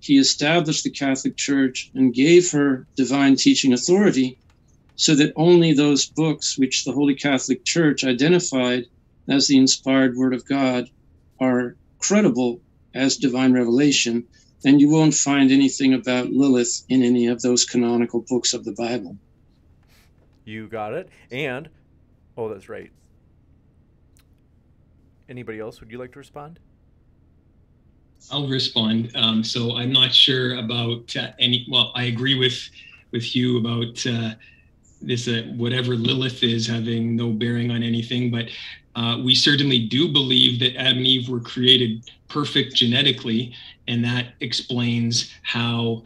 he established the Catholic Church and gave her divine teaching authority so that only those books which the Holy Catholic Church identified as the inspired Word of God are credible as divine revelation. And you won't find anything about Lilith in any of those canonical books of the Bible. You got it. And, oh, that's right. Anybody else? Would you like to respond? I'll respond. Um, so I'm not sure about uh, any. Well, I agree with with you about uh, this. Uh, whatever Lilith is having no bearing on anything, but uh, we certainly do believe that Adam and Eve were created perfect genetically, and that explains how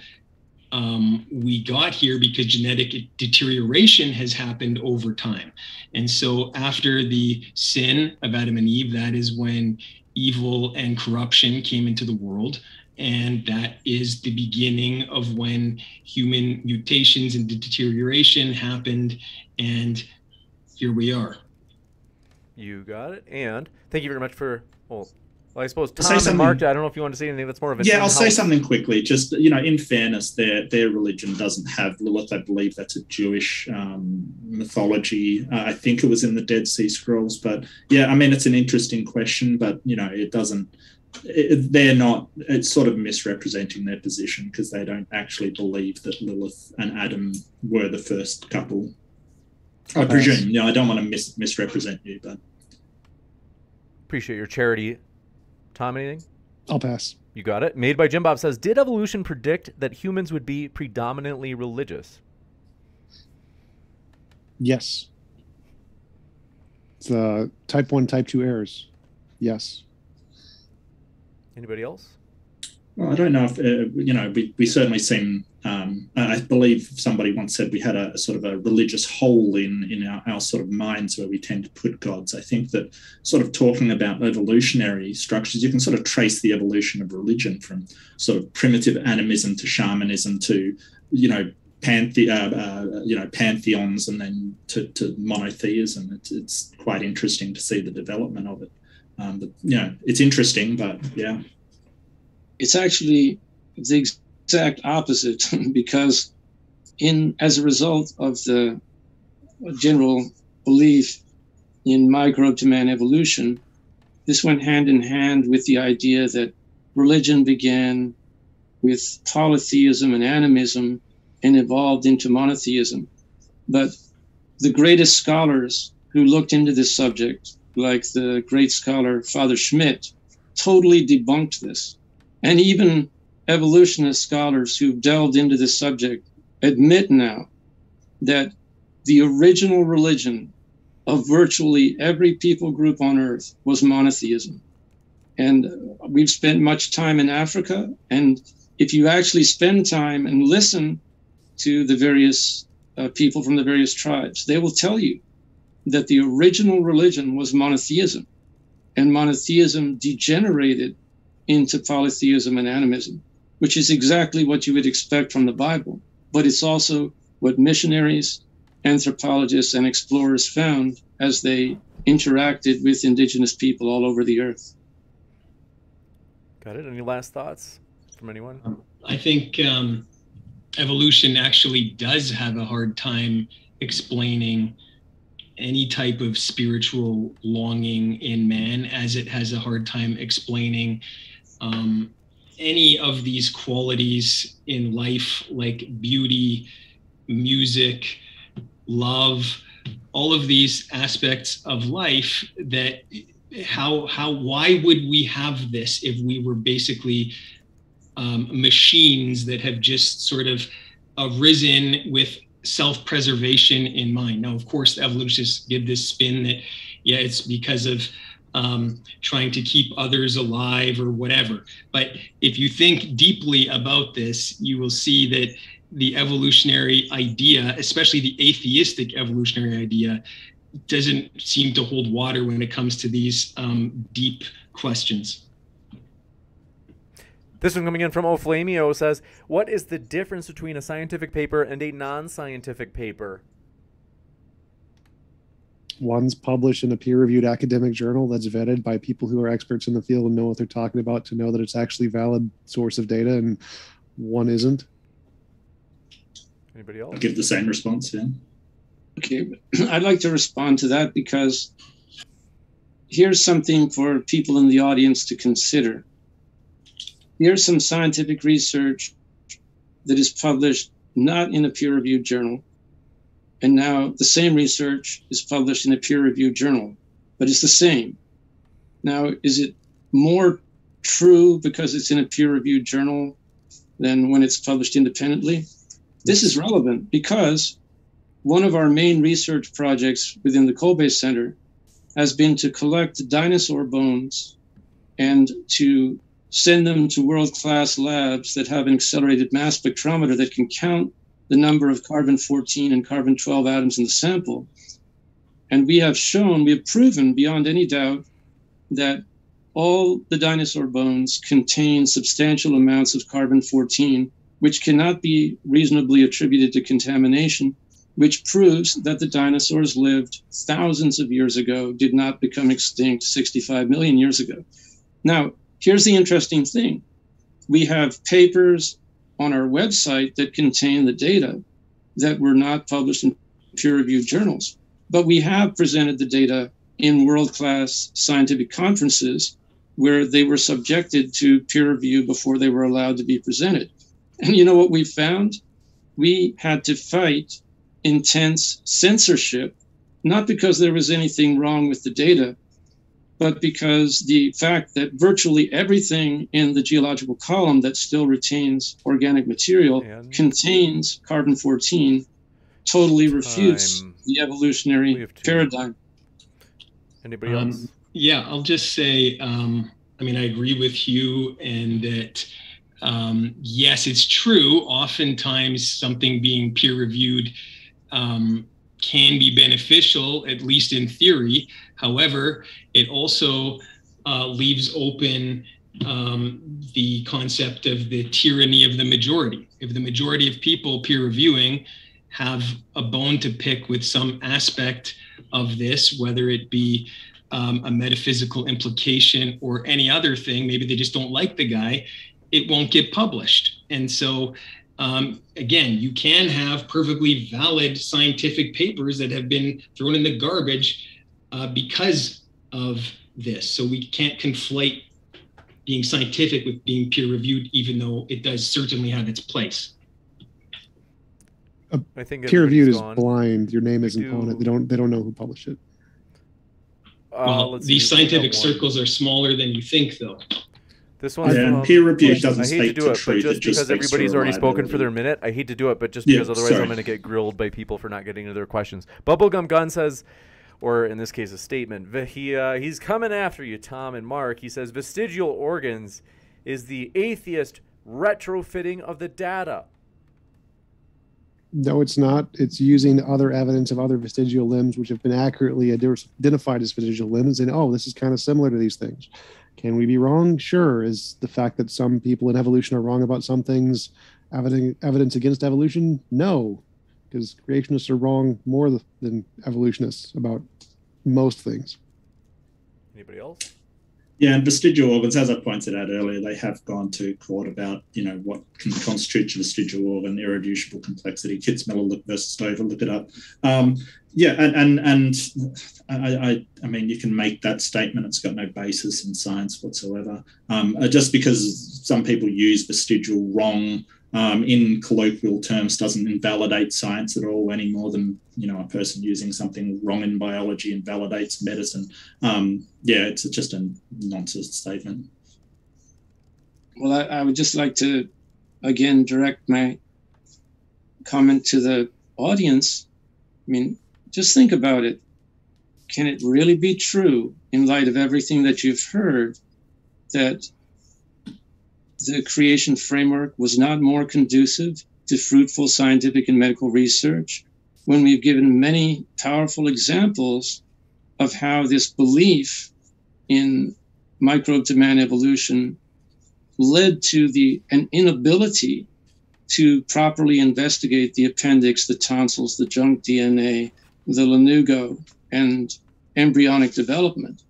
um, we got here because genetic deterioration has happened over time. And so, after the sin of Adam and Eve, that is when evil and corruption came into the world. And that is the beginning of when human mutations and deterioration happened. And here we are. You got it. And thank you very much for, well, well, I suppose Tom and Mark. I don't know if you want to say anything that's more of a. Yeah, I'll say something quickly. Just you know, in fairness, their their religion doesn't have Lilith. I believe that's a Jewish um, mythology. Uh, I think it was in the Dead Sea Scrolls. But yeah, I mean, it's an interesting question, but you know, it doesn't. It, they're not. It's sort of misrepresenting their position because they don't actually believe that Lilith and Adam were the first couple. I presume. You know, I don't want to mis- misrepresent you, but appreciate your charity Tom, anything? I'll pass. You got it. Made by Jim Bob says, did evolution predict that humans would be predominantly religious? Yes. It's uh, type one, type two errors. Yes. Anybody else? Well, I don't know if uh, you know. We, we certainly seem. Um, I believe somebody once said we had a, a, sort of a religious hole in in our, our sort of minds where we tend to put gods. I think that sort of talking about evolutionary structures, you can sort of trace the evolution of religion from sort of primitive animism to shamanism to you know panthe- uh, uh, you know pantheons and then to, to monotheism. It's, it's quite interesting to see the development of it. Um, but, you know, it's interesting, but yeah. It's actually the exact opposite because in as a result of the general belief in microbe to man evolution, this went hand in hand with the idea that religion began with polytheism and animism and evolved into monotheism. But the greatest scholars who looked into this subject, like the great scholar Father Schmidt, totally debunked this. And even evolutionist scholars who've delved into this subject admit now that the original religion of virtually every people group on earth was monotheism. And we've spent much time in Africa. And if you actually spend time and listen to the various uh, people from the various tribes, they will tell you that the original religion was monotheism. And monotheism degenerated into polytheism and animism, which is exactly what you would expect from the Bible. But it's also what missionaries, anthropologists, and explorers found as they interacted with indigenous people all over the earth. Got it. Any last thoughts from anyone? Um, I think um, evolution actually does have a hard time explaining any type of spiritual longing in man, as it has a hard time explaining um, any of these qualities in life, like beauty, music, love, all of these aspects of life that how how why would we have this if we were basically um, machines that have just sort of arisen with self-preservation in mind? Now of course the evolutionists give this spin that yeah it's because of um, trying to keep others alive or whatever. But if you think deeply about this, you will see that the evolutionary idea, especially the atheistic evolutionary idea, doesn't seem to hold water when it comes to these um, deep questions. This one coming in from Oflamio says, What is the difference between a scientific paper and a non scientific paper? One's published in a peer-reviewed academic journal that's vetted by people who are experts in the field and know what they're talking about to know that it's actually valid source of data and one isn't Anybody else? I'll give the same response. Yeah. Okay, I'd like to respond to that because here's something for people in the audience to consider. Here's some scientific research that is published not in a peer reviewed journal. And now the same research is published in a peer reviewed journal, but it's the same. Now, is it more true because it's in a peer reviewed journal than when it's published independently? This is relevant because one of our main research projects within the Kolbe Center has been to collect dinosaur bones and to send them to world class labs that have an accelerated mass spectrometer that can count the number of carbon 14 and carbon 12 atoms in the sample. And we have shown, we have proven beyond any doubt that all the dinosaur bones contain substantial amounts of carbon 14, which cannot be reasonably attributed to contamination, which proves that the dinosaurs lived thousands of years ago, did not become extinct 65 million years ago. Now, here's the interesting thing we have papers on our website that contain the data that were not published in peer reviewed journals. But we have presented the data in world class scientific conferences where they were subjected to peer review before they were allowed to be presented. And you know what we found? We had to fight intense censorship, not because there was anything wrong with the data, but because the fact that virtually everything in the geological column that still retains organic material And- contains carbon 14 totally refutes Time. the evolutionary have paradigm. Anybody Um, else? Yeah, I'll just say, um, I mean, I agree with Hugh, and that um, yes, it's true. Oftentimes, something being peer reviewed um, can be beneficial, at least in theory. However, it also uh, leaves open um, the concept of the tyranny of the majority. If the majority of people peer reviewing have a bone to pick with some aspect of this, whether it be um, a metaphysical implication or any other thing, maybe they just don't like the guy, it won't get published. And so, um, again, you can have perfectly valid scientific papers that have been thrown in the garbage uh, because of this. So we can't conflate being scientific with being peer reviewed, even though it does certainly have its place. I think peer reviewed is blind your name isn't on it they don't they don't know who published it Uh, well, let's these see, we got scientific circles are smaller than you think, though. This one's Yeah, from, peer review I doesn't hate to do to it, truth, but just it just because everybody's already spoken for their minute, I hate to do it, but just Yeah, because otherwise I'm going to get grilled by people for not getting to their questions. Bubblegum Gun says, or in this case, a statement. He uh, he's coming after you, Tom and Mark. He says vestigial organs is the atheist retrofitting of the data. no it's not it's using other evidence of other vestigial limbs which have been accurately identified as vestigial limbs and oh this is kind of similar to these things can we be wrong? Sure. Is the fact that some people in evolution are wrong about some things evidence against evolution? No because creationists are wrong more than evolutionists about most things. Anybody else? Yeah, and vestigial organs, as I pointed out earlier, they have gone to court about, you know, what can constitute a vestigial organ, irreducible complexity. Kitzmiller look versus Dover, look it up. Um, yeah, and and and I, I I mean, you can make that statement. It's got no basis in science whatsoever. Um, uh, just because some people use vestigial wrong um, in colloquial terms doesn't invalidate science at all any more than you know a person using something wrong in biology invalidates medicine. Um, yeah, it's just a nonsense statement. Well, I, I would just like to again direct my comment to the audience. I mean, just think about it. Can it really be true, in light of everything that you've heard, that the creation framework was not more conducive to fruitful scientific and medical research when we've given many powerful examples of how this belief in microbe to man evolution led to the an inability to properly investigate the appendix, the tonsils, the junk DNA, the lanugo, and embryonic development.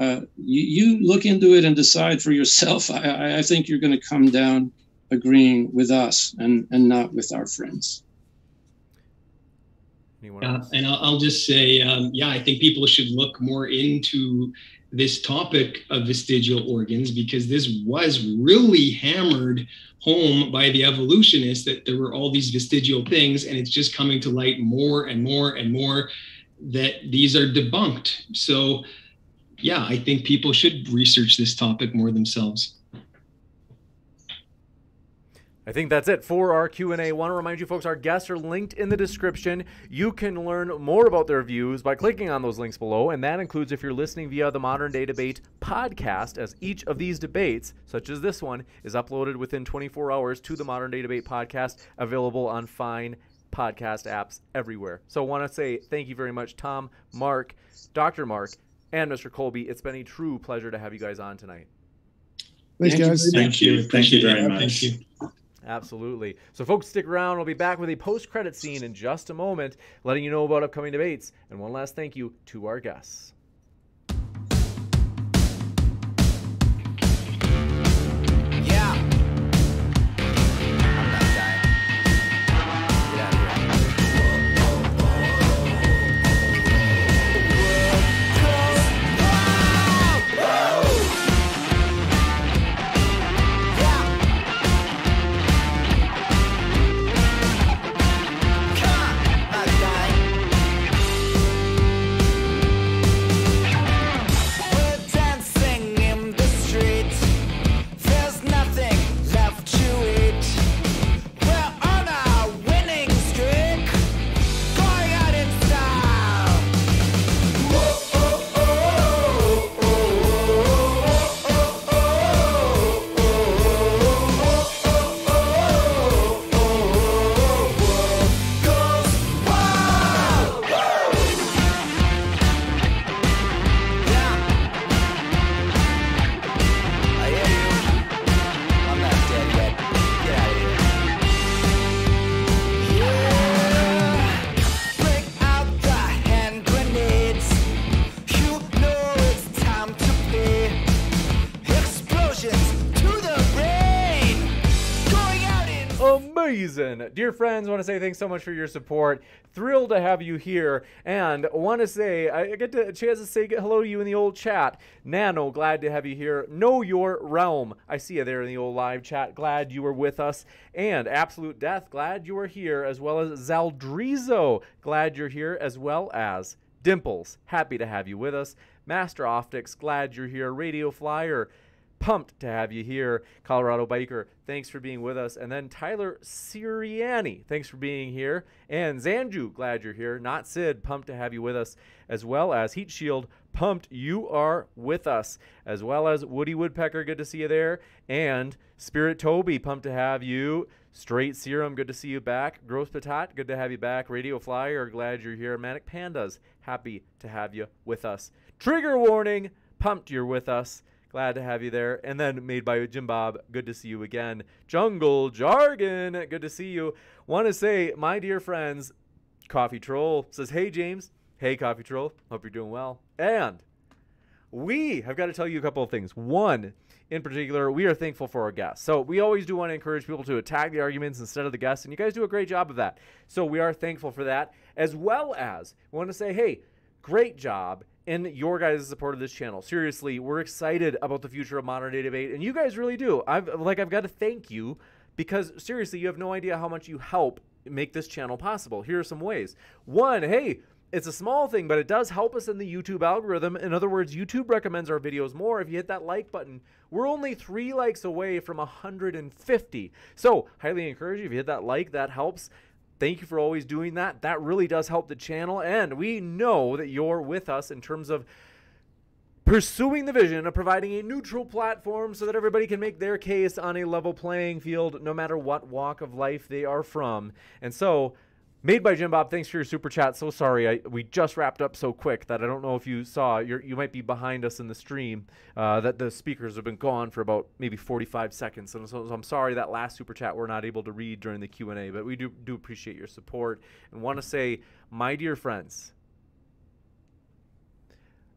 Uh, you, you, look into it and decide for yourself. I, I think you're going to come down agreeing with us and, and not with our friends. Uh, and I'll, I'll, just say, um, yeah, I think people should look more into this topic of vestigial organs because this was really hammered home by the evolutionists that there were all these vestigial things, and it's just coming to light more and more and more that these are debunked. So, yeah, I think people should research this topic more themselves. I think that's it for our Q&A. I want to remind you folks our guests are linked in the description. You can learn more about their views by clicking on those links below, and that includes if you're listening via the Modern Day Debate podcast as each of these debates, such as this one, is uploaded within 24 hours to the Modern Day Debate podcast, available on fine podcast apps everywhere. So I want to say thank you very much Tom, Mark, Dr. Mark, and Mr. Kolbe. It's been a true pleasure to have you guys on tonight. Thanks, guys. Thank you. Thank you very much. Thank you. Absolutely. So, folks, stick around. We'll be back with a post credit scene in just a moment, letting you know about upcoming debates. And one last thank you to our guests. Dear friends, want to say thanks so much for your support. Thrilled to have you here, and want to say I get a chance to say hello to you in the old chat. Nano, glad to have you here. Know your realm. I see you there in the old live chat. Glad you were with us. And Absolute Death, glad you are here, as well as Zaldrizo, glad you're here, as well as Dimples, happy to have you with us. Master Optics, glad you're here. Radio Flyer pumped to have you here, Colorado Biker. Thanks for being with us. And then Tyler Siriani, thanks for being here. And Zanju, glad you're here. Not Sid, pumped to have you with us, as well as Heat Shield, pumped you are with us, as well as Woody Woodpecker, good to see you there. And Spirit Toby, pumped to have you. Straight Serum, good to see you back. Gross Patat, good to have you back. Radio Flyer, glad you're here. Manic Pandas, happy to have you with us. Trigger warning, pumped you're with us. Glad to have you there. And then made by Jim Bob. Good to see you again. Jungle Jargon. Good to see you. Want to say, my dear friends, Coffee Troll says, Hey, James. Hey, Coffee Troll. Hope you're doing well. And we have got to tell you a couple of things. One, in particular, we are thankful for our guests. So we always do want to encourage people to attack the arguments instead of the guests, and you guys do a great job of that. So we are thankful for that, as well as we want to say, hey, great job and your guys' support of this channel. Seriously, we're excited about the future of modern day debate, and you guys really do. I've like I've got to thank you because seriously, you have no idea how much you help make this channel possible. Here are some ways. One, hey, it's a small thing, but it does help us in the YouTube algorithm. In other words, YouTube recommends our videos more if you hit that like button. We're only three likes away from 150. So, highly encourage you if you hit that like, that helps. Thank you for always doing that. That really does help the channel. And we know that you're with us in terms of pursuing the vision of providing a neutral platform so that everybody can make their case on a level playing field no matter what walk of life they are from. And so, Made by Jim Bob, thanks for your super chat. So sorry, I, we just wrapped up so quick that I don't know if you saw. you you might be behind us in the stream. Uh, that the speakers have been gone for about maybe 45 seconds, and so, so, I'm sorry that last super chat we're not able to read during the Q and A. But we do do appreciate your support and want to say, my dear friends,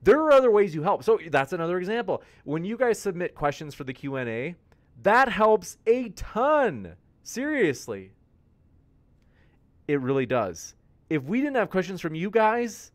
there are other ways you help. So that's another example. When you guys submit questions for the Q&A, that helps a ton. Seriously. It really does. If we didn't have questions from you guys,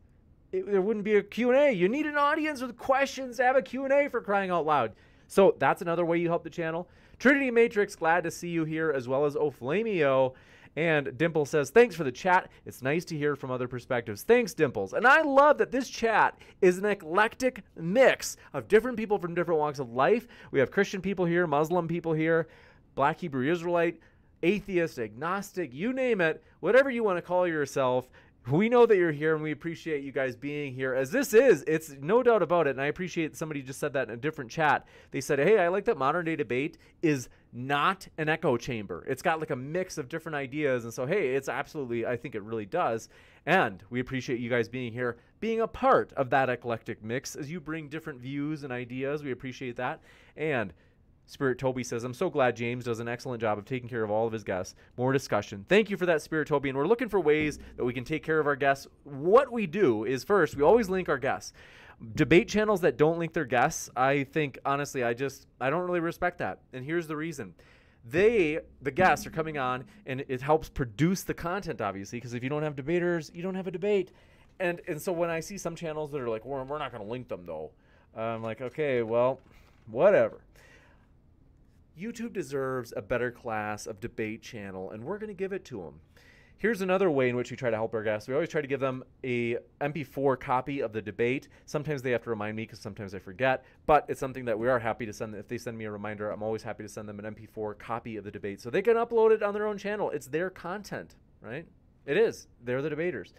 it, there wouldn't be a Q&A. You need an audience with questions to have a Q&A for crying out loud. So that's another way you help the channel. Trinity Matrix, glad to see you here, as well as Oflamio. And Dimple says, Thanks for the chat. It's nice to hear from other perspectives. Thanks, Dimples. And I love that this chat is an eclectic mix of different people from different walks of life. We have Christian people here, Muslim people here, Black Hebrew Israelite, atheist, agnostic, you name it, whatever you want to call yourself we know that you're here and we appreciate you guys being here. As this is it's no doubt about it and i appreciate somebody just said that in a different chat. They said hey i like that modern day debate is not an echo chamber. It's got like a mix of different ideas and so hey it's absolutely i think it really does and we appreciate you guys being here being a part of that eclectic mix as you bring different views and ideas we appreciate that and Spirit Toby says, I'm so glad James does an excellent job of taking care of all of his guests. More discussion. Thank you for that, Spirit Toby. And we're looking for ways that we can take care of our guests. What we do is first, we always link our guests. Debate channels that don't link their guests, I think, honestly, I just, I don't really respect that. And here's the reason they the guests are coming on and it helps produce the content obviously because if you don't have debaters you don't have a debate and and so when i see some channels that are like we're, we're not going to link them though i'm like okay well whatever YouTube deserves a better class of debate channel, and we're going to give it to them. Here's another way in which we try to help our guests. We always try to give them a MP4 copy of the debate. Sometimes they have to remind me because sometimes I forget, but it's something that we are happy to send. If they send me a reminder, I'm always happy to send them an MP4 copy of the debate so they can upload it on their own channel. It's their content, right? It is. They're the debaters.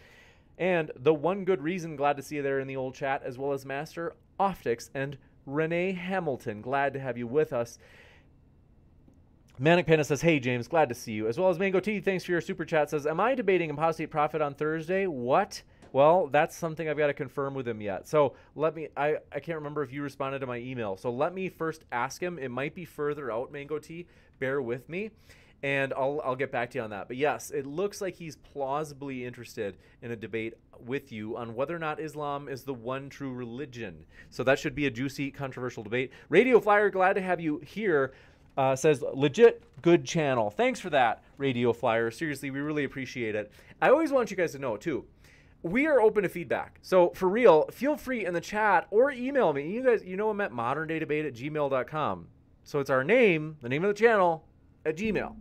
And the one good reason, glad to see you there in the old chat, as well as Master Optics and Renee Hamilton. Glad to have you with us. Manic Panda says, Hey, James, glad to see you. As well as Mango T, thanks for your super chat. Says, Am I debating apostate prophet on Thursday? What? Well, that's something I've got to confirm with him yet. So let me, I, I can't remember if you responded to my email. So let me first ask him. It might be further out, Mango T. Bear with me. And I'll, I'll get back to you on that. But yes, it looks like he's plausibly interested in a debate with you on whether or not Islam is the one true religion. So that should be a juicy, controversial debate. Radio Flyer, glad to have you here uh, says legit good channel. Thanks for that, Radio Flyer. Seriously, we really appreciate it. I always want you guys to know too. We are open to feedback. So for real, feel free in the chat or email me. You guys, you know I'm at moderndaydebate at gmail.com. So it's our name, the name of the channel, at Gmail.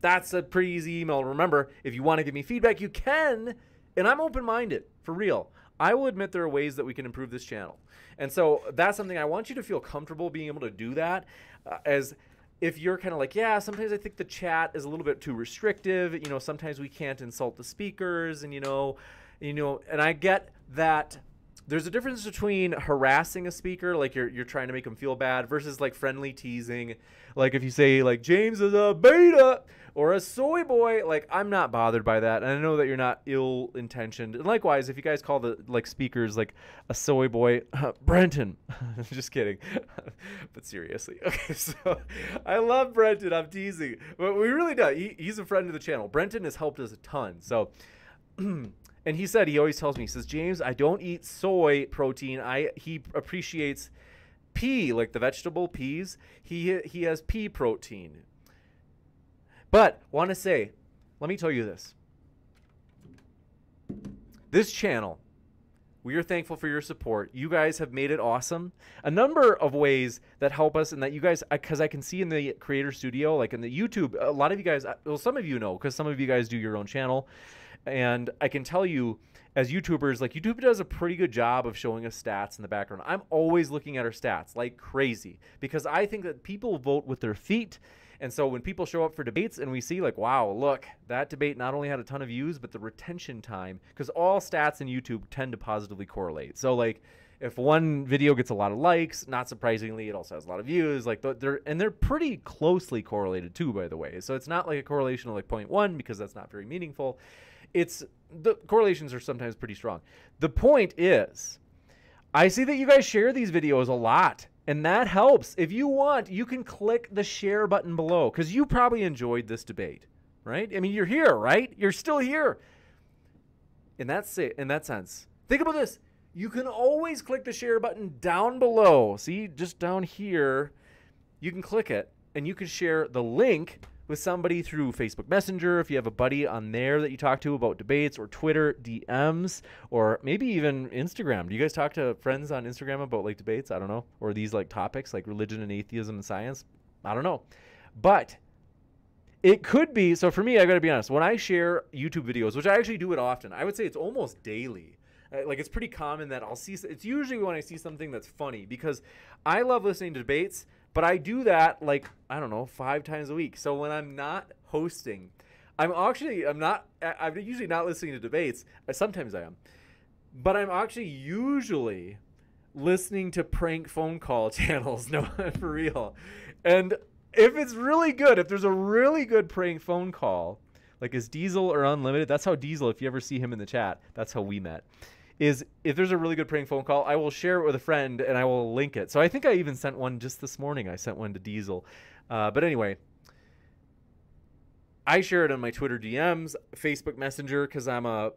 That's a pretty easy email. Remember, if you want to give me feedback, you can. And I'm open minded, for real. I will admit there are ways that we can improve this channel. And so that's something I want you to feel comfortable being able to do that uh, as if you're kind of like, yeah, sometimes I think the chat is a little bit too restrictive. You know, sometimes we can't insult the speakers, and you know, you know, and I get that. There's a difference between harassing a speaker, like you're you're trying to make them feel bad, versus like friendly teasing. Like if you say like James is a beta, or a soy boy. Like I'm not bothered by that, and I know that you're not ill intentioned. And likewise, if you guys call the like speakers like a soy boy, uh, Brenton, just kidding, but seriously, okay. So I love Brenton. I'm teasing, but we really do. He, he's a friend of the channel. Brenton has helped us a ton. So. and he said he always tells me he says James I don't eat soy protein I he appreciates pea like the vegetable peas he he has pea protein but want to say, let me tell you this. This channel, we are thankful for your support. You guys have made it awesome. A number of ways that help us, and that you guys, uh, because I can see in the Creator Studio, like in the YouTube, a lot of you guys, uh, well, some of you know, because some of you guys do your own channel. And I can tell you, as YouTubers, like YouTube does a pretty good job of showing us stats in the background. I'm always looking at our stats like crazy because I think that people vote with their feet and so when people show up for debates and we see like, wow, look, that debate not only had a ton of views, but the retention time, because all stats in YouTube tend to positively correlate. So like if one video gets a lot of likes, not surprisingly, it also has a lot of views. Like they're and they're pretty closely correlated too, by the way. So it's not like a correlation of like 0.1 because that's not very meaningful. It's the correlations are sometimes pretty strong. The point is, I see that you guys share these videos a lot and that helps. If you want, you can click the share button below because you probably enjoyed this debate, right? I mean, you're here, right? You're still here. In that, say, in that sense, think about this. you can always click the share button down below. See, just down here, you can click it and you can share the link with somebody through Facebook Messenger, if you have a buddy on there that you talk to about debates, or Twitter DMs, or maybe even Instagram. Do you guys talk to friends on Instagram about like debates? I don't know. Or these like topics like religion and atheism and science? I don't know. But it could be so for me, I gotta be honest, when I share YouTube videos, which I actually do it often, I would say it's almost daily. Like it's pretty common that I'll see it's usually when I see something that's funny because I love listening to debates but I do that like, I don't know, five times a week. So when I'm not hosting, I'm actually, I'm not, I'm usually not listening to debates. Sometimes I am. But I'm actually usually listening to prank phone call channels. No, for real. And if it's really good, if there's a really good prank phone call, like is Diesel or Unlimited, that's how Diesel, if you ever see him in the chat, that's how we met is if there's a really good prank phone call, I will share it with a friend and I will link it. So I think I even sent one just this morning. I sent one to Diesel. Uh, but anyway, I share it on my Twitter DMs, Facebook Messenger, because I'm a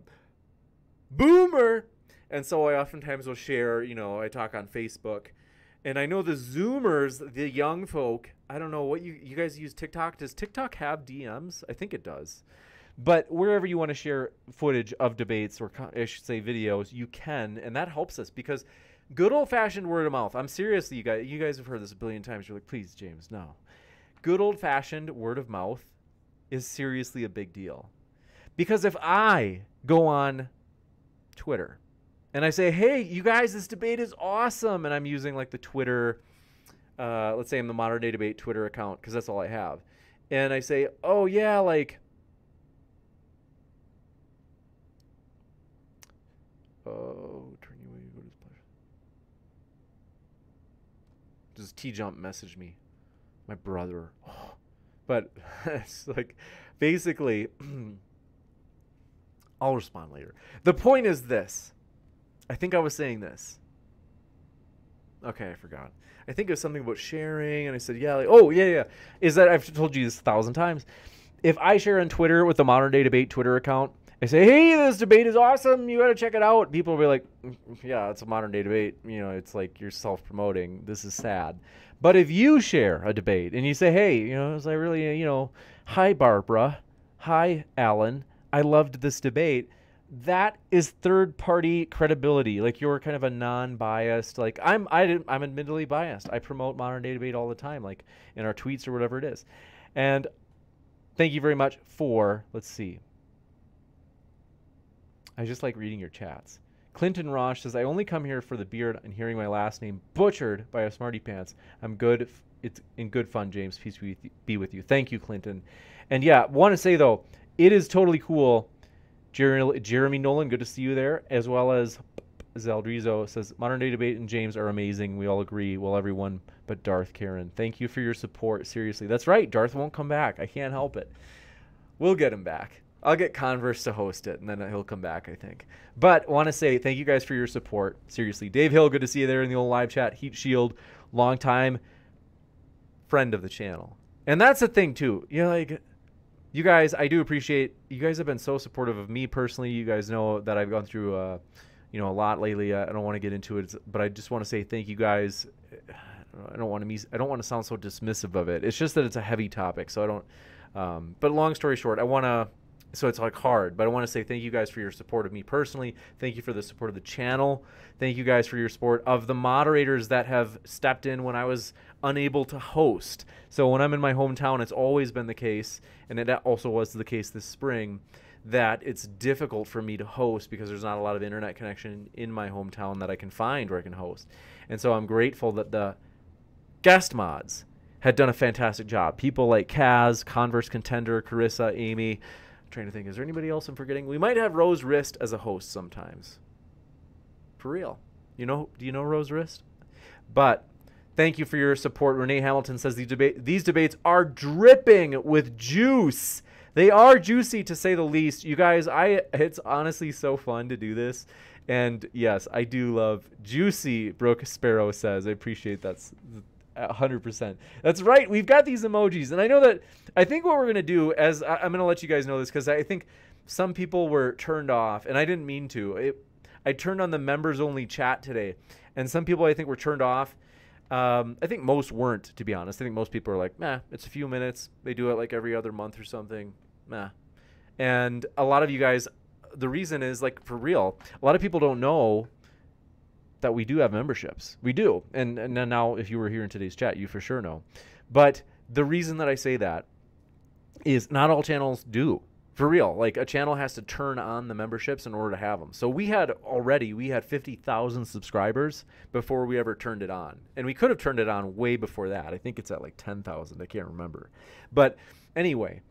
boomer. And so I oftentimes will share, you know, I talk on Facebook. And I know the Zoomers, the young folk, I don't know what you, you guys use TikTok. Does TikTok have DMs? I think it does. But wherever you want to share footage of debates or I should say videos, you can, and that helps us because good old fashioned word of mouth. I'm serious, you guys. You guys have heard this a billion times. You're like, please, James, no. Good old fashioned word of mouth is seriously a big deal, because if I go on Twitter and I say, hey, you guys, this debate is awesome, and I'm using like the Twitter, uh, let's say I'm the modern day debate Twitter account because that's all I have, and I say, oh yeah, like Oh, turn you away, go to his pleasure. Does TJump message me? My brother. Oh. But it's like basically, I'll respond later. The point is this. I think I was saying this. Okay, I forgot. I think it was something about sharing, and I said, yeah, like, oh, yeah, yeah. Is that I've told you this a thousand times. If I share on Twitter with the Modern Day Debate Twitter account, I say, hey, this debate is awesome. You got to check it out. People will be like, mm, yeah, it's a modern day debate. You know, it's like you're self promoting. This is sad. But if you share a debate and you say, hey, you know, it's like really, you know, hi, Barbara. Hi, Alan. I loved this debate. That is third party credibility. Like you're kind of a non biased, like I'm, I, I'm admittedly biased. I promote modern day debate all the time, like in our tweets or whatever it is. And thank you very much for, let's see, I just like reading your chats. Clinton Rosh says, I only come here for the beard and hearing my last name butchered by a smarty pants. I'm good. It's in good fun, James. Peace be with you. Thank you, Clinton. And yeah, want to say though, it is totally cool. Jeremy, Jeremy Nolan, good to see you there, as well as Zeldrizo says, Modern Day Debate and James are amazing. We all agree. Well, everyone but Darth Karen. Thank you for your support. Seriously. That's right. Darth won't come back. I can't help it. We'll get him back. I'll get Converse to host it, and then he'll come back, I think. But want to say thank you guys for your support. Seriously, Dave Hill, good to see you there in the old live chat. Heat Shield, long time friend of the channel, and that's the thing too. You know, like you guys, I do appreciate you guys have been so supportive of me personally. You guys know that I've gone through, uh, you know, a lot lately. I don't want to get into it, but I just want to say thank you guys. I don't want to I don't want to sound so dismissive of it. It's just that it's a heavy topic, so I don't. Um, but long story short, I want to so it's like hard. But i want to say thank you guys for your support of me personally. Thank you for the support of the channel. Thank you guys for your support of the moderators that have stepped in when i was unable to host. So when i'm in my hometown it's always been the case and it also was the case this spring that it's difficult for me to host because there's not a lot of internet connection in my hometown that i can find where i can host. And so i'm grateful that the guest mods had done a fantastic job. People like kaz converse contender carissa amy trying to think, is there anybody else I'm forgetting? We might have Rose Wrist as a host sometimes. For real. You know, do you know Rose Wrist? But thank you for your support. Renee Hamilton says these, deba- these debates are dripping with juice. They are juicy to say the least. You guys, I it's honestly so fun to do this. And yes, I do love juicy. Brooke Sparrow says, I appreciate that's 100%. That's right. We've got these emojis. And I know that I think what we're going to do as I, am going to let you guys know this because I think some people were turned off and I didn't mean to. It, I turned on the members only chat today. And some people I think were turned off. Um, I think most weren't, to be honest. I think most people are like, nah, it's a few minutes. They do it like every other month or something. Nah. And a lot of you guys, the reason is like for real, a lot of people don't know that we do have memberships. We do, and and now if you were here in today's chat, you for sure know. But the reason that I say that is not all channels do. For real. Like a channel has to turn on the memberships in order to have them so we had already we had 50,000 subscribers before we ever turned it on. And we could have turned it on way before that. I think it's at like 10,000 i can't remember. But anyway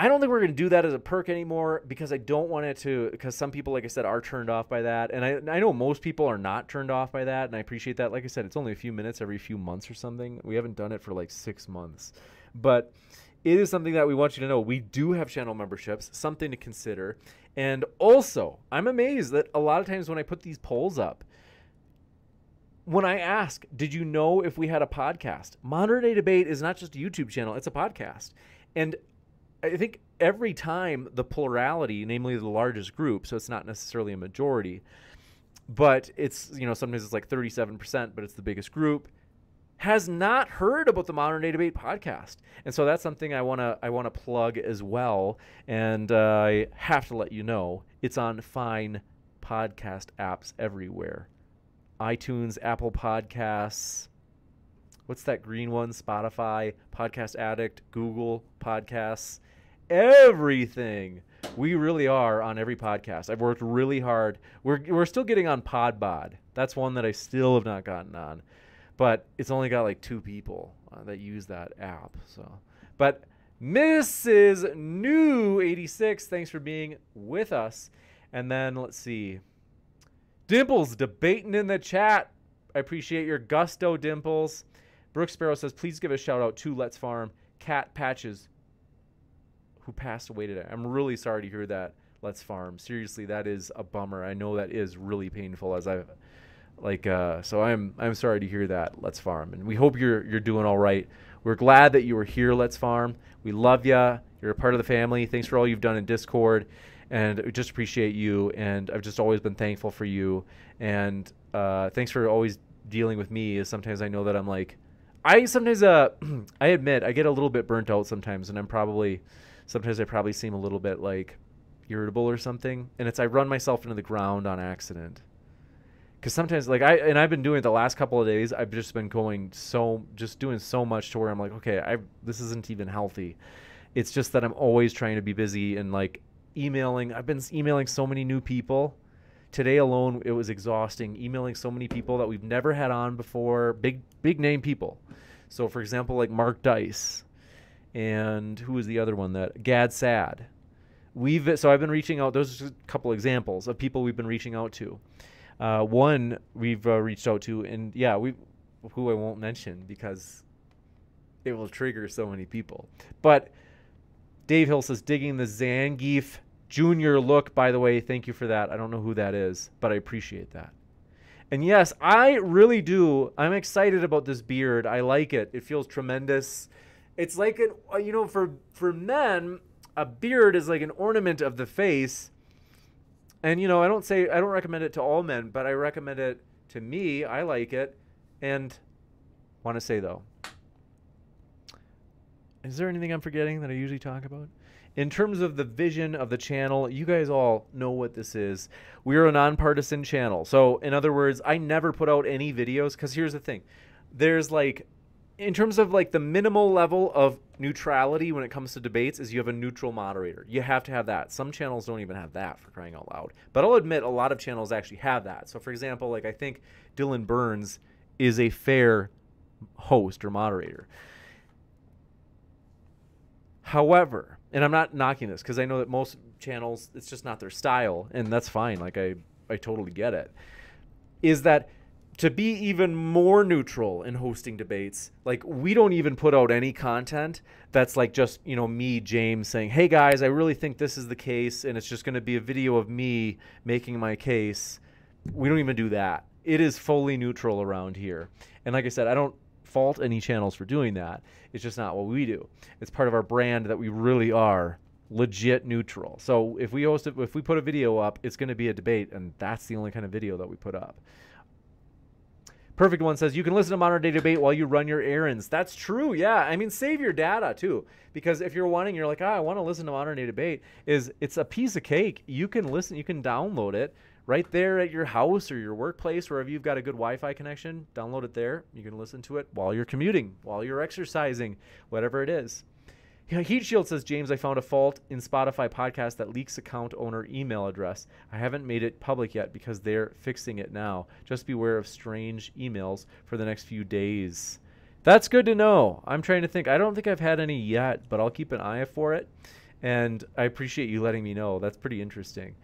I don't think we're going to do that as a perk anymore because I don't want it to. Because some people, like I said, are turned off by that, and I I know most people are not turned off by that, and I appreciate that. Like I said, it's only a few minutes every few months or something. We haven't done it for like six months, but it is something that we want you to know. We do have channel memberships, something to consider. And also, I'm amazed that a lot of times when I put these polls up, when I ask, did you know if we had a podcast? Modern Day Debate is not just a YouTube channel, it's a podcast. And I think every time the plurality, namely the largest group, so it's not necessarily a majority, but it's, you know, sometimes it's like 37%, but it's the biggest group has not heard about the Modern Day Debate podcast, and so that's something I wanna I wanna plug as well. And uh, I have to let you know it's on fine podcast apps everywhere, iTunes, Apple Podcasts. What's that green one? Spotify, Podcast Addict, Google Podcasts, everything. We really are on every podcast. I've worked really hard. We're, we're still getting on Podbod. That's one that I still have not gotten on but it's only got like two people uh, that use that app. So, but Mrs. New 86, thanks for being with us. And then let's see. Dimples debating in the chat. I appreciate your gusto, Dimples. Brooke Sparrow says, please give a shout out to Let's Farm Cat Patches, who passed away today. I'm really sorry to hear that. Let's Farm. Seriously, that is a bummer. I know that is really painful as I've like uh, so I'm I'm sorry to hear that. Let's Farm, and we hope you're you're doing all right. We're glad that you were here. Let's Farm. We love you. You're a part of the family. Thanks for all you've done in Discord, and we just appreciate you. And I've just always been thankful for you. And uh, thanks for always dealing with me. Is sometimes I know that I'm like, I sometimes uh, I admit I get a little bit burnt out sometimes, and I'm probably sometimes I probably seem a little bit like irritable or something. And it's I run myself into the ground on accident. Because sometimes like i and i've been doing it the last couple of days i've just been going so just doing so much to where i'm like okay i this isn't even healthy. It's just that i'm always trying to be busy and like emailing i've been emailing so many new people. Today alone it was exhausting emailing so many people that we've never had on before big big name people. So for example like mark dice and who was the other one that Gad Saad we've so i've been reaching out those are just a couple examples of people we've been reaching out to uh, one we've uh, reached out to, and yeah, we who I won't mention because it will trigger so many people. But Dave Hill says digging the Zangief Junior look. By the way, thank you for that. I don't know who that is, but I appreciate that. And yes, I really do. I'm excited about this beard. I like it. It feels tremendous. It's like an uh, you know for for men, a beard is like an ornament of the face and you know, I don't say I don't recommend it to all men, but I recommend it to me. I like it, and want to say though, is there anything I'm forgetting that I usually talk about? In terms of the vision of the channel, you guys all know what this is. We are a nonpartisan channel. So, in other words, I never put out any videos because here's the thing there's like in terms of like the minimal level of neutrality when it comes to debates is you have a neutral moderator. You have to have that. Some channels don't even have that for crying out loud. But I'll admit a lot of channels actually have that. So for example, like I think Dylan Burns is a fair host or moderator. However, and I'm not knocking this because I know that most channels it's just not their style and that's fine. Like I I totally get it. Is that to be even more neutral in hosting debates like we don't even put out any content that's like just you know me james saying hey guys i really think this is the case and it's just going to be a video of me making my case. We don't even do that. It is fully neutral around here. And like i said i don't fault any channels for doing that. It's just not what we do. It's part of our brand that we really are legit neutral. So if we host it, if we put a video up, it's going to be a debate, and that's the only kind of video that we put up. Perfect one says you can listen to modern day debate while you run your errands. That's true. Yeah, I mean save your data too, because if you're wanting, you're like, ah, I want to listen to modern day debate. Is it's a piece of cake. You can listen. You can download it right there at your house or your workplace, wherever you've got a good Wi-Fi connection. Download it there. You can listen to it while you're commuting, while you're exercising, whatever it is. Heat Shield says, James, I found a fault in Spotify podcast that leaks account owner email address. I haven't made it public yet because they're fixing it now. Just beware of strange emails for the next few days. That's good to know. I'm trying to think. I don't think I've had any yet, but I'll keep an eye for it. And I appreciate you letting me know. That's pretty interesting.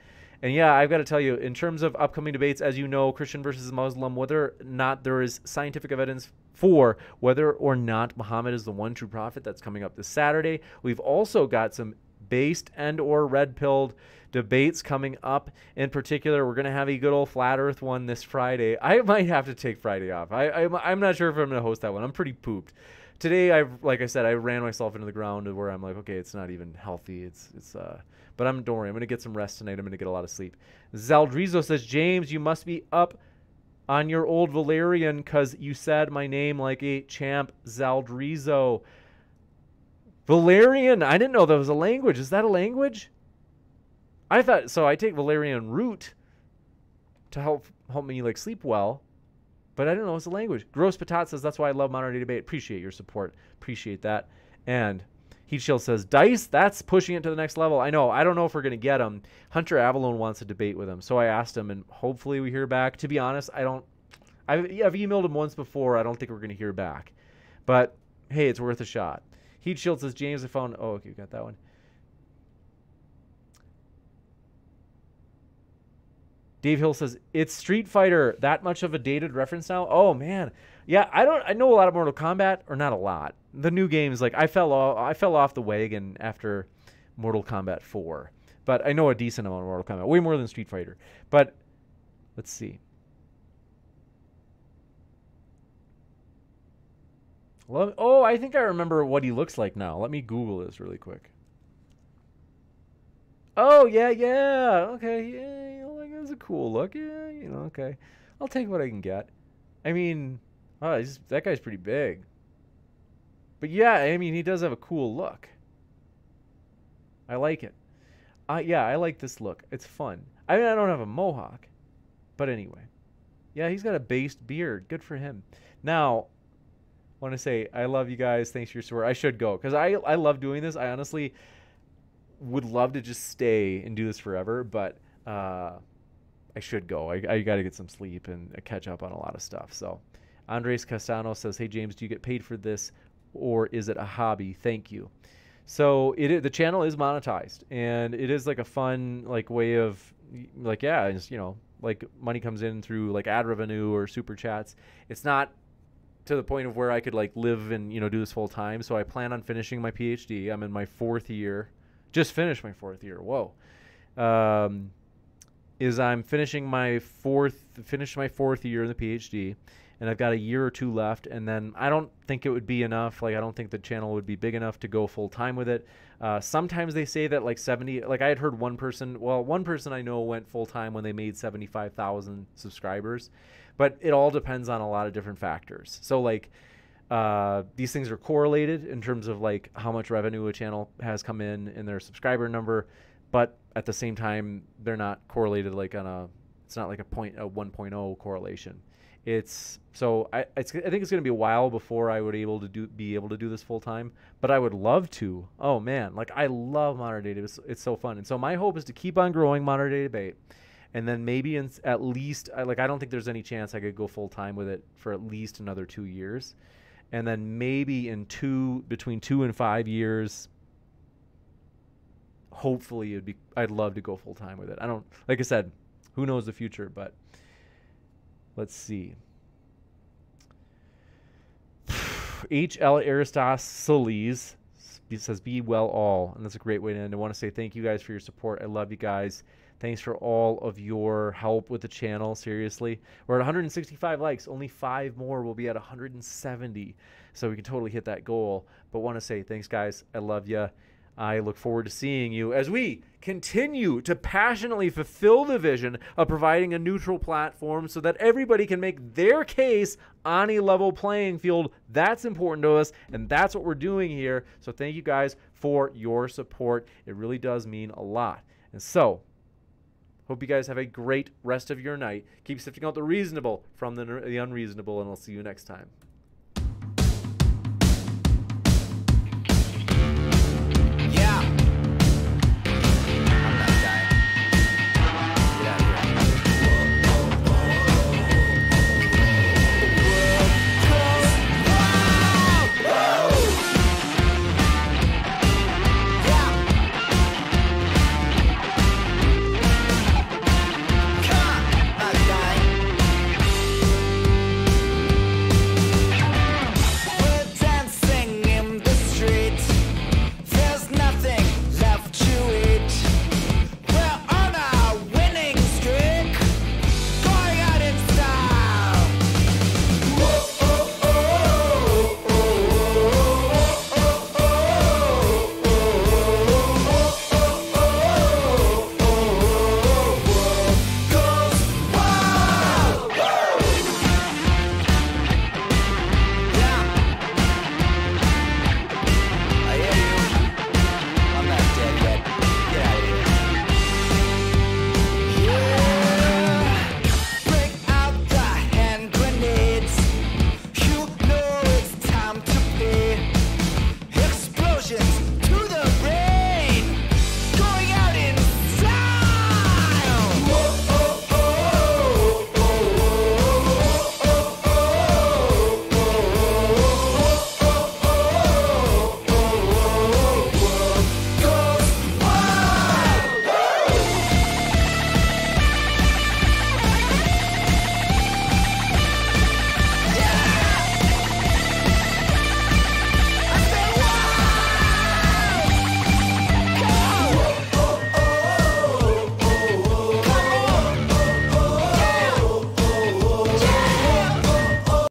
And yeah, I've got to tell you, in terms of upcoming debates, as you know, Christian versus Muslim, whether or not there is scientific evidence for whether or not Muhammad is the one true prophet that's coming up this Saturday. We've also got some based and or red pilled debates coming up. In particular we're going to have a good old flat earth one this friday. I might have to take friday off. I, I'm, I'm not sure if i'm going to host that one. I'm pretty pooped. Today i've like i said i ran myself into the ground where i'm like okay it's not even healthy. It's it's uh but i'm don't i'm going to get some rest tonight i'm going to get a lot of sleep zaldrizo says james you must be up on your old Valyrian because you said my name like a champ, Zaldrizo. Valerian. I didn't know that was a language. Is that a language? I thought so. I take Valerian root to help help me like sleep well, but I didn't know it's a language. Gross Patat says that's why I love modern day debate. Appreciate your support. Appreciate that. And Heat Shield says, Dice, that's pushing it to the next level. I know. I don't know if we're going to get him. Hunter Avallone wants a debate with him. So I asked him, and hopefully we hear back. To be honest, I don't. I've, I've emailed him once before. I don't think we're going to hear back. But hey, it's worth a shot. Heat Shield says, James, I found. Oh, okay, you got that one. Dave Hill says it's Street Fighter. That much of a dated reference now? Oh man, yeah. I don't. I know a lot of Mortal Kombat, or not a lot. The new games, like I fell off. I fell off the wagon after Mortal Kombat 4, but I know a decent amount of Mortal Kombat, way more than Street Fighter. But let's see. oh, I think I remember what he looks like now. Let me Google this really quick. Oh yeah, yeah. Okay, yeah. You like that's a cool look. Yeah, you know. Okay, I'll take what I can get. I mean, oh, that guy's pretty big. But yeah, I mean, he does have a cool look. I like it. Uh, yeah, I like this look. It's fun. I mean, I don't have a mohawk, but anyway. Yeah, he's got a based beard. Good for him. Now, want to say I love you guys. Thanks for your support. I should go because I I love doing this. I honestly would love to just stay and do this forever, but uh, I should go. I, I got to get some sleep and catch up on a lot of stuff. So, Andres Castano says, "Hey James, do you get paid for this, or is it a hobby? Thank you." So it the channel is monetized, and it is like a fun like way of like yeah, it's, you know like money comes in through like ad revenue or super chats. It's not to the point of where I could like live and you know do this full time. So I plan on finishing my PhD. I'm in my fourth year just finished my fourth year. Whoa. Um, is I'm finishing my fourth finished my fourth year in the PhD, and I've got a year or two left. And then I don't think it would be enough. Like I don't think the channel would be big enough to go full time with it. Uh, sometimes they say that like 70. Like I had heard one person. Well, one person I know went full time when they made 75,000 subscribers, but it all depends on a lot of different factors. So like uh, these things are correlated in terms of like how much revenue a channel has come in in their subscriber number, but at the same time they're not correlated like on a. It's not like a point a 1.0 correlation. It's so I it's, I think it's going to be a while before I would able to do be able to do this full time, but I would love to. Oh man, like I love modern debate. It's, it's so fun, and so my hope is to keep on growing modern day debate and then maybe in, at least like I don't think there's any chance I could go full time with it for at least another two years and then maybe in two between two and five years hopefully it'd be i'd love to go full time with it i don't like i said who knows the future but let's see hl aristoteles says be well all and that's a great way to end i want to say thank you guys for your support i love you guys Thanks for all of your help with the channel. Seriously, we're at 165 likes. Only five more will be at 170, so we can totally hit that goal. But want to say thanks, guys. I love you. I look forward to seeing you as we continue to passionately fulfill the vision of providing a neutral platform so that everybody can make their case on a level playing field. That's important to us, and that's what we're doing here. So, thank you guys for your support. It really does mean a lot. And so, hope you guys have a great rest of your night. Keep sifting out the reasonable from the, the unreasonable, and I'll see you next time.